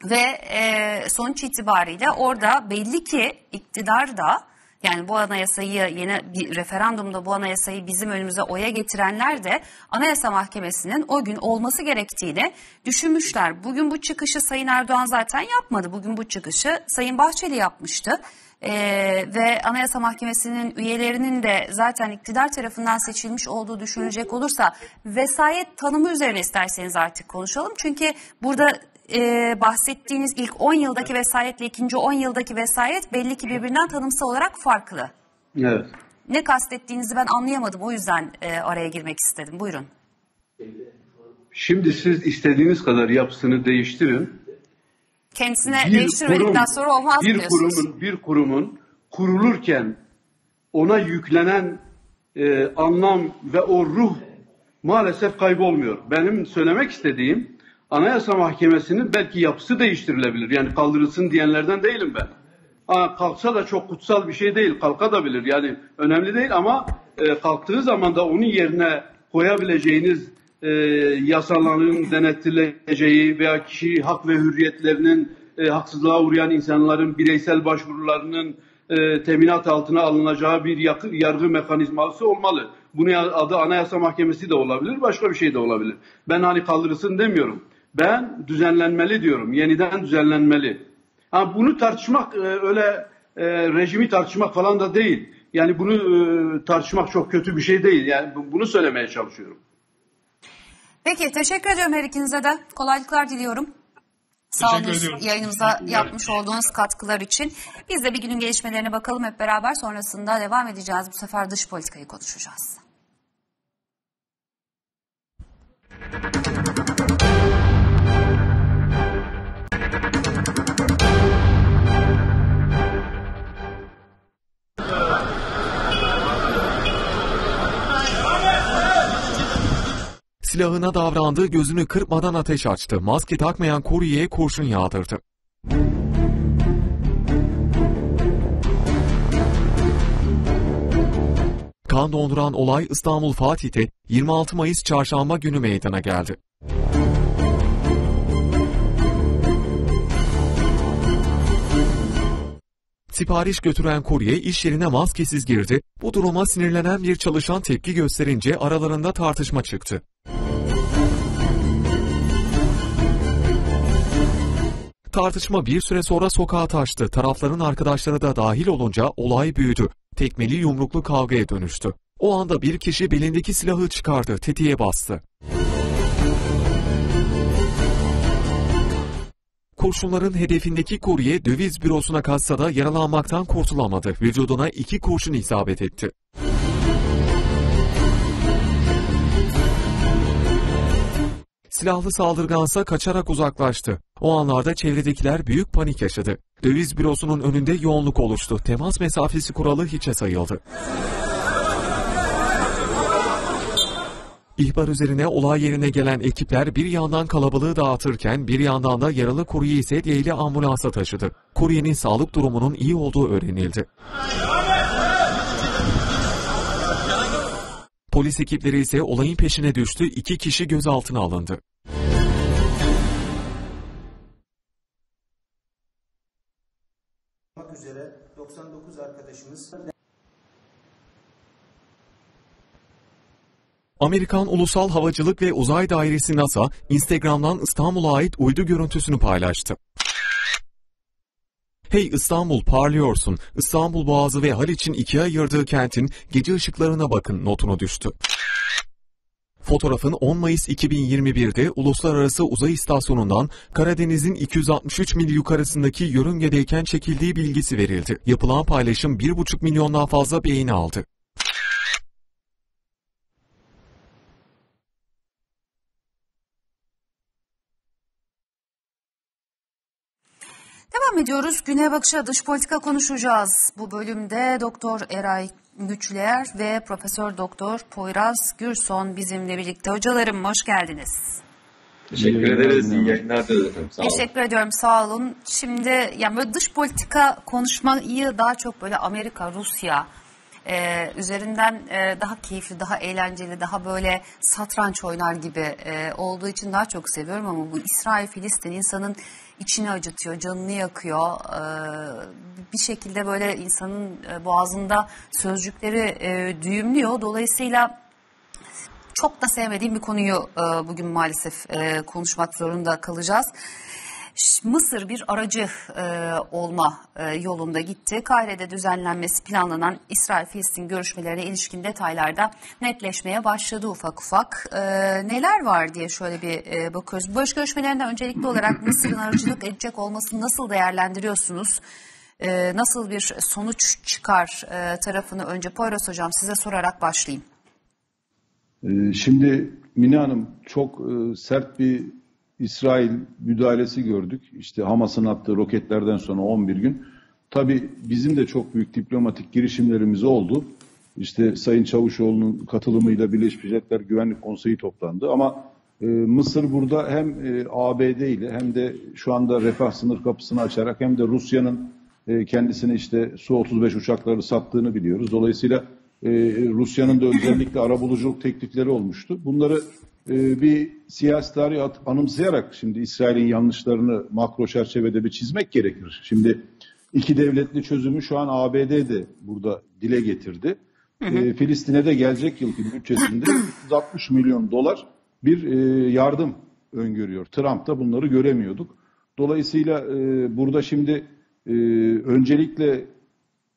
Ve e, sonuç itibariyle orada belli ki iktidar da yani bu anayasayı yeni bir referandumda bu anayasayı bizim önümüze oya getirenler de Anayasa Mahkemesi'nin o gün olması gerektiğini düşünmüşler. Bugün bu çıkışı Sayın Erdoğan zaten yapmadı. Bugün bu çıkışı Sayın Bahçeli yapmıştı. Ee, ve Anayasa Mahkemesi'nin üyelerinin de zaten iktidar tarafından seçilmiş olduğu düşünülecek olursa vesayet tanımı üzerine isterseniz artık konuşalım. Çünkü burada e, bahsettiğiniz ilk 10 yıldaki vesayetle ikinci 10 yıldaki vesayet belli ki birbirinden tanımsal olarak farklı. Evet. Ne kastettiğinizi ben anlayamadım o yüzden e, araya girmek istedim. Buyurun. Şimdi siz istediğiniz kadar yapısını değiştirin. Kendisine Bir değiştirmedikten kurum, sonra olmaz bir diyorsunuz. kurumun bir kurumun kurulurken ona yüklenen e, anlam ve o ruh maalesef kaybolmuyor. Benim söylemek istediğim Anayasa Mahkemesi'nin belki yapısı değiştirilebilir. Yani kaldırılsın diyenlerden değilim ben. Ha, kalksa da çok kutsal bir şey değil. Kalkabilir. Yani önemli değil ama e, kalktığı zaman da onun yerine koyabileceğiniz e, yasaların denetileceği veya kişi hak ve hürriyetlerinin e, haksızlığa uğrayan insanların bireysel başvurularının e, teminat altına alınacağı bir yakı- yargı mekanizması olmalı. Bunun adı Anayasa Mahkemesi de olabilir, başka bir şey de olabilir. Ben hani kaldırılsın demiyorum. Ben düzenlenmeli diyorum. Yeniden düzenlenmeli. Ha, bunu tartışmak e, öyle e, rejimi tartışmak falan da değil. Yani bunu e, tartışmak çok kötü bir şey değil. Yani bu- bunu söylemeye çalışıyorum. Peki teşekkür ediyorum her ikinize de. Kolaylıklar diliyorum. Sağ olun yayınımıza yapmış olduğunuz katkılar için. Biz de bir günün gelişmelerine bakalım hep beraber. Sonrasında devam edeceğiz. Bu sefer dış politikayı konuşacağız. Silahına davrandı, gözünü kırpmadan ateş açtı. Maske takmayan kuryeye kurşun yağdırdı. Kan donduran olay İstanbul Fatih'te 26 Mayıs çarşamba günü meydana geldi. Sipariş götüren kurye iş yerine maskesiz girdi. Bu duruma sinirlenen bir çalışan tepki gösterince aralarında tartışma çıktı. Tartışma bir süre sonra sokağa taştı. Tarafların arkadaşları da dahil olunca olay büyüdü. Tekmeli yumruklu kavgaya dönüştü. O anda bir kişi belindeki silahı çıkardı, tetiğe bastı. Kurşunların hedefindeki kurye döviz bürosuna kaçsa da yaralanmaktan kurtulamadı. Vücuduna iki kurşun isabet etti. Silahlı saldırgansa kaçarak uzaklaştı. O anlarda çevredekiler büyük panik yaşadı. Döviz bürosunun önünde yoğunluk oluştu. Temas mesafesi kuralı hiçe sayıldı. İhbar üzerine olay yerine gelen ekipler bir yandan kalabalığı dağıtırken bir yandan da yaralı kuryeyi sedyeyle ambulansa taşıdı. Kuryenin sağlık durumunun iyi olduğu öğrenildi. Polis ekipleri ise olayın peşine düştü, iki kişi gözaltına alındı. üzere 99 arkadaşımız Amerikan Ulusal Havacılık ve Uzay Dairesi NASA, Instagram'dan İstanbul'a ait uydu görüntüsünü paylaştı. Hey İstanbul parlıyorsun, İstanbul Boğazı ve Haliç'in ikiye ayırdığı kentin gece ışıklarına bakın notunu düştü. Fotoğrafın 10 Mayıs 2021'de Uluslararası Uzay İstasyonu'ndan Karadeniz'in 263 mil yukarısındaki yörüngedeyken çekildiği bilgisi verildi. Yapılan paylaşım 1,5 milyondan fazla beğeni aldı. Devam ediyoruz. Güney Bakış'a dış politika konuşacağız. Bu bölümde Doktor Eray Güçler ve Profesör Doktor Poyraz Gürson bizimle birlikte. Hocalarım hoş geldiniz. Teşekkür ederiz. İyi yayınlar dilerim. Sağ olun. Teşekkür ediyorum. Sağ olun. Şimdi yani böyle dış politika konuşmayı daha çok böyle Amerika, Rusya e, üzerinden e, daha keyifli, daha eğlenceli, daha böyle satranç oynar gibi e, olduğu için daha çok seviyorum ama bu İsrail, Filistin insanın içini acıtıyor, canını yakıyor. E, bir şekilde böyle insanın e, boğazında sözcükleri e, düğümlüyor. Dolayısıyla çok da sevmediğim bir konuyu e, bugün maalesef e, konuşmak zorunda kalacağız. Mısır bir aracı e, olma e, yolunda gitti. Kahire'de düzenlenmesi planlanan İsrail-Filistin görüşmelerine ilişkin detaylarda netleşmeye başladı ufak ufak. E, neler var diye şöyle bir e, bakıyoruz. Barış görüşmelerinden öncelikli olarak Mısır'ın aracılık edecek olmasını nasıl değerlendiriyorsunuz? E, nasıl bir sonuç çıkar e, tarafını önce Poyraz Hocam size sorarak başlayayım. Ee, Şimdi Mine Hanım çok e, sert bir İsrail müdahalesi gördük. İşte Hamas'ın attığı roketlerden sonra 11 gün. Tabii bizim de çok büyük diplomatik girişimlerimiz oldu. İşte Sayın Çavuşoğlu'nun katılımıyla Birleşmiş Milletler Güvenlik Konseyi toplandı. Ama e, Mısır burada hem e, ABD ile hem de şu anda refah sınır kapısını açarak hem de Rusya'nın e, kendisine işte Su-35 uçakları sattığını biliyoruz. Dolayısıyla e, Rusya'nın da özellikle arabuluculuk teklifleri olmuştu. Bunları e, bir siyasi tarih at- anımsayarak şimdi İsrail'in yanlışlarını makro çerçevede bir çizmek gerekir. Şimdi iki devletli çözümü şu an ABD de burada dile getirdi. E, Filistin'e de gelecek yılki bütçesinde 360 milyon dolar bir e, yardım öngörüyor. Trump da bunları göremiyorduk. Dolayısıyla e, burada şimdi e, öncelikle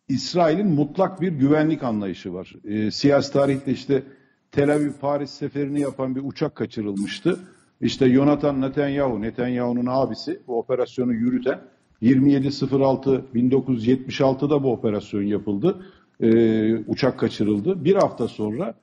İsrail'in mutlak bir güvenlik anlayışı var. E, siyasi tarihte işte Tel Aviv Paris seferini yapan bir uçak kaçırılmıştı. İşte Jonathan Netanyahu, Netanyahu'nun abisi bu operasyonu yürüten 27.06 1976'da bu operasyon yapıldı. E, uçak kaçırıldı. Bir hafta sonra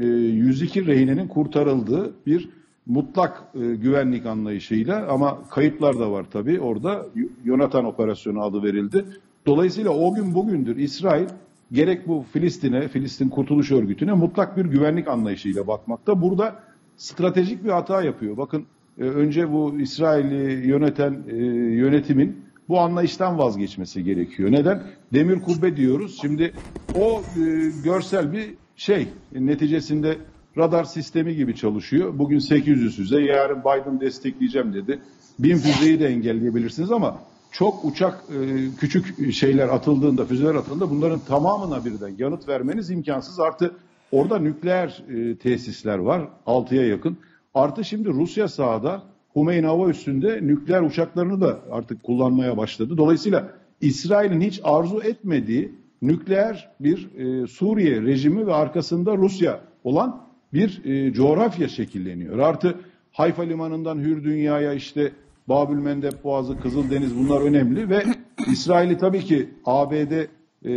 e, 102 rehinenin kurtarıldığı bir mutlak e, güvenlik anlayışıyla ama kayıplar da var tabii. Orada Yonatan operasyonu adı verildi. Dolayısıyla o gün bugündür İsrail gerek bu Filistin'e, Filistin Kurtuluş Örgütü'ne mutlak bir güvenlik anlayışıyla bakmakta. Burada stratejik bir hata yapıyor. Bakın e, önce bu İsrail'i yöneten e, yönetimin bu anlayıştan vazgeçmesi gerekiyor. Neden? Demir kubbe diyoruz. Şimdi o e, görsel bir şey neticesinde radar sistemi gibi çalışıyor. Bugün 800 füze, yarın Biden destekleyeceğim dedi. Bin füzeyi de engelleyebilirsiniz ama çok uçak e, küçük şeyler atıldığında, füzeler atıldığında bunların tamamına birden yanıt vermeniz imkansız. Artı orada nükleer e, tesisler var, 6'ya yakın. Artı şimdi Rusya sahada Humeyni hava üstünde nükleer uçaklarını da artık kullanmaya başladı. Dolayısıyla İsrail'in hiç arzu etmediği nükleer bir e, Suriye rejimi ve arkasında Rusya olan bir coğrafya şekilleniyor. Artı Hayfa limanından Hür Dünya'ya işte Babül Mendeb Boğazı, Kızıldeniz bunlar önemli ve İsrail'i tabii ki ABD, e,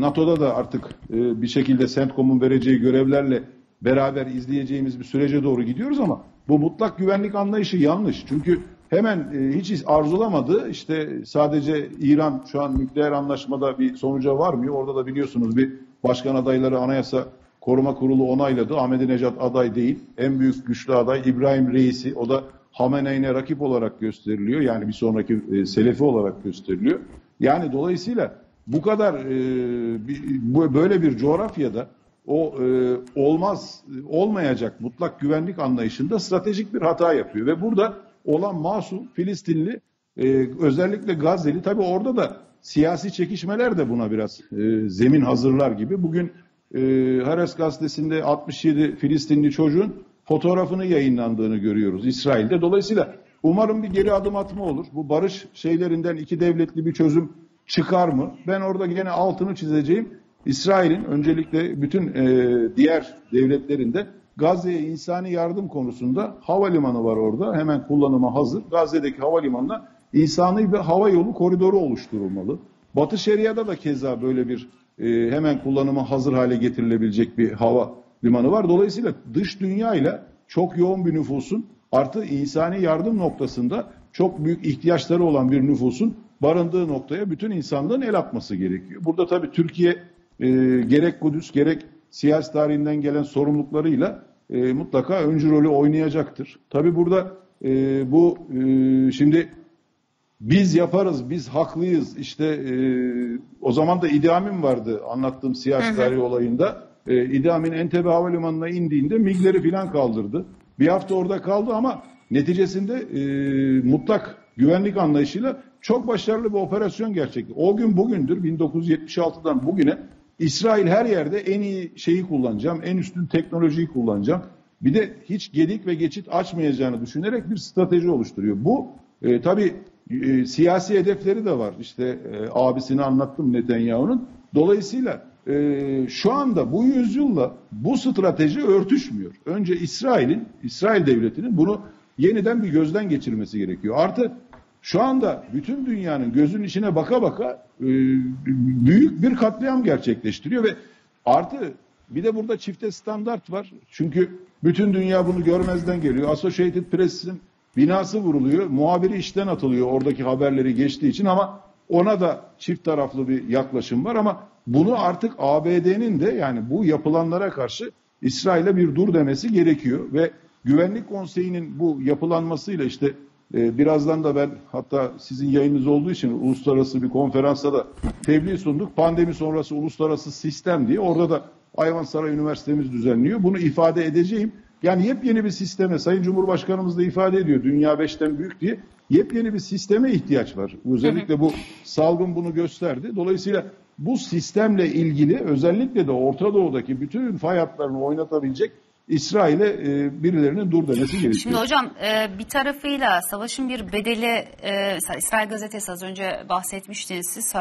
NATO'da da artık e, bir şekilde CENTCOM'un vereceği görevlerle beraber izleyeceğimiz bir sürece doğru gidiyoruz ama bu mutlak güvenlik anlayışı yanlış. Çünkü hemen e, hiç arzulamadı işte sadece İran şu an nükleer anlaşmada bir sonuca varmıyor. Orada da biliyorsunuz bir başkan adayları anayasa koruma kurulu onayladı. Ahmadinejad aday değil. En büyük güçlü aday İbrahim Reisi. O da Hamene'ine rakip olarak gösteriliyor. Yani bir sonraki e, Selefi olarak gösteriliyor. Yani dolayısıyla bu kadar e, böyle bir coğrafyada o e, olmaz olmayacak mutlak güvenlik anlayışında stratejik bir hata yapıyor ve burada olan masum Filistinli e, özellikle Gazze'li tabi orada da siyasi çekişmeler de buna biraz e, zemin hazırlar gibi. Bugün e, Hares gazetesinde 67 Filistinli çocuğun fotoğrafını yayınlandığını görüyoruz İsrail'de. Dolayısıyla umarım bir geri adım atma olur. Bu barış şeylerinden iki devletli bir çözüm çıkar mı? Ben orada gene altını çizeceğim. İsrail'in öncelikle bütün e, diğer devletlerinde Gazze'ye insani yardım konusunda havalimanı var orada. Hemen kullanıma hazır. Gazze'deki havalimanına insani bir hava yolu koridoru oluşturulmalı. Batı Şeria'da da keza böyle bir e, hemen kullanıma hazır hale getirilebilecek bir hava limanı var. Dolayısıyla dış dünya ile çok yoğun bir nüfusun artı insani yardım noktasında çok büyük ihtiyaçları olan bir nüfusun barındığı noktaya bütün insanlığın el atması gerekiyor. Burada tabii Türkiye e, gerek Kudüs gerek siyasi tarihinden gelen sorumluluklarıyla e, mutlaka öncü rolü oynayacaktır. Tabii burada e, bu e, şimdi biz yaparız, biz haklıyız. İşte e, o zaman da İdamim vardı anlattığım siyasi tarih olayında. E, İdam'in Entebbe Havalimanı'na indiğinde MİG'leri falan kaldırdı. Bir hafta orada kaldı ama neticesinde e, mutlak güvenlik anlayışıyla çok başarılı bir operasyon gerçekleşti. O gün bugündür 1976'dan bugüne İsrail her yerde en iyi şeyi kullanacağım, en üstün teknolojiyi kullanacağım. Bir de hiç gedik ve geçit açmayacağını düşünerek bir strateji oluşturuyor. Bu e, tabii e, siyasi hedefleri de var. İşte e, abisini anlattım Netanyahu'nun. Dolayısıyla e, şu anda bu yüzyılla bu strateji örtüşmüyor. Önce İsrail'in, İsrail devletinin bunu yeniden bir gözden geçirmesi gerekiyor. Artı şu anda bütün dünyanın gözün içine baka baka e, büyük bir katliam gerçekleştiriyor ve artı bir de burada çifte standart var. Çünkü bütün dünya bunu görmezden geliyor. Associated Press'in binası vuruluyor. Muhabiri işten atılıyor oradaki haberleri geçtiği için ama ona da çift taraflı bir yaklaşım var ama bunu artık ABD'nin de yani bu yapılanlara karşı İsrail'e bir dur demesi gerekiyor ve Güvenlik Konseyi'nin bu yapılanmasıyla işte e, birazdan da ben hatta sizin yayınınız olduğu için uluslararası bir konferansta da tebliğ sunduk. Pandemi sonrası uluslararası sistem diye orada da Ayvansaray Üniversitemiz düzenliyor. Bunu ifade edeceğim. Yani yepyeni bir sisteme, Sayın Cumhurbaşkanımız da ifade ediyor, dünya beşten büyük diye, yepyeni bir sisteme ihtiyaç var. Özellikle bu salgın bunu gösterdi. Dolayısıyla bu sistemle ilgili özellikle de Orta Doğu'daki bütün fay hatlarını oynatabilecek İsrail'e e, birilerinin dur demesi gerekiyor. Şimdi hocam e, bir tarafıyla savaşın bir bedeli, e, İsrail gazetesi az önce bahsetmiştiniz siz,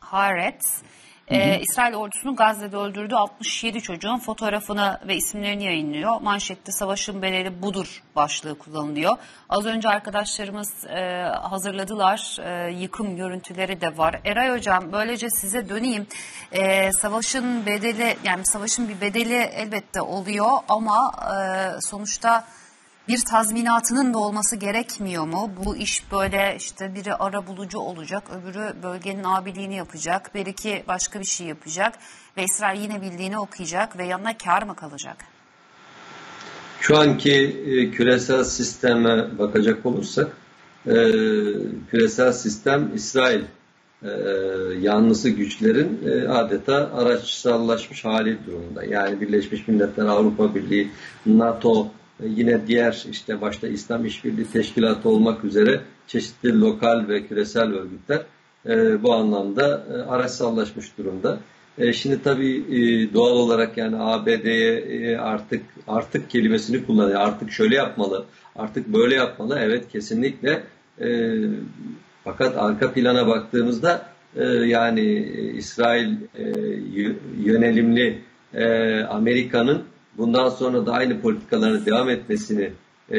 Haaretz, ee, İsrail ordusunun Gazze'de öldürdüğü 67 çocuğun fotoğrafını ve isimlerini yayınlıyor. Manşette savaşın bedeli budur başlığı kullanılıyor. Az önce arkadaşlarımız e, hazırladılar. E, yıkım görüntüleri de var. Eray Hocam böylece size döneyim. E, savaşın bedeli yani savaşın bir bedeli elbette oluyor ama e, sonuçta bir tazminatının da olması gerekmiyor mu? Bu iş böyle işte biri ara bulucu olacak, öbürü bölgenin abiliğini yapacak, belki başka bir şey yapacak ve İsrail yine bildiğini okuyacak ve yanına kar mı kalacak? Şu anki e, küresel sisteme bakacak olursak e, küresel sistem İsrail e, yanlısı güçlerin e, adeta araçsallaşmış hali durumunda. Yani Birleşmiş Milletler, Avrupa Birliği, NATO, yine diğer işte başta İslam İşbirliği Teşkilatı olmak üzere çeşitli lokal ve küresel örgütler e, bu anlamda e, araçsallaşmış durumda. E, şimdi tabii e, doğal olarak yani ABD'ye e, artık artık kelimesini kullanıyor. Artık şöyle yapmalı, artık böyle yapmalı. Evet kesinlikle. E, fakat arka plana baktığımızda e, yani İsrail e, yönelimli e, Amerika'nın bundan sonra da aynı politikalarına devam etmesini e,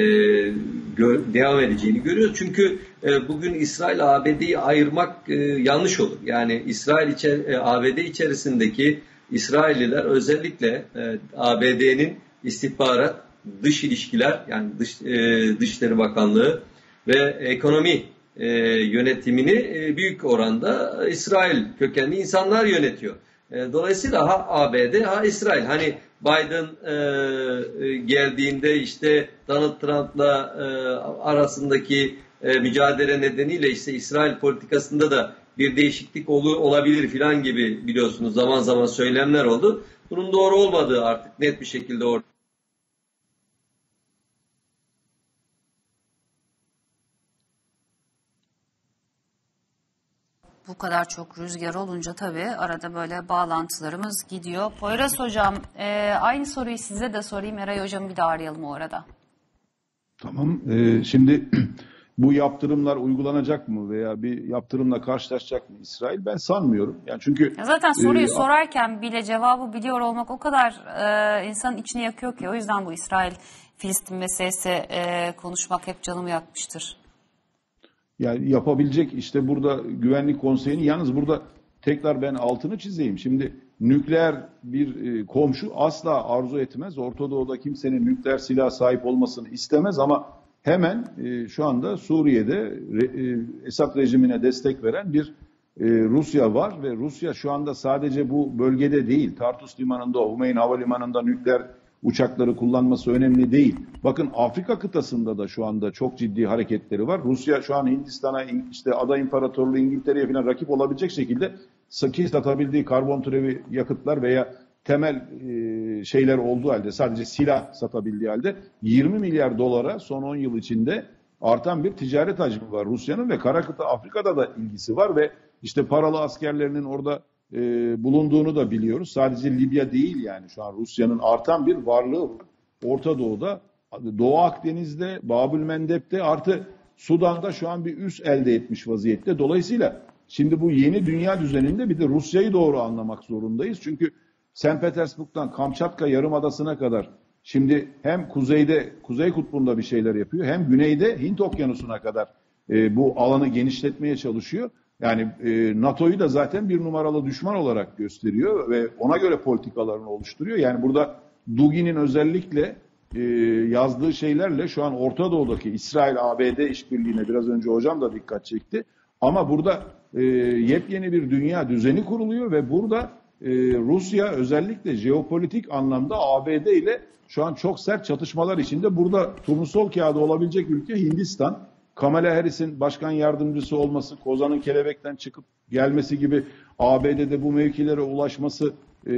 gö devam edeceğini görüyoruz. Çünkü e, bugün İsrail ABD'yi ayırmak e, yanlış olur. Yani İsrail içer e, ABD içerisindeki İsrailliler özellikle e, ABD'nin istihbarat, dış ilişkiler yani dış e, Dışişleri Bakanlığı ve ekonomi e, yönetimini e, büyük oranda İsrail kökenli insanlar yönetiyor. E, dolayısıyla ha ABD ha İsrail. Hani Biden e, e, geldiğinde işte Donald Trump'la e, arasındaki e, mücadele nedeniyle işte İsrail politikasında da bir değişiklik ol, olabilir filan gibi biliyorsunuz zaman zaman söylemler oldu. Bunun doğru olmadığı artık net bir şekilde ortada. Bu kadar çok rüzgar olunca tabii arada böyle bağlantılarımız gidiyor. Poyraz Hocam e, aynı soruyu size de sorayım. Eray Hocam bir de arayalım o arada. Tamam. Ee, şimdi bu yaptırımlar uygulanacak mı veya bir yaptırımla karşılaşacak mı İsrail? Ben sanmıyorum. Yani çünkü ya zaten soruyu e, sorarken bile cevabı biliyor olmak o kadar e, insanın içini yakıyor ki o yüzden bu İsrail Filistin meselesi e, konuşmak hep canımı yakmıştır. Yani yapabilecek işte burada güvenlik konseyini yalnız burada tekrar ben altını çizeyim. Şimdi nükleer bir e, komşu asla arzu etmez. Orta Doğu'da kimsenin nükleer silah sahip olmasını istemez ama hemen e, şu anda Suriye'de e, Esad rejimine destek veren bir Rusya var ve Rusya şu anda sadece bu bölgede değil, Tartus limanında, Hümeyn Havalimanı'nda nükleer uçakları kullanması önemli değil. Bakın Afrika kıtasında da şu anda çok ciddi hareketleri var. Rusya şu an Hindistan'a, işte Ada İmparatorluğu İngiltere'ye falan rakip olabilecek şekilde sıkı satabildiği karbon türevi yakıtlar veya temel e, şeyler olduğu halde sadece silah satabildiği halde 20 milyar dolara son 10 yıl içinde artan bir ticaret hacmi var Rusya'nın ve kara kıta Afrika'da da ilgisi var ve işte paralı askerlerinin orada e, bulunduğunu da biliyoruz. Sadece Libya değil yani şu an Rusya'nın artan bir varlığı var. Orta Doğu'da, Doğu Akdeniz'de, Babül Mendeb'de artı Sudan'da şu an bir üs elde etmiş vaziyette. Dolayısıyla şimdi bu yeni dünya düzeninde bir de Rusya'yı doğru anlamak zorundayız. Çünkü St. Petersburg'dan Kamçatka Yarımadası'na kadar şimdi hem kuzeyde, Kuzey Kutbu'nda bir şeyler yapıyor hem güneyde Hint Okyanusu'na kadar e, bu alanı genişletmeye çalışıyor. Yani e, NATO'yu da zaten bir numaralı düşman olarak gösteriyor ve ona göre politikalarını oluşturuyor. Yani burada Dugin'in özellikle e, yazdığı şeylerle şu an Orta Doğu'daki İsrail-ABD işbirliğine biraz önce hocam da dikkat çekti. Ama burada e, yepyeni bir dünya düzeni kuruluyor ve burada e, Rusya özellikle jeopolitik anlamda ABD ile şu an çok sert çatışmalar içinde. Burada turnusol kağıdı olabilecek ülke Hindistan. Kamala Harris'in başkan yardımcısı olması, Kozan'ın kelebekten çıkıp gelmesi gibi ABD'de bu mevkilere ulaşması e,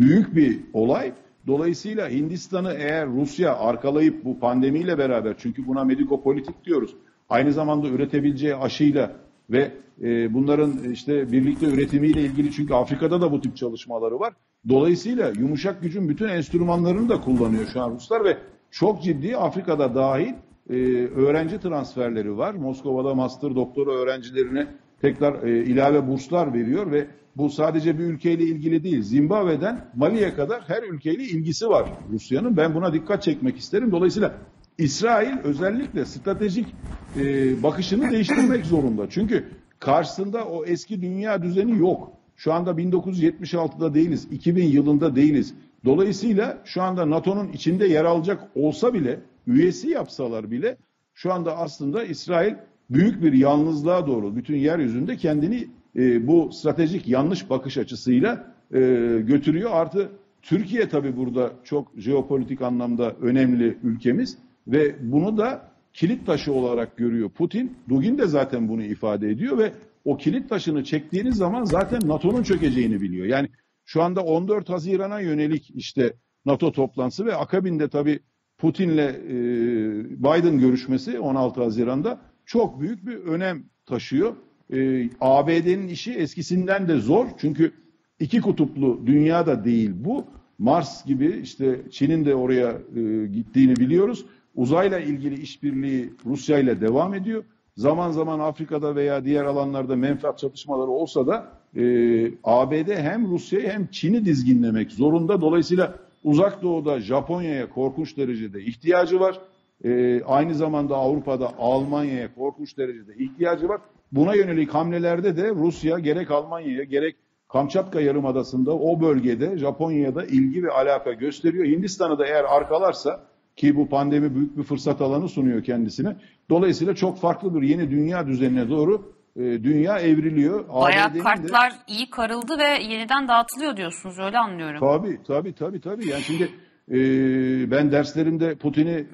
büyük bir olay. Dolayısıyla Hindistan'ı eğer Rusya arkalayıp bu pandemiyle beraber çünkü buna medikopolitik diyoruz. Aynı zamanda üretebileceği aşıyla ve e, bunların işte birlikte üretimiyle ilgili çünkü Afrika'da da bu tip çalışmaları var. Dolayısıyla yumuşak gücün bütün enstrümanlarını da kullanıyor şu an Ruslar ve çok ciddi Afrika'da dahil e, öğrenci transferleri var. Moskova'da master doktora öğrencilerine tekrar e, ilave burslar veriyor ve bu sadece bir ülkeyle ilgili değil. Zimbabwe'den Mali'ye kadar her ülkeyle ilgisi var Rusya'nın. Ben buna dikkat çekmek isterim. Dolayısıyla İsrail özellikle stratejik e, bakışını değiştirmek zorunda. Çünkü karşısında o eski dünya düzeni yok. Şu anda 1976'da değiliz, 2000 yılında değiliz. Dolayısıyla şu anda NATO'nun içinde yer alacak olsa bile üyesi yapsalar bile şu anda aslında İsrail büyük bir yalnızlığa doğru bütün yeryüzünde kendini e, bu stratejik yanlış bakış açısıyla e, götürüyor. Artı Türkiye tabii burada çok jeopolitik anlamda önemli ülkemiz ve bunu da kilit taşı olarak görüyor Putin. Dugin de zaten bunu ifade ediyor ve o kilit taşını çektiğiniz zaman zaten NATO'nun çökeceğini biliyor. Yani şu anda 14 Haziran'a yönelik işte NATO toplantısı ve akabinde tabii Putin'le e, Biden görüşmesi 16 Haziran'da çok büyük bir önem taşıyor. E, ABD'nin işi eskisinden de zor çünkü iki kutuplu dünya da değil bu. Mars gibi işte Çin'in de oraya e, gittiğini biliyoruz. Uzayla ilgili işbirliği Rusya ile devam ediyor. Zaman zaman Afrika'da veya diğer alanlarda menfaat çatışmaları olsa da e, ABD hem Rusya'yı hem Çin'i dizginlemek zorunda. Dolayısıyla uzak doğuda Japonya'ya korkunç derecede ihtiyacı var. E, aynı zamanda Avrupa'da Almanya'ya korkunç derecede ihtiyacı var. Buna yönelik hamlelerde de Rusya gerek Almanya'ya gerek Kamçatka Yarımadası'nda o bölgede Japonya'da ilgi ve alaka gösteriyor. Hindistan'ı da eğer arkalarsa ki bu pandemi büyük bir fırsat alanı sunuyor kendisine. Dolayısıyla çok farklı bir yeni dünya düzenine doğru e, dünya evriliyor. Bayağı ABD'nin kartlar iyi karıldı ve yeniden dağıtılıyor diyorsunuz öyle anlıyorum. Tabii tabii tabii tabii. Yani şimdi e, ben derslerimde Putin'i e,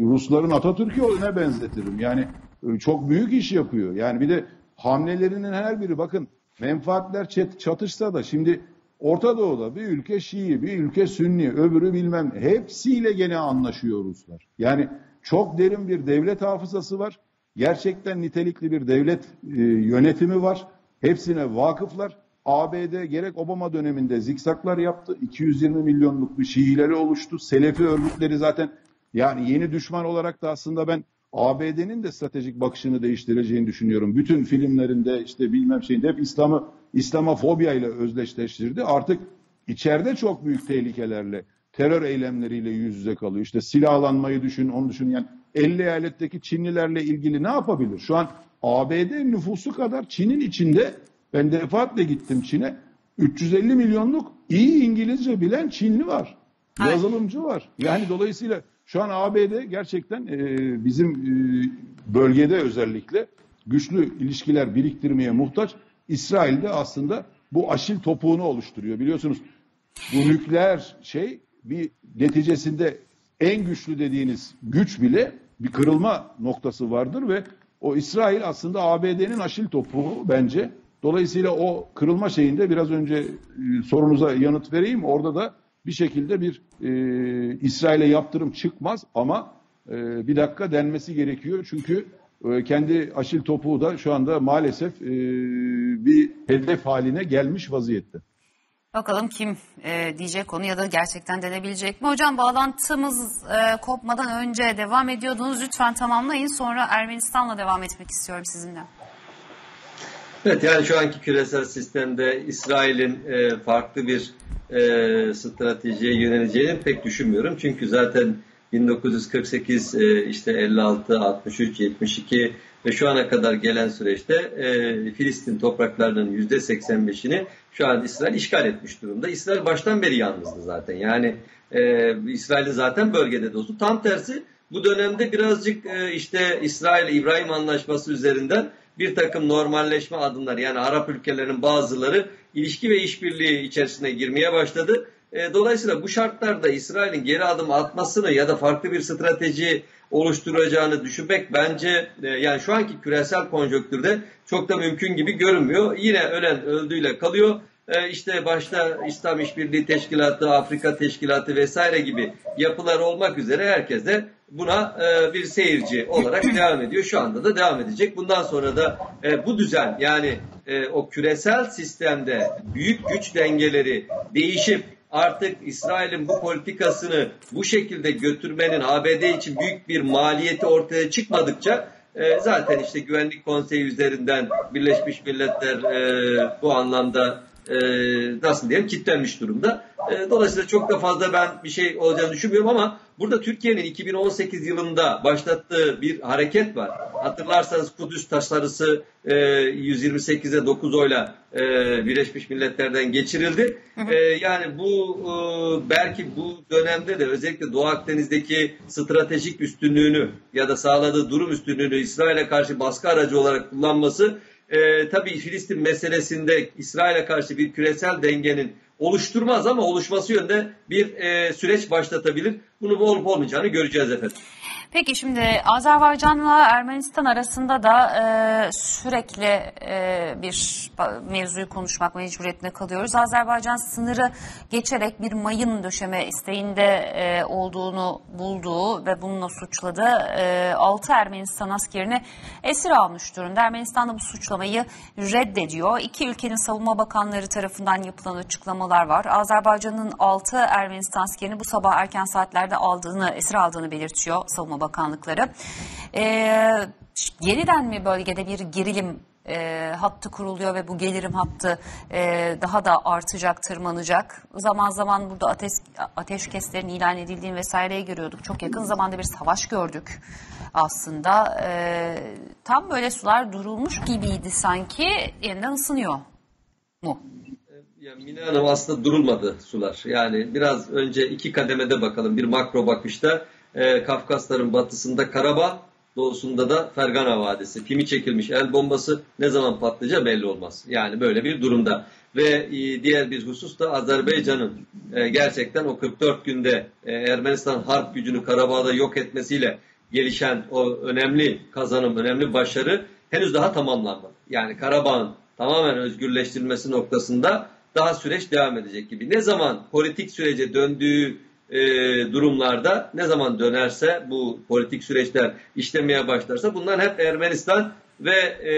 Rusların Atatürk'üne benzetirim. Yani e, çok büyük iş yapıyor. Yani bir de hamlelerinin her biri bakın menfaatler çatışsa da şimdi Orta Doğu'da bir ülke Şii, bir ülke Sünni, öbürü bilmem hepsiyle gene anlaşıyor Ruslar. Yani çok derin bir devlet hafızası var. Gerçekten nitelikli bir devlet e, yönetimi var. Hepsine vakıflar. ABD gerek Obama döneminde zikzaklar yaptı. 220 milyonluk bir Şiileri oluştu. Selefi örgütleri zaten yani yeni düşman olarak da aslında ben ABD'nin de stratejik bakışını değiştireceğini düşünüyorum. Bütün filmlerinde işte bilmem şeyinde hep İslam'ı İslamofobya ile özdeşleştirdi. Artık içeride çok büyük tehlikelerle, terör eylemleriyle yüz yüze kalıyor. İşte silahlanmayı düşün, onu düşün. Yani 50 eyaletteki Çinlilerle ilgili ne yapabilir? Şu an ABD nüfusu kadar Çin'in içinde ben defaatle gittim Çin'e. 350 milyonluk iyi İngilizce bilen Çinli var. Yazılımcı var. Yani dolayısıyla şu an ABD gerçekten e, bizim e, bölgede özellikle güçlü ilişkiler biriktirmeye muhtaç. İsrail'de aslında bu aşil topuğunu oluşturuyor. Biliyorsunuz bu nükleer şey bir neticesinde en güçlü dediğiniz güç bile bir kırılma noktası vardır ve o İsrail aslında ABD'nin aşil topuğu bence. Dolayısıyla o kırılma şeyinde biraz önce e, sorunuza yanıt vereyim. Orada da bir şekilde bir e, İsrail'e yaptırım çıkmaz ama e, bir dakika denmesi gerekiyor. Çünkü e, kendi aşil topuğu da şu anda maalesef e, bir hedef haline gelmiş vaziyette. Bakalım kim e, diyecek onu ya da gerçekten denebilecek mi? Hocam bağlantımız e, kopmadan önce devam ediyordunuz. Lütfen tamamlayın. Sonra Ermenistan'la devam etmek istiyorum sizinle. Evet yani şu anki küresel sistemde İsrail'in e, farklı bir e, stratejiye yöneleceğini pek düşünmüyorum. Çünkü zaten 1948 e, işte 56, 63, 72 ve şu ana kadar gelen süreçte e, Filistin topraklarının %85'ini şu an İsrail işgal etmiş durumda. İsrail baştan beri yalnızdı zaten. Yani e, İsrail'in zaten bölgede dostu. Tam tersi bu dönemde birazcık e, işte İsrail-İbrahim anlaşması üzerinden bir takım normalleşme adımları yani Arap ülkelerinin bazıları ilişki ve işbirliği içerisine girmeye başladı. E, dolayısıyla bu şartlarda İsrail'in geri adım atmasını ya da farklı bir strateji oluşturacağını düşünmek bence e, yani şu anki küresel konjonktürde çok da mümkün gibi görünmüyor. Yine ölen öldüğüyle kalıyor. E, işte başta İslam İşbirliği Teşkilatı, Afrika Teşkilatı vesaire gibi yapılar olmak üzere herkes de buna e, bir seyirci olarak devam ediyor. Şu anda da devam edecek. Bundan sonra da e, bu düzen yani e, o küresel sistemde büyük güç dengeleri değişip artık İsrail'in bu politikasını bu şekilde götürmenin ABD için büyük bir maliyeti ortaya çıkmadıkça e, zaten işte Güvenlik Konseyi üzerinden Birleşmiş Milletler e, bu anlamda e, nasıl diyelim kitlenmiş durumda. E, dolayısıyla çok da fazla ben bir şey olacağını düşünmüyorum ama burada Türkiye'nin 2018 yılında başlattığı bir hareket var. Hatırlarsanız Kudüs tasarısı e, 128'e 9 oyla e, Birleşmiş Milletler'den geçirildi. E, yani bu e, belki bu dönemde de özellikle Doğu Akdeniz'deki stratejik üstünlüğünü ya da sağladığı durum üstünlüğünü İsrail'e karşı baskı aracı olarak kullanması e, tabii Filistin meselesinde İsrail'e karşı bir küresel dengenin oluşturmaz ama oluşması yönde bir e, süreç başlatabilir. Bunu olup olmayacağını göreceğiz efendim. Peki şimdi Azerbaycan'la Ermenistan arasında da e, sürekli e, bir mevzuyu konuşmak mecburiyetinde kalıyoruz. Azerbaycan sınırı geçerek bir mayın döşeme isteğinde e, olduğunu bulduğu ve bununla suçladı. E, 6 Ermenistan askerini esir almış durumda. Ermenistan da bu suçlamayı reddediyor. İki ülkenin savunma bakanları tarafından yapılan açıklamalar var. Azerbaycan'ın 6 Ermenistan askerini bu sabah erken saatlerde aldığını, esir aldığını belirtiyor savunma bakanlıkları. E, yeniden mi bölgede bir gerilim e, hattı kuruluyor ve bu gelirim hattı e, daha da artacak, tırmanacak. Zaman zaman burada ateş, ateşkeslerin ilan edildiğini vesaireyi görüyorduk. Çok yakın zamanda bir savaş gördük aslında. E, tam böyle sular durulmuş gibiydi sanki yeniden ısınıyor mu? Ya Mine Hanım aslında durulmadı sular. Yani biraz önce iki kademede bakalım. Bir makro bakışta e, Kafkasların batısında Karabağ, doğusunda da Fergana Vadisi. Pimi çekilmiş el bombası ne zaman patlayacağı belli olmaz. Yani böyle bir durumda. Ve e, diğer bir husus da Azerbaycan'ın e, gerçekten o 44 günde e, Ermenistan harp gücünü Karabağ'da yok etmesiyle gelişen o önemli kazanım, önemli başarı henüz daha tamamlanmadı. Yani Karabağ'ın tamamen özgürleştirilmesi noktasında daha süreç devam edecek gibi. Ne zaman politik sürece döndüğü e, durumlarda ne zaman dönerse bu politik süreçler işlemeye başlarsa bunlar hep Ermenistan ve e,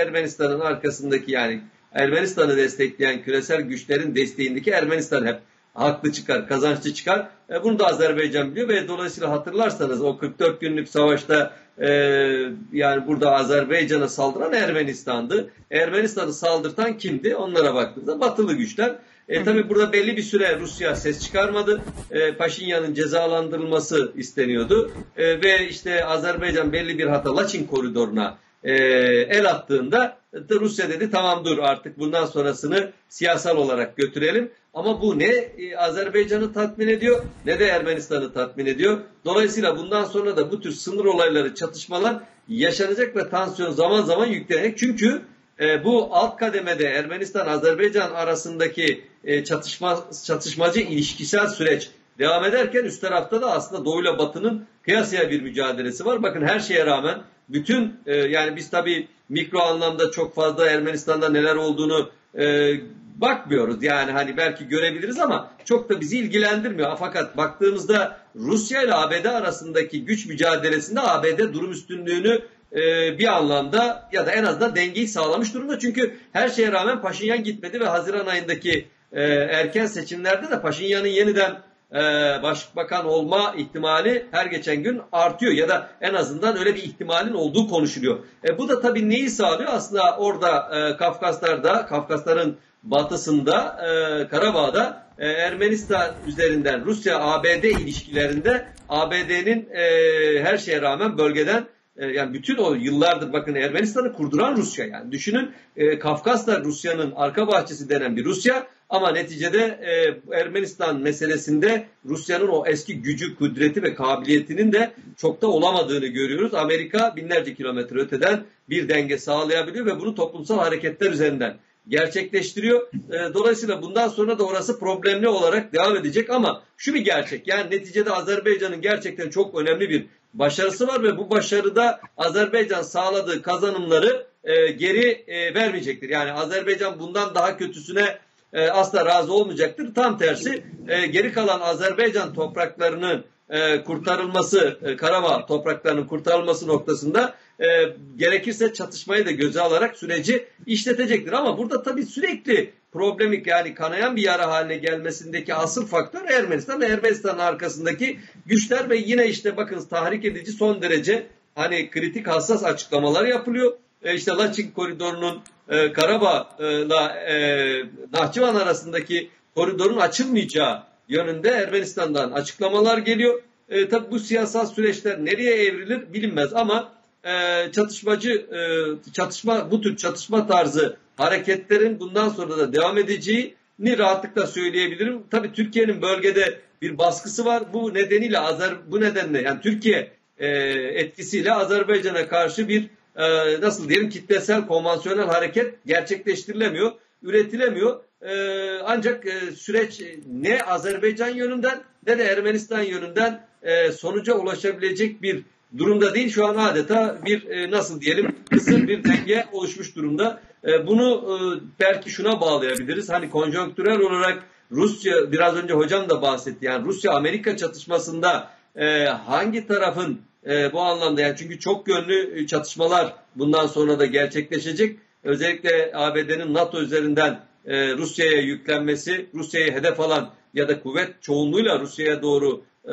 Ermenistan'ın arkasındaki yani Ermenistan'ı destekleyen küresel güçlerin desteğindeki Ermenistan hep haklı çıkar, kazançlı çıkar. E, bunu da Azerbaycan biliyor ve dolayısıyla hatırlarsanız o 44 günlük savaşta e, yani burada Azerbaycan'a saldıran Ermenistan'dı. Ermenistan'ı saldırtan kimdi? Onlara baktığınızda batılı güçler. E, tabii burada belli bir süre Rusya ses çıkarmadı. E, Paşinyan'ın cezalandırılması isteniyordu. E, ve işte Azerbaycan belli bir hata Laçin koridoruna e, el attığında da Rusya dedi tamam dur artık bundan sonrasını siyasal olarak götürelim. Ama bu ne e, Azerbaycan'ı tatmin ediyor ne de Ermenistan'ı tatmin ediyor. Dolayısıyla bundan sonra da bu tür sınır olayları, çatışmalar yaşanacak ve tansiyon zaman zaman yüklenecek. Çünkü e, bu alt kademede Ermenistan-Azerbaycan arasındaki e, çatışma çatışmacı ilişkisel süreç devam ederken üst tarafta da aslında Doğu ile Batı'nın kıyasıya bir mücadelesi var. Bakın her şeye rağmen bütün e, yani biz tabii mikro anlamda çok fazla Ermenistan'da neler olduğunu e, bakmıyoruz. Yani hani belki görebiliriz ama çok da bizi ilgilendirmiyor. Fakat baktığımızda Rusya ile ABD arasındaki güç mücadelesinde ABD durum üstünlüğünü e, bir anlamda ya da en azından dengeyi sağlamış durumda. Çünkü her şeye rağmen Paşinyan gitmedi ve Haziran ayındaki e, erken seçimlerde de Paşinyan'ın yeniden e, başbakan olma ihtimali her geçen gün artıyor ya da en azından öyle bir ihtimalin olduğu konuşuluyor. E, bu da tabii neyi sağlıyor? Aslında orada e, Kafkaslar'da, Kafkasların batısında, e, Karabağ'da e, Ermenistan üzerinden Rusya-ABD ilişkilerinde ABD'nin e, her şeye rağmen bölgeden e, yani bütün o yıllardır bakın Ermenistan'ı kurduran Rusya yani düşünün e, Kafkaslar Rusya'nın arka bahçesi denen bir Rusya ama neticede e, Ermenistan meselesinde Rusya'nın o eski gücü, kudreti ve kabiliyetinin de çok da olamadığını görüyoruz. Amerika binlerce kilometre öteden bir denge sağlayabiliyor ve bunu toplumsal hareketler üzerinden gerçekleştiriyor. E, dolayısıyla bundan sonra da orası problemli olarak devam edecek ama şu bir gerçek yani neticede Azerbaycan'ın gerçekten çok önemli bir başarısı var ve bu başarıda Azerbaycan sağladığı kazanımları e, geri e, vermeyecektir. Yani Azerbaycan bundan daha kötüsüne e, asla razı olmayacaktır. Tam tersi e, geri kalan Azerbaycan topraklarının e, kurtarılması, e, Karabağ topraklarının kurtarılması noktasında e, gerekirse çatışmayı da göze alarak süreci işletecektir. Ama burada tabii sürekli problemik yani kanayan bir yara haline gelmesindeki asıl faktör Ermenistan ve Ermenistan'ın arkasındaki güçler ve yine işte bakın tahrik edici son derece hani kritik hassas açıklamalar yapılıyor. E işte Laçin koridorunun e, Karabağ'la e, Nahçıvan arasındaki koridorun açılmayacağı yönünde Ermenistan'dan açıklamalar geliyor. E, tabi bu siyasal süreçler nereye evrilir bilinmez ama e, çatışmacı e, çatışma bu tür çatışma tarzı hareketlerin bundan sonra da devam edeceğini rahatlıkla söyleyebilirim. Tabi Türkiye'nin bölgede bir baskısı var. Bu nedeniyle Azer bu nedenle yani Türkiye e, etkisiyle Azerbaycan'a karşı bir e, nasıl diyelim kitlesel konvansiyonel hareket gerçekleştirilemiyor, üretilemiyor. e, ancak e, süreç ne Azerbaycan yönünden ne de Ermenistan yönünden e, sonuca ulaşabilecek bir durumda değil. Şu an adeta bir e, nasıl diyelim kısır bir denge oluşmuş durumda. E, bunu e, belki şuna bağlayabiliriz. Hani konjonktürel olarak Rusya biraz önce hocam da bahsetti. Yani Rusya-Amerika çatışmasında e, hangi tarafın e, bu anlamda yani çünkü çok yönlü çatışmalar bundan sonra da gerçekleşecek. Özellikle ABD'nin NATO üzerinden e, Rusya'ya yüklenmesi, Rusya'yı hedef alan ya da kuvvet çoğunluğuyla Rusya'ya doğru e,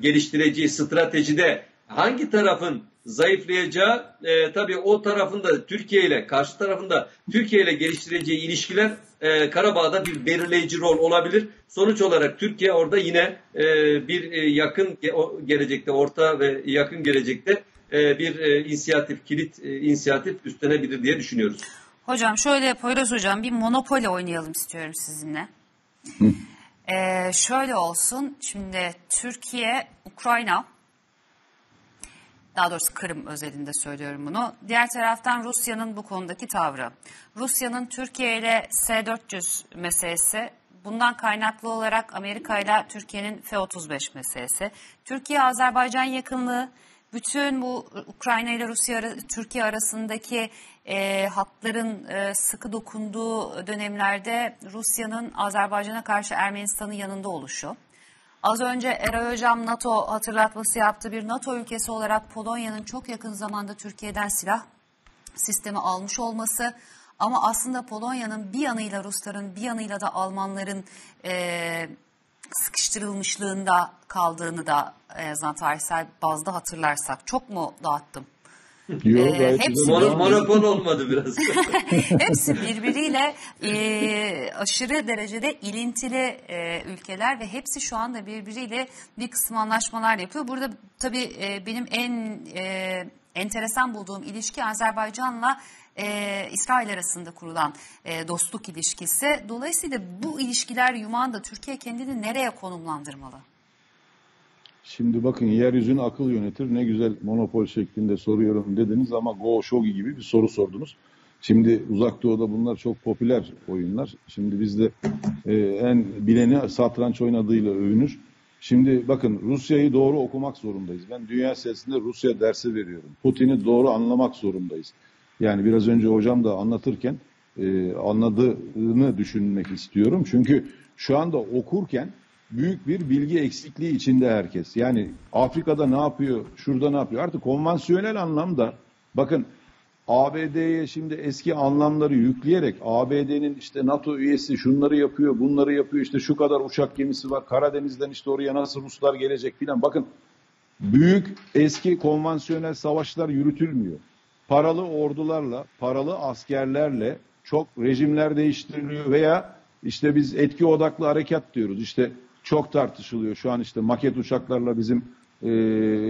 geliştireceği stratejide hangi tarafın zayıflayacağı e, tabii o tarafında Türkiye ile karşı tarafında Türkiye ile geliştireceği ilişkiler e, Karabağ'da bir belirleyici rol olabilir. Sonuç olarak Türkiye orada yine e, bir e, yakın gelecekte orta ve yakın gelecekte e, bir e, inisiyatif kilit e, inisiyatif üstlenebilir diye düşünüyoruz. Hocam şöyle yapıyoruz hocam bir monopoli oynayalım istiyorum sizinle. Ee, şöyle olsun şimdi Türkiye, Ukrayna daha doğrusu Kırım özelinde söylüyorum bunu. Diğer taraftan Rusya'nın bu konudaki tavrı. Rusya'nın Türkiye ile S-400 meselesi bundan kaynaklı olarak Amerika ile Türkiye'nin F-35 meselesi. Türkiye-Azerbaycan yakınlığı bütün bu Ukrayna ile Rusya Türkiye arasındaki e, hatların e, sıkı dokunduğu dönemlerde Rusya'nın Azerbaycan'a karşı Ermenistan'ın yanında oluşu. Az önce Eray Hocam NATO hatırlatması yaptı. Bir NATO ülkesi olarak Polonya'nın çok yakın zamanda Türkiye'den silah sistemi almış olması ama aslında Polonya'nın bir yanıyla Rusların bir yanıyla da Almanların e, sıkıştırılmışlığında kaldığını da en tarihsel bazda hatırlarsak. Çok mu dağıttım? Yok, ee, hepsi Mon monopol olmadı biraz. hepsi birbiriyle e, aşırı derecede ilintili e, ülkeler ve hepsi şu anda birbiriyle bir kısım anlaşmalar yapıyor. Burada tabii e, benim en e, enteresan bulduğum ilişki Azerbaycan'la e, İsrail arasında kurulan e, dostluk ilişkisi. Dolayısıyla bu ilişkiler yumağında Türkiye kendini nereye konumlandırmalı? Şimdi bakın yeryüzünü akıl yönetir ne güzel monopol şeklinde soruyorum dediniz ama Go Shogi gibi bir soru sordunuz. Şimdi uzak doğuda bunlar çok popüler oyunlar. Şimdi bizde e, en bileni satranç oynadığıyla övünür. Şimdi bakın Rusya'yı doğru okumak zorundayız. Ben dünya siyasetinde Rusya dersi veriyorum. Putin'i doğru anlamak zorundayız. Yani biraz önce hocam da anlatırken e, anladığını düşünmek istiyorum. Çünkü şu anda okurken büyük bir bilgi eksikliği içinde herkes. Yani Afrika'da ne yapıyor, şurada ne yapıyor? Artık konvansiyonel anlamda bakın ABD'ye şimdi eski anlamları yükleyerek ABD'nin işte NATO üyesi şunları yapıyor, bunları yapıyor, işte şu kadar uçak gemisi var, Karadeniz'den işte oraya nasıl Ruslar gelecek filan. Bakın büyük eski konvansiyonel savaşlar yürütülmüyor. Paralı ordularla, paralı askerlerle çok rejimler değiştiriliyor veya işte biz etki odaklı harekat diyoruz. İşte çok tartışılıyor. Şu an işte maket uçaklarla bizim e,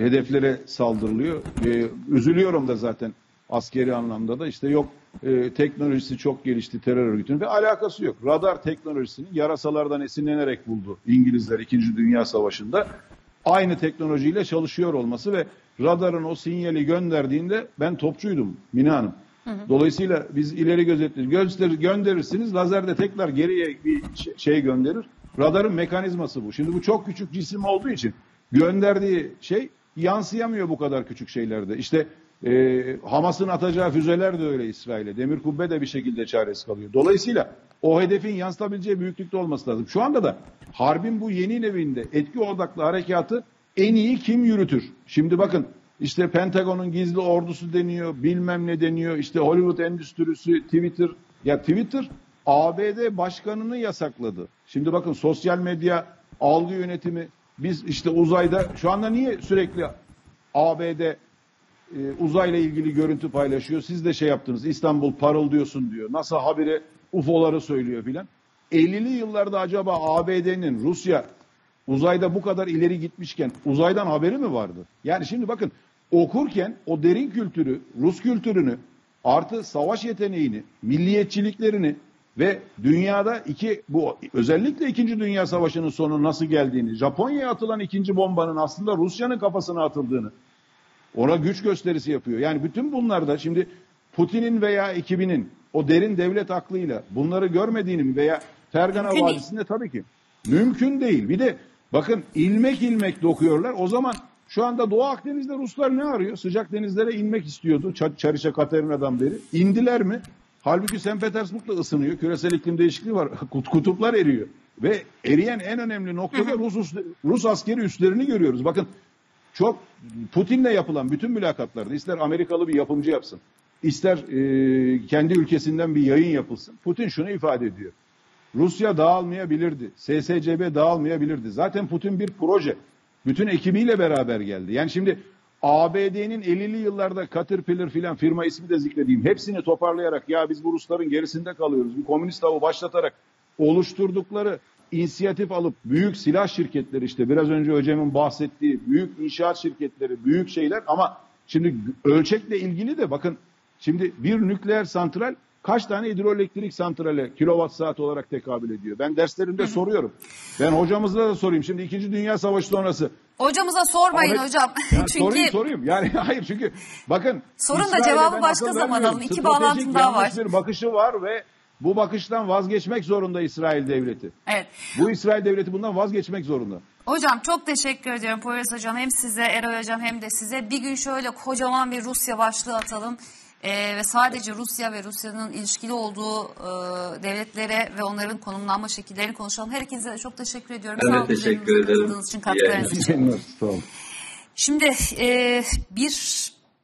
hedeflere saldırılıyor. E, üzülüyorum da zaten askeri anlamda da işte yok e, teknolojisi çok gelişti terör örgütünün ve alakası yok. Radar teknolojisini yarasalardan esinlenerek buldu İngilizler 2. Dünya Savaşı'nda. Aynı teknolojiyle çalışıyor olması ve radarın o sinyali gönderdiğinde ben topçuydum Mine Hanım. Dolayısıyla biz ileri gözetleri gösterir, gönderirsiniz lazer de tekrar geriye bir şey gönderir. Radarın mekanizması bu. Şimdi bu çok küçük cisim olduğu için gönderdiği şey yansıyamıyor bu kadar küçük şeylerde. İşte e, Hamas'ın atacağı füzeler de öyle İsrail'e. Demir kubbe de bir şekilde çaresiz kalıyor. Dolayısıyla o hedefin yansıtabileceği büyüklükte olması lazım. Şu anda da harbin bu yeni nevinde etki odaklı harekatı en iyi kim yürütür? Şimdi bakın işte Pentagon'un gizli ordusu deniyor, bilmem ne deniyor, işte Hollywood endüstrisi, Twitter. Ya Twitter ABD başkanını yasakladı. Şimdi bakın sosyal medya algı yönetimi biz işte uzayda şu anda niye sürekli ABD e, uzayla ilgili görüntü paylaşıyor. Siz de şey yaptınız İstanbul parıldıyorsun diyor. NASA habire UFO'ları söylüyor filan. 50'li yıllarda acaba ABD'nin Rusya uzayda bu kadar ileri gitmişken uzaydan haberi mi vardı? Yani şimdi bakın okurken o derin kültürü, Rus kültürünü artı savaş yeteneğini, milliyetçiliklerini ve dünyada iki bu özellikle 2. Dünya Savaşı'nın sonu nasıl geldiğini, Japonya'ya atılan ikinci bombanın aslında Rusya'nın kafasına atıldığını ona güç gösterisi yapıyor. Yani bütün bunlarda şimdi Putin'in veya ekibinin o derin devlet aklıyla bunları görmediğini mi veya Fergana Mümkün değil. Vadisi'nde tabii ki mümkün değil. Bir de bakın ilmek ilmek dokuyorlar. O zaman şu anda Doğu Akdeniz'de Ruslar ne arıyor? Sıcak denizlere inmek istiyordu. Ç- Çariçe Katerina'dan beri. İndiler mi? Halbuki St. Petersburg'da ısınıyor. Küresel iklim değişikliği var. Kut- Kutuplar eriyor. Ve eriyen en önemli noktada Rus, Rus askeri üslerini görüyoruz. Bakın çok Putin'le yapılan bütün mülakatlarda ister Amerikalı bir yapımcı yapsın, ister e, kendi ülkesinden bir yayın yapılsın. Putin şunu ifade ediyor. Rusya dağılmayabilirdi. SSCB dağılmayabilirdi. Zaten Putin bir proje. Bütün ekibiyle beraber geldi. Yani şimdi ABD'nin 50'li yıllarda Caterpillar filan firma ismi de zikredeyim. Hepsini toparlayarak ya biz bu Rusların gerisinde kalıyoruz. Bir komünist avı başlatarak oluşturdukları inisiyatif alıp büyük silah şirketleri işte biraz önce hocamın bahsettiği büyük inşaat şirketleri, büyük şeyler ama şimdi ölçekle ilgili de bakın şimdi bir nükleer santral kaç tane hidroelektrik santrale kilowatt saat olarak tekabül ediyor? Ben derslerimde soruyorum. Ben hocamızla da sorayım. Şimdi 2. Dünya Savaşı sonrası Hocamıza sormayın Ahmet- hocam. Ya Çünkü sorayım sorayım. Yani hayır çünkü bakın. Sorun da cevabı başka zaman alın. İki bağlantım daha var. bir bakışı var ve bu bakıştan vazgeçmek zorunda İsrail devleti. Evet. Bu İsrail devleti bundan vazgeçmek zorunda. Hocam çok teşekkür ediyorum Poyraz Hocam. Hem size Eray Hocam hem de size. Bir gün şöyle kocaman bir Rusya başlığı atalım. Ee, ve sadece Rusya ve Rusya'nın ilişkili olduğu e, devletlere ve onların konumlanma şekillerini konuşalım. Her ikinize de çok teşekkür ediyorum. Ben Sağ olun, teşekkür ederim. için, katkılarınız için. Sağ olun. Şimdi e, bir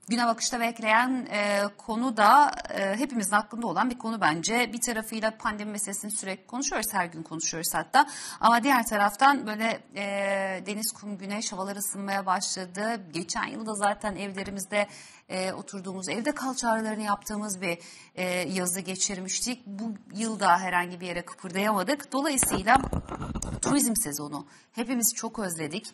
güne bakışta bekleyen e, konu da e, hepimizin aklında olan bir konu bence. Bir tarafıyla pandemi meselesini sürekli konuşuyoruz, her gün konuşuyoruz hatta. Ama diğer taraftan böyle e, deniz, kum, güneş, havalar ısınmaya başladı. Geçen yıl da zaten evlerimizde e, oturduğumuz, evde kal çağrılarını yaptığımız bir e, yazı geçirmiştik. Bu yılda herhangi bir yere kıpırdayamadık. Dolayısıyla turizm sezonu hepimiz çok özledik.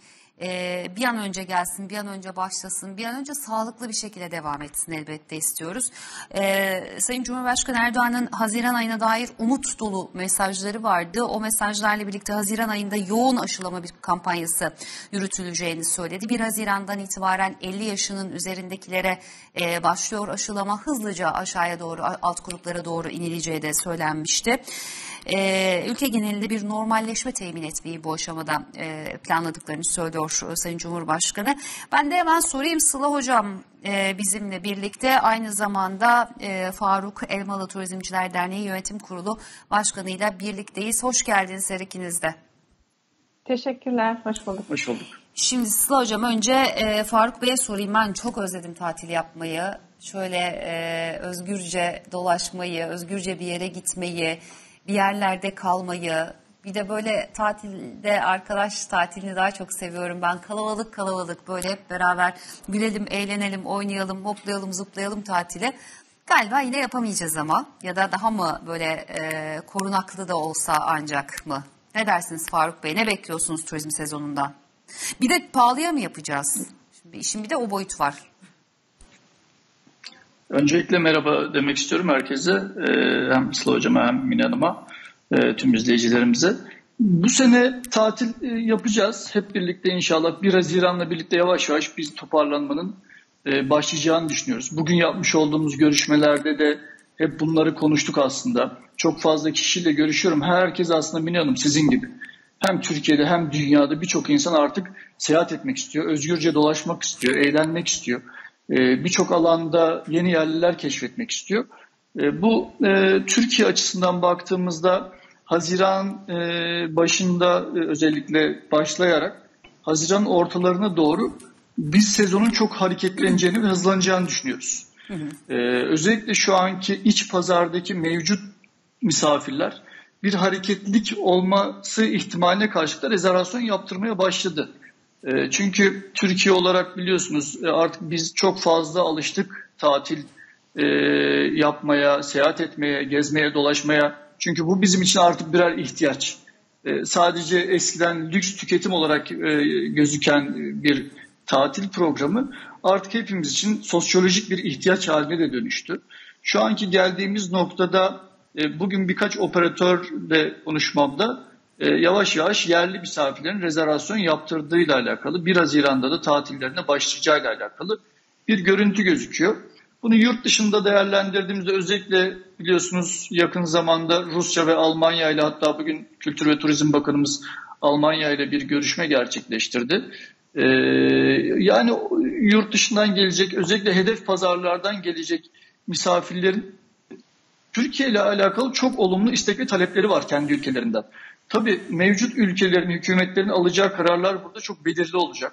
Ee, bir an önce gelsin, bir an önce başlasın, bir an önce sağlıklı bir şekilde devam etsin elbette istiyoruz. Ee, Sayın Cumhurbaşkanı Erdoğan'ın Haziran ayına dair umut dolu mesajları vardı. O mesajlarla birlikte Haziran ayında yoğun aşılama bir kampanyası yürütüleceğini söyledi. 1 Haziran'dan itibaren 50 yaşının üzerindekilere e, başlıyor aşılama. Hızlıca aşağıya doğru, alt gruplara doğru inileceği de söylenmişti. Ee, ülke genelinde bir normalleşme temin etmeyi bu aşamada e, planladıklarını söylüyor e, Sayın Cumhurbaşkanı. Ben de hemen sorayım Sıla Hocam e, bizimle birlikte aynı zamanda e, Faruk Elmalı Turizmciler Derneği Yönetim Kurulu Başkanı'yla birlikteyiz. Hoş geldiniz her ikiniz de. Teşekkürler, hoş bulduk. Hoş bulduk. Şimdi Sıla Hocam önce e, Faruk Bey'e sorayım. Ben çok özledim tatil yapmayı. Şöyle e, özgürce dolaşmayı, özgürce bir yere gitmeyi, bir yerlerde kalmayı. Bir de böyle tatilde arkadaş tatilini daha çok seviyorum ben. Kalabalık kalabalık böyle hep beraber gülelim, eğlenelim, oynayalım, hoplayalım, zıplayalım tatili. Galiba yine yapamayacağız ama ya da daha mı böyle e, korunaklı da olsa ancak mı? Ne dersiniz Faruk Bey? Ne bekliyorsunuz turizm sezonundan? Bir de pahalıya mı yapacağız? Şimdi işin bir de o boyut var. Öncelikle merhaba demek istiyorum herkese. Ee, hem Sıla Hocam'a hem Mine Hanım'a, e, tüm izleyicilerimize. Bu sene tatil e, yapacağız. Hep birlikte inşallah 1 Haziran'la birlikte yavaş yavaş biz toparlanmanın e, başlayacağını düşünüyoruz. Bugün yapmış olduğumuz görüşmelerde de hep bunları konuştuk aslında. Çok fazla kişiyle görüşüyorum. Herkes aslında Mine Hanım sizin gibi. Hem Türkiye'de hem dünyada birçok insan artık seyahat etmek istiyor. Özgürce dolaşmak istiyor, eğlenmek istiyor. Ee, birçok alanda yeni yerler keşfetmek istiyor. Ee, bu e, Türkiye açısından baktığımızda Haziran e, başında e, özellikle başlayarak Haziran ortalarına doğru biz sezonun çok hareketleneceğini ve hızlanacağını düşünüyoruz. Ee, özellikle şu anki iç pazardaki mevcut misafirler bir hareketlilik olması ihtimaline karşı da rezervasyon yaptırmaya başladı. E, çünkü Türkiye olarak biliyorsunuz e, artık biz çok fazla alıştık tatil e, yapmaya, seyahat etmeye, gezmeye, dolaşmaya. Çünkü bu bizim için artık birer ihtiyaç. Sadece eskiden lüks tüketim olarak gözüken bir tatil programı artık hepimiz için sosyolojik bir ihtiyaç haline de dönüştü. Şu anki geldiğimiz noktada bugün birkaç operatörle konuşmamda e, yavaş yavaş yerli misafirlerin rezervasyon yaptırdığıyla alakalı 1 Haziran'da da tatillerine başlayacağıyla alakalı bir görüntü gözüküyor. Bunu yurt dışında değerlendirdiğimizde özellikle biliyorsunuz yakın zamanda Rusya ve Almanya ile hatta bugün Kültür ve Turizm Bakanımız Almanya ile bir görüşme gerçekleştirdi. Ee, yani yurt dışından gelecek özellikle hedef pazarlardan gelecek misafirlerin Türkiye ile alakalı çok olumlu istek ve talepleri var kendi ülkelerinden. Tabii mevcut ülkelerin, hükümetlerin alacağı kararlar burada çok belirli olacak.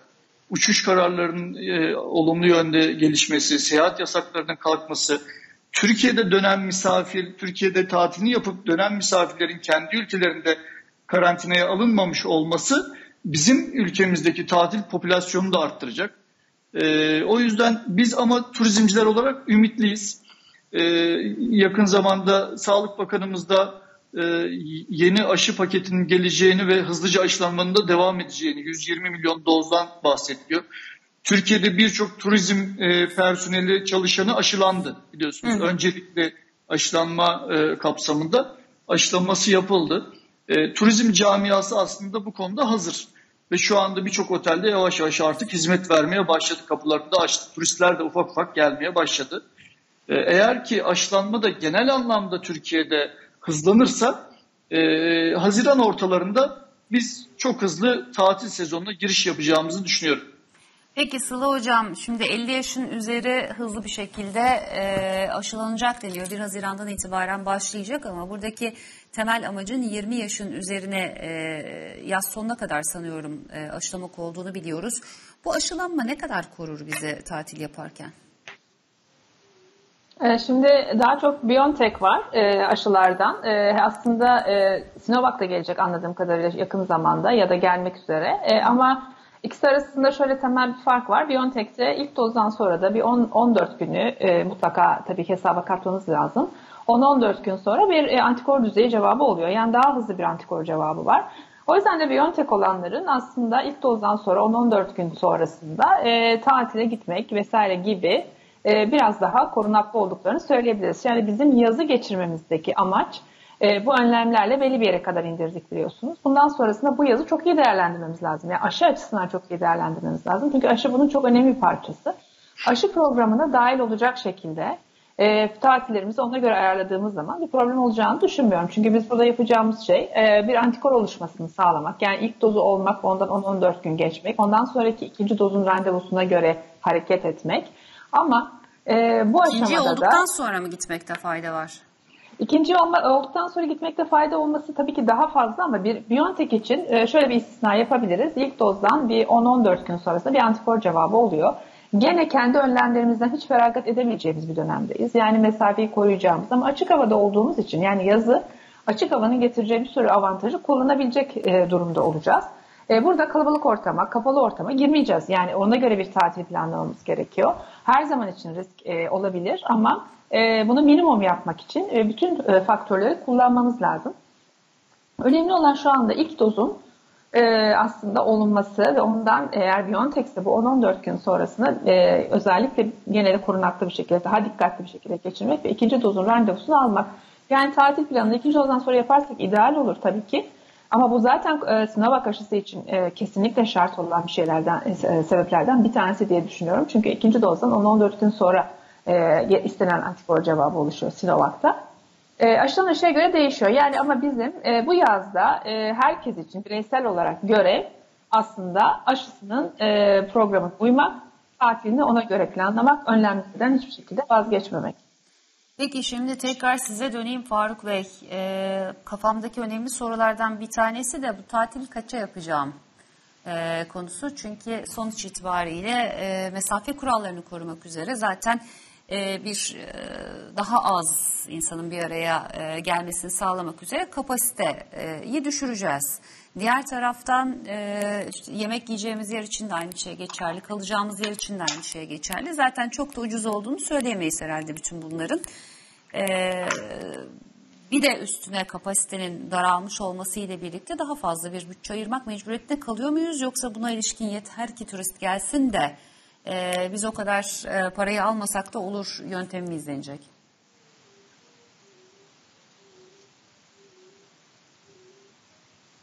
Uçuş kararlarının e, olumlu yönde gelişmesi, seyahat yasaklarının kalkması, Türkiye'de dönen misafir, Türkiye'de tatilini yapıp dönen misafirlerin kendi ülkelerinde karantinaya alınmamış olması bizim ülkemizdeki tatil popülasyonunu da arttıracak. E, o yüzden biz ama turizmciler olarak ümitliyiz. E, yakın zamanda Sağlık Bakanımız da e, yeni aşı paketinin geleceğini ve hızlıca aşılanmanın da devam edeceğini 120 milyon dozdan bahsediyor. Türkiye'de birçok turizm e, personeli çalışanı aşılandı biliyorsunuz. Hı. Öncelikle aşılanma e, kapsamında aşılanması yapıldı. E, turizm camiası aslında bu konuda hazır. Ve şu anda birçok otelde yavaş yavaş artık hizmet vermeye başladı. Kapılarını da açtı. Turistler de ufak ufak gelmeye başladı. E, eğer ki aşılanma da genel anlamda Türkiye'de hızlanırsa e, Haziran ortalarında biz çok hızlı tatil sezonuna giriş yapacağımızı düşünüyorum. Peki Sıla Hocam şimdi 50 yaşın üzeri hızlı bir şekilde e, aşılanacak deniyor. 1 Haziran'dan itibaren başlayacak ama buradaki temel amacın 20 yaşın üzerine e, yaz sonuna kadar sanıyorum e, aşılamak olduğunu biliyoruz. Bu aşılanma ne kadar korur bizi tatil yaparken? Ee, şimdi daha çok BioNTech var e, aşılardan. E, aslında e, Sinovac da gelecek anladığım kadarıyla yakın zamanda ya da gelmek üzere. E, ama ikisi arasında şöyle temel bir fark var. BioNTech'te ilk dozdan sonra da bir 10, 14 günü e, mutlaka tabii hesaba katmanız lazım. 10-14 gün sonra bir e, antikor düzeyi cevabı oluyor. Yani daha hızlı bir antikor cevabı var. O yüzden de BioNTech olanların aslında ilk dozdan sonra 10-14 gün sonrasında e, tatile gitmek vesaire gibi e, biraz daha korunaklı olduklarını söyleyebiliriz. Yani bizim yazı geçirmemizdeki amaç e, bu önlemlerle belli bir yere kadar indirdik biliyorsunuz. Bundan sonrasında bu yazı çok iyi değerlendirmemiz lazım. Yani aşı açısından çok iyi değerlendirmemiz lazım. Çünkü aşı bunun çok önemli bir parçası. Aşı programına dahil olacak şekilde e, tatillerimizi ona göre ayarladığımız zaman bir problem olacağını düşünmüyorum. Çünkü biz burada yapacağımız şey e, bir antikor oluşmasını sağlamak. Yani ilk dozu olmak, ondan 10-14 gün geçmek, ondan sonraki ikinci dozun randevusuna göre hareket etmek. Ama e, bu İkinci aşamada olduktan da... sonra mı gitmekte fayda var? İkinci olma, olduktan sonra gitmekte fayda olması tabii ki daha fazla ama bir BioNTech için e, şöyle bir istisna yapabiliriz. İlk dozdan bir 10-14 gün sonrasında bir antikor cevabı oluyor. Gene kendi önlemlerimizden hiç feragat edemeyeceğimiz bir dönemdeyiz. Yani mesafeyi koruyacağımız ama açık havada olduğumuz için yani yazı açık havanın getireceği bir sürü avantajı kullanabilecek e, durumda olacağız. E, burada kalabalık ortama, kapalı ortama girmeyeceğiz. Yani ona göre bir tatil planlamamız gerekiyor. Her zaman için risk e, olabilir ama e, bunu minimum yapmak için bütün faktörleri kullanmamız lazım. Önemli olan şu anda ilk dozun aslında olunması ve ondan eğer BioNTech'se bu 10-14 gün sonrasında e, özellikle genelde korunaklı bir şekilde daha dikkatli bir şekilde geçirmek ve ikinci dozun randevusunu almak. Yani tatil planını ikinci dozdan sonra yaparsak ideal olur tabii ki. Ama bu zaten e, Sinovac aşısı için e, kesinlikle şart olan bir şeylerden, e, sebeplerden bir tanesi diye düşünüyorum. Çünkü ikinci dozdan 10-14 gün sonra e, istenen antikor cevabı oluşuyor Sinovac'ta. E, aşıdan aşıya göre değişiyor. Yani ama bizim e, bu yazda e, herkes için bireysel olarak görev aslında aşısının e, programına uymak, tatilini ona göre planlamak, önlemlerden hiçbir şekilde vazgeçmemek. Peki şimdi tekrar size döneyim Faruk Bey. E, kafamdaki önemli sorulardan bir tanesi de bu tatil kaça yapacağım e, konusu. Çünkü sonuç itibariyle e, mesafe kurallarını korumak üzere zaten e, bir e, daha az insanın bir araya e, gelmesini sağlamak üzere kapasiteyi düşüreceğiz. Diğer taraftan işte yemek yiyeceğimiz yer için de aynı şey geçerli, kalacağımız yer için de aynı şey geçerli. Zaten çok da ucuz olduğunu söyleyemeyiz herhalde bütün bunların. Bir de üstüne kapasitenin daralmış olması ile birlikte daha fazla bir bütçe ayırmak mecburiyetinde kalıyor muyuz? Yoksa buna ilişkin yeter ki turist gelsin de e, biz o kadar e, parayı almasak da olur yöntemi mi izlenecek?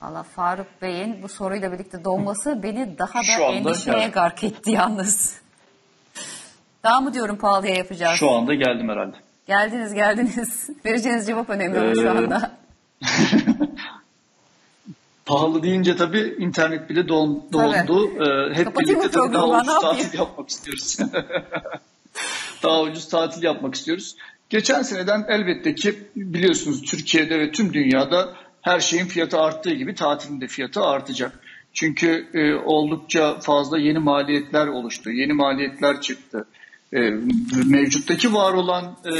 Valla Faruk Bey'in bu soruyla birlikte doğması beni daha da endişeye evet. gark etti yalnız. Daha mı diyorum pahalıya yapacağız? Şu anda geldim herhalde. Geldiniz geldiniz. Vereceğiniz cevap önemli ama şu Ee, anda. Pahalı deyince tabii internet bile don, dondu. Ee, hep Kapatayım birlikte tabii daha ucuz tatil yapmak istiyoruz. daha ucuz tatil yapmak istiyoruz. Geçen seneden elbette ki biliyorsunuz Türkiye'de ve tüm dünyada her şeyin fiyatı arttığı gibi tatilin de fiyatı artacak. Çünkü e, oldukça fazla yeni maliyetler oluştu, yeni maliyetler çıktı. E, mevcuttaki var olan e,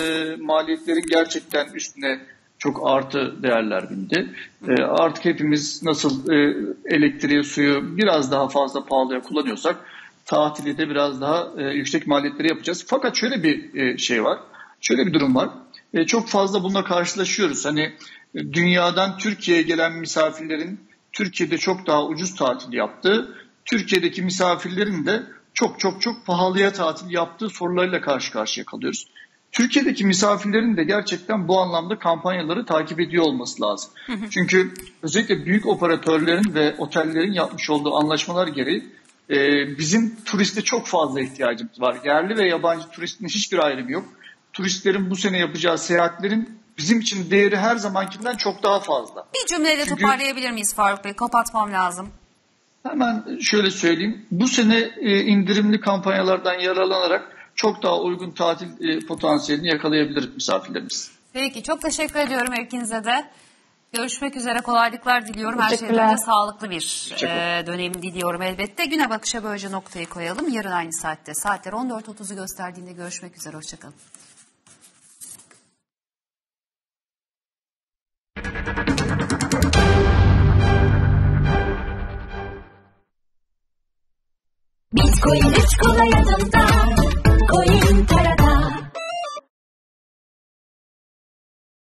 maliyetlerin gerçekten üstüne çok artı değerler bindi. E, artık hepimiz nasıl e, elektriği, suyu biraz daha fazla pahalıya kullanıyorsak tatili de biraz daha e, yüksek maliyetleri yapacağız. Fakat şöyle bir e, şey var, şöyle bir durum var. E, çok fazla bununla karşılaşıyoruz. Hani dünyadan Türkiye'ye gelen misafirlerin Türkiye'de çok daha ucuz tatil yaptığı, Türkiye'deki misafirlerin de çok çok çok pahalıya tatil yaptığı sorularıyla karşı karşıya kalıyoruz. Türkiye'deki misafirlerin de gerçekten bu anlamda kampanyaları takip ediyor olması lazım. Çünkü özellikle büyük operatörlerin ve otellerin yapmış olduğu anlaşmalar gereği e, bizim turiste çok fazla ihtiyacımız var. Yerli ve yabancı turistin hiçbir ayrımı yok. Turistlerin bu sene yapacağı seyahatlerin bizim için değeri her zamankinden çok daha fazla. Bir cümleyle Çünkü- toparlayabilir miyiz Faruk Bey? Kapatmam lazım. Hemen şöyle söyleyeyim. Bu sene e, indirimli kampanyalardan yararlanarak çok daha uygun tatil e, potansiyelini yakalayabilir misafirlerimiz. Peki çok teşekkür ediyorum ikinize de. Görüşmek üzere kolaylıklar diliyorum. Her şeyden önce sağlıklı bir e, dönem diliyorum elbette. Güne bakışa böylece noktayı koyalım. Yarın aynı saatte saatler 14.30'u gösterdiğinde görüşmek üzere. Hoşçakalın. Bitcoin üç kolay adımda